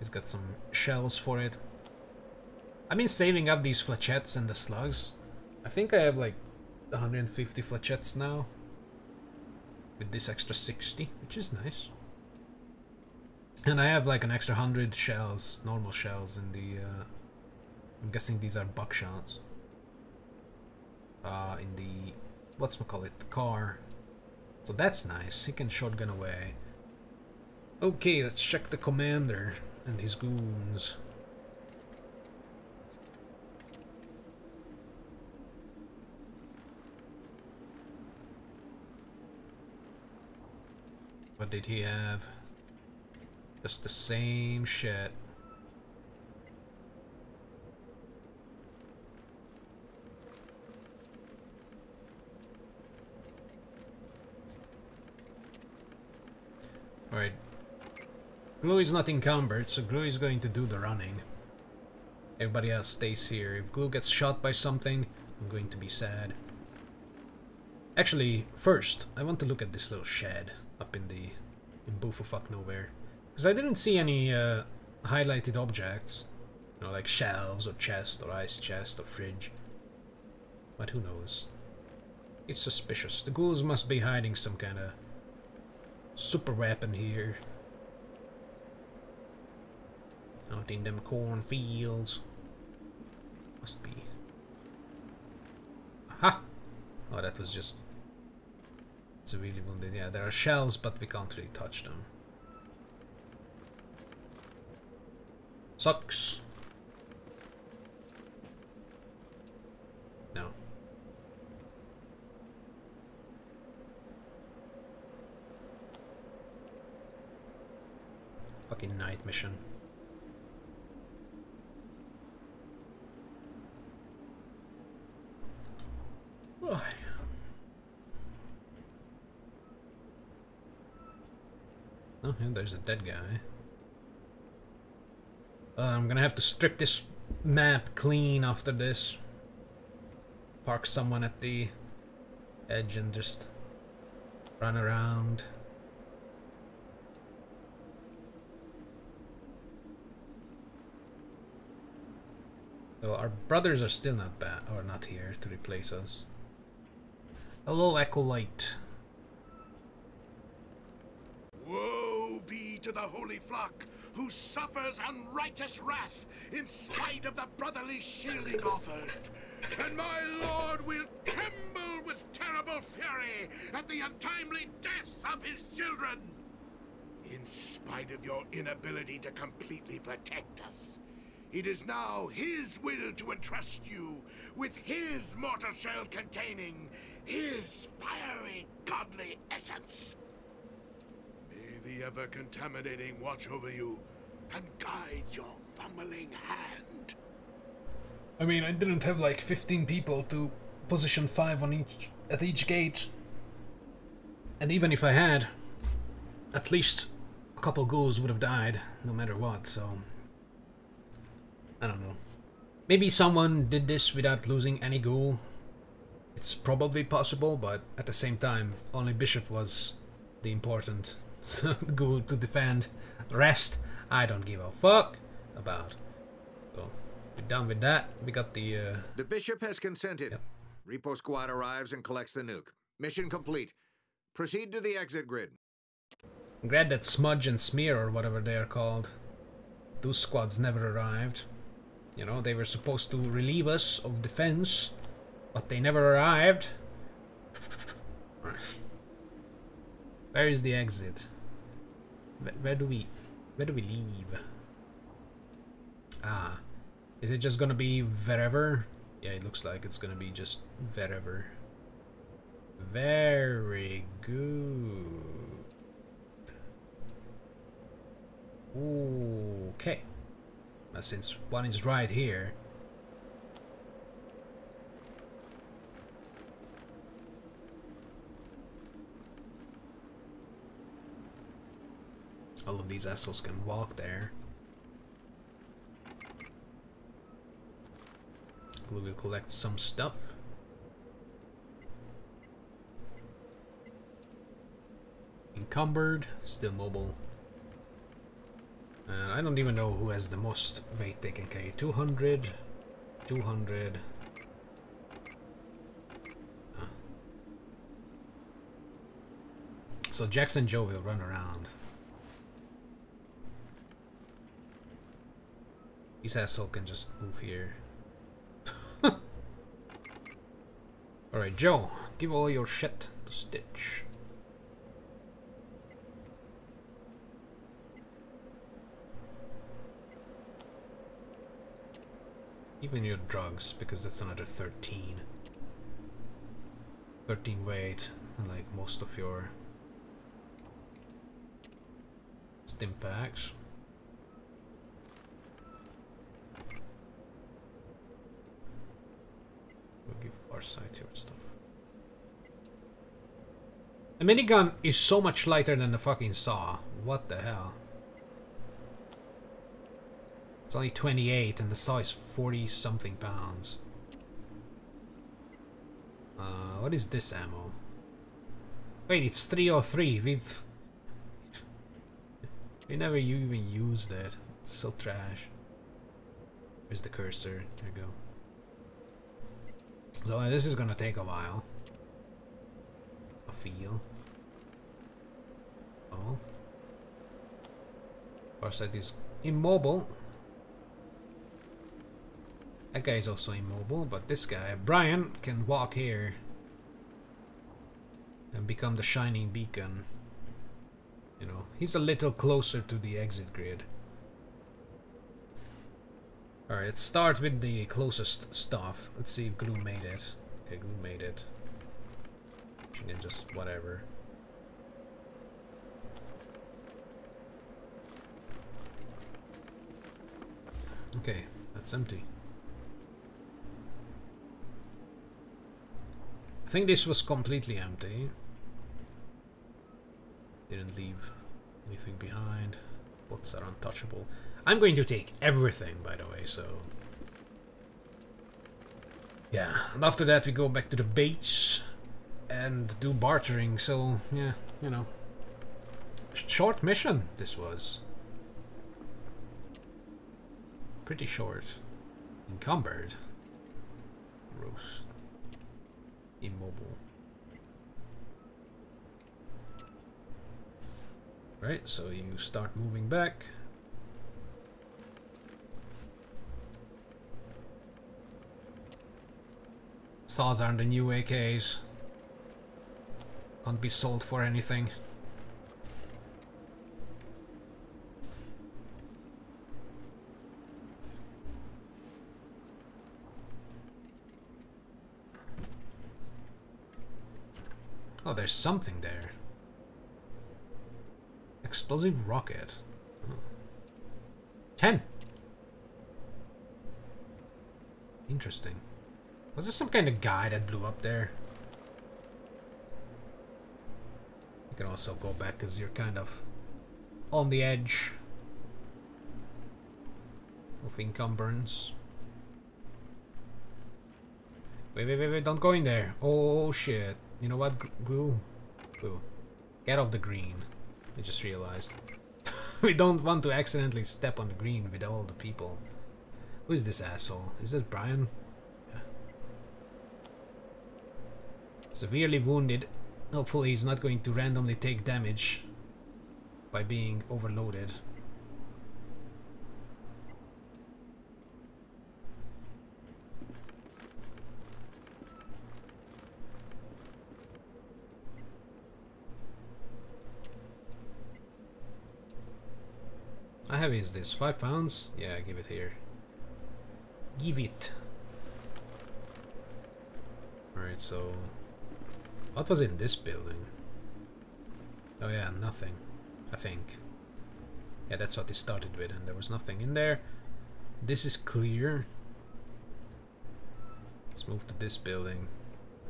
It's got some shells for it. I've been saving up these flechettes and the slugs. I think I have like 150 flechettes now. With this extra 60, which is nice. And I have like an extra 100 shells, normal shells in the... Uh, I'm guessing these are buckshots. Uh, in the... What's we call it? Car. So that's nice. He can shotgun away. Okay, let's check the commander and his goons. What did he have? Just the same shit. Alright, Glue is not encumbered, so Glue is going to do the running. Everybody else stays here. If Glue gets shot by something, I'm going to be sad. Actually, first, I want to look at this little shed up in the... in Bufufuck nowhere. Because I didn't see any uh, highlighted objects. You know, like shelves or chest or ice chest or fridge. But who knows. It's suspicious. The ghouls must be hiding some kind of super weapon here. Out in them cornfields. Must be. Aha! Oh, that was just severely wounded. Yeah, there are shells, but we can't really touch them. Sucks. No. Fucking night mission. Oh, yeah, there's a dead guy. Uh, I'm gonna have to strip this map clean after this. Park someone at the edge and just run around. So our brothers are still not bad, or not here to replace us. Hello, Acolyte. Woe be to the holy flock who suffers unrighteous wrath in spite of the brotherly shielding offered. And my lord will tremble with terrible fury at the untimely death of his children. In spite of your inability to completely protect us, it is now his will to entrust you with his mortal shell containing his fiery godly essence. May the ever-contaminating watch over you and guide your fumbling hand. I mean, I didn't have like 15 people to position 5 on each at each gate. And even if I had, at least a couple ghouls would have died, no matter what, so... I don't know. Maybe someone did this without losing any ghoul. It's probably possible, but at the same time, only Bishop was the important <laughs> ghoul to defend. The rest, I don't give a fuck about. So, we're done with that. We got the... Uh... The Bishop has consented. Yep. Repo squad arrives and collects the nuke. Mission complete. Proceed to the exit grid. Glad that Smudge and Smear or whatever they are called. Those squads never arrived. You know, they were supposed to relieve us of defense, but they never arrived. Where is the exit? Where, do we... Where do we leave? Ah. Is it just gonna be wherever? Yeah, it looks like it's gonna be just wherever. Very good. Okay. Now, since one is right here. All of these assholes can walk there. We will collect some stuff. Encumbered, still mobile. Uh, I don't even know who has the most weight they can carry. 200, 200. Uh. So Jackson Joe will run around. This asshole can just move here. <laughs> Alright, Joe, give all your shit to Stitch. Even your drugs, because that's another 13. 13 weight, like most of your stim packs. We'll give Farsight your stuff. The minigun is so much lighter than the fucking saw. What the hell? It's only 28 and the size 40 something pounds. Uh, what is this ammo? Wait, it's 303. We've... We never even used it. It's so trash. Where's the cursor? There you go. So uh, this is gonna take a while. I feel. Oh. Farsight is immobile. That guy is also immobile, but this guy, Brian, can walk here and become the shining beacon. You know, he's a little closer to the exit grid. Alright, let's start with the closest stuff. Let's see if Glue made it. Okay, Glue made it. She can just whatever. Okay, that's empty. Think this was completely empty. Didn't leave anything behind. What's are untouchable? I'm going to take everything, by the way, so... Yeah, and after that we go back to the base and do bartering, so, yeah, you know. Short mission, this was. Pretty short. Encumbered. Gross. Immobile. Right, so you start moving back. Saws aren't the new AKs. Can't be sold for anything. Oh, there's something there. Explosive rocket. Oh. Ten! Interesting. Was there some kind of guy that blew up there? You can also go back because you're kind of on the edge of encumbrance. Wait, wait, wait, wait, don't go in there. Oh, shit. You know what, Glue? Glue. Get off the green. I just realized. <laughs> we don't want to accidentally step on the green with all the people. Who is this asshole? Is this Brian? Severely wounded. Hopefully he's not going to randomly take damage. by being overloaded. How heavy is this? Five pounds? Yeah, give it here. Give it. Alright, so... What was in this building? Oh yeah, nothing. I think. Yeah, that's what they started with, and there was nothing in there. This is clear. Let's move to this building.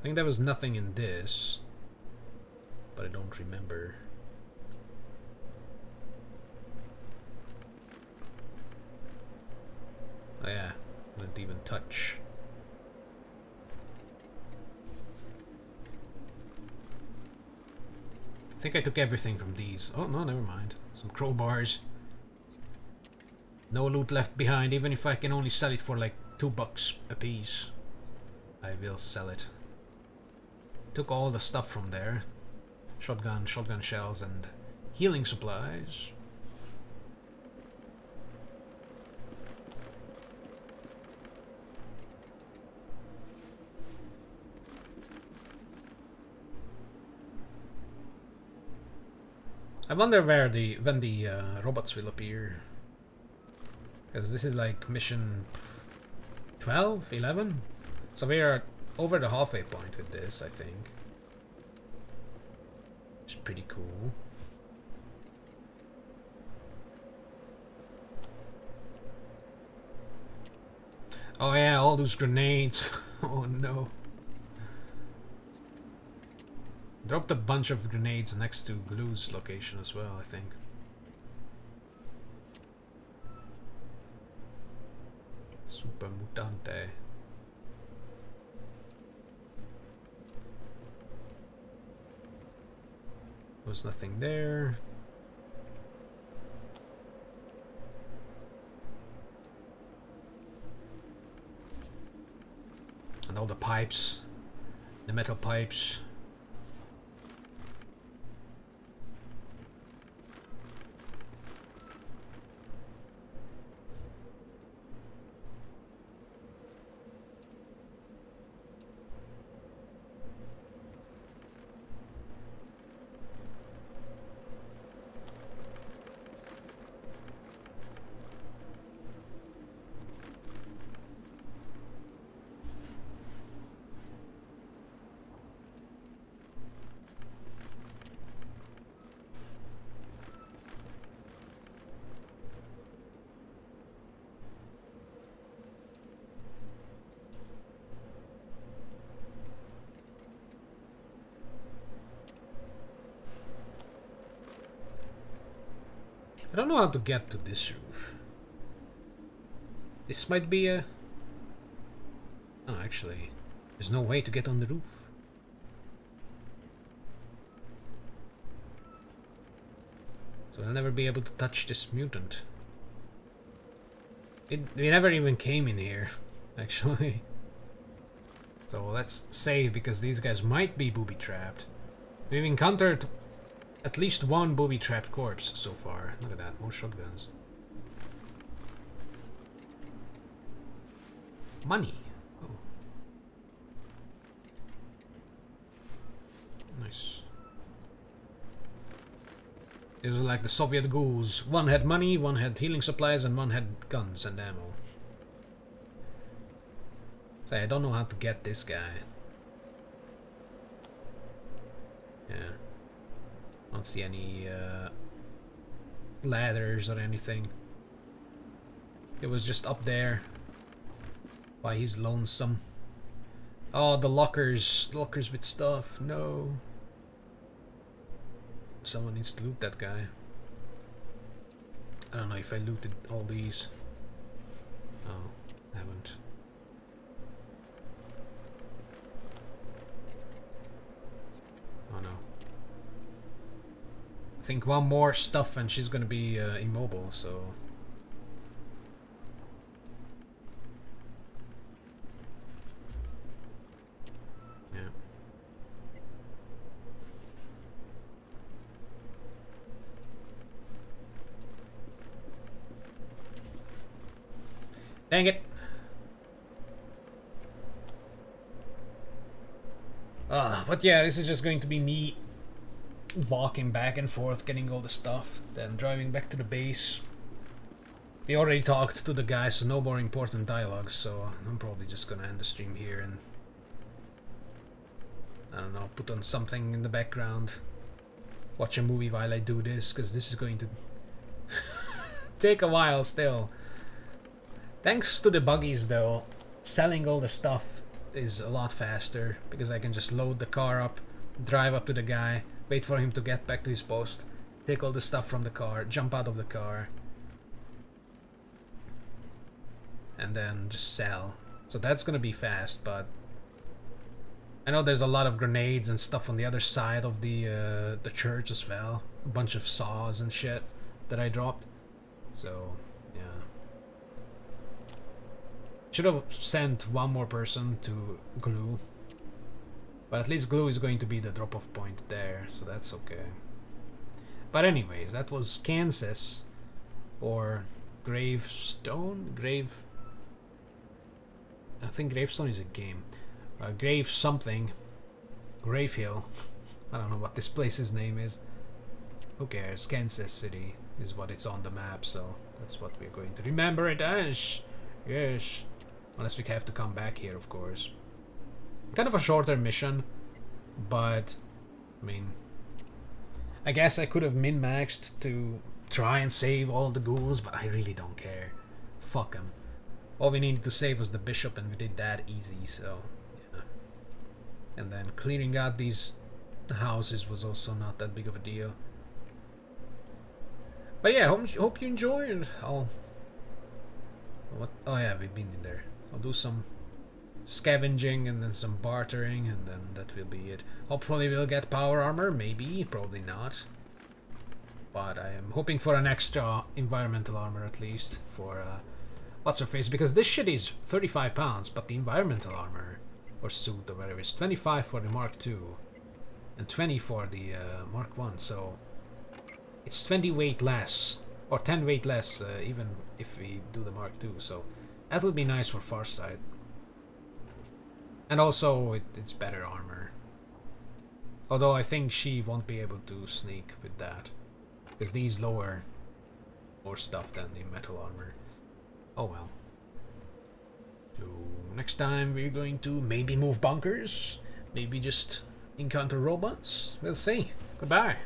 I think there was nothing in this. But I don't remember. Oh yeah, didn't even touch. I think I took everything from these. Oh no, never mind. Some crowbars. No loot left behind, even if I can only sell it for like two bucks a piece. I will sell it. Took all the stuff from there. Shotgun, shotgun shells, and healing supplies. I wonder where the when the uh, robots will appear. Because this is like mission 12, 11? So we are over the halfway point with this, I think. It's pretty cool. Oh yeah, all those grenades. <laughs> oh no. Dropped a bunch of grenades next to Glue's location as well, I think. Super Mutante. Was nothing there. And all the pipes. The metal pipes. I don't know how to get to this roof. This might be a... Oh, actually, there's no way to get on the roof. So I'll never be able to touch this mutant. It, we never even came in here, <laughs> actually. So let's save because these guys might be booby-trapped. We've encountered at least one booby-trapped corpse so far. Look at that, more shotguns. Money. Oh. Nice. It was like the Soviet ghouls. One had money, one had healing supplies, and one had guns and ammo. Say, I don't know how to get this guy. Yeah. I don't see any uh, ladders or anything. It was just up there. Why he's lonesome. Oh, the lockers. Lockers with stuff. No. Someone needs to loot that guy. I don't know if I looted all these. Oh, I haven't. I think one more stuff and she's gonna be uh, immobile, so... Yeah. Dang it! Ah, uh, but yeah, this is just going to be me walking back and forth, getting all the stuff, then driving back to the base. We already talked to the guy, so no more important dialogues, so I'm probably just gonna end the stream here and... I don't know, put on something in the background. Watch a movie while I do this, because this is going to <laughs> take a while still. Thanks to the buggies though, selling all the stuff is a lot faster, because I can just load the car up, drive up to the guy, wait for him to get back to his post, take all the stuff from the car, jump out of the car, and then just sell. So that's gonna be fast, but I know there's a lot of grenades and stuff on the other side of the uh, the church as well. A bunch of saws and shit that I dropped. So yeah, should have sent one more person to glue, but at least glue is going to be the drop-off point there, so that's okay. But anyways, that was Kansas or Gravestone, Grave I think Gravestone is a game. Uh, Grave something. Grave Hill. <laughs> I don't know what this place's name is. Who cares? Kansas City is what it's on the map, so that's what we're going to remember it as. Yes. Unless we have to come back here, of course. Kind of a shorter mission, but, I mean, I guess I could have min-maxed to try and save all the ghouls, but I really don't care. Fuck them. All we needed to save was the bishop and we did that easy, so... Yeah. And then clearing out these houses was also not that big of a deal. But yeah, hope, hope you enjoyed. I'll... What? Oh yeah, we've been in there. I'll do some scavenging and then some bartering and then that will be it. Hopefully we'll get power armor, maybe, probably not. But I am hoping for an extra environmental armor at least for uh, what's her face? Because this shit is 35 pounds but the environmental armor or suit or whatever is 25 for the Mark II and 20 for the uh, Mark 1 so it's 20 weight less or 10 weight less uh, even if we do the Mark II so that would be nice for Farsight and also it, it's better armor although I think she won't be able to sneak with that because these lower more stuff than the metal armor Oh well. So next time we're going to maybe move bunkers, maybe just encounter robots. We'll see. Goodbye.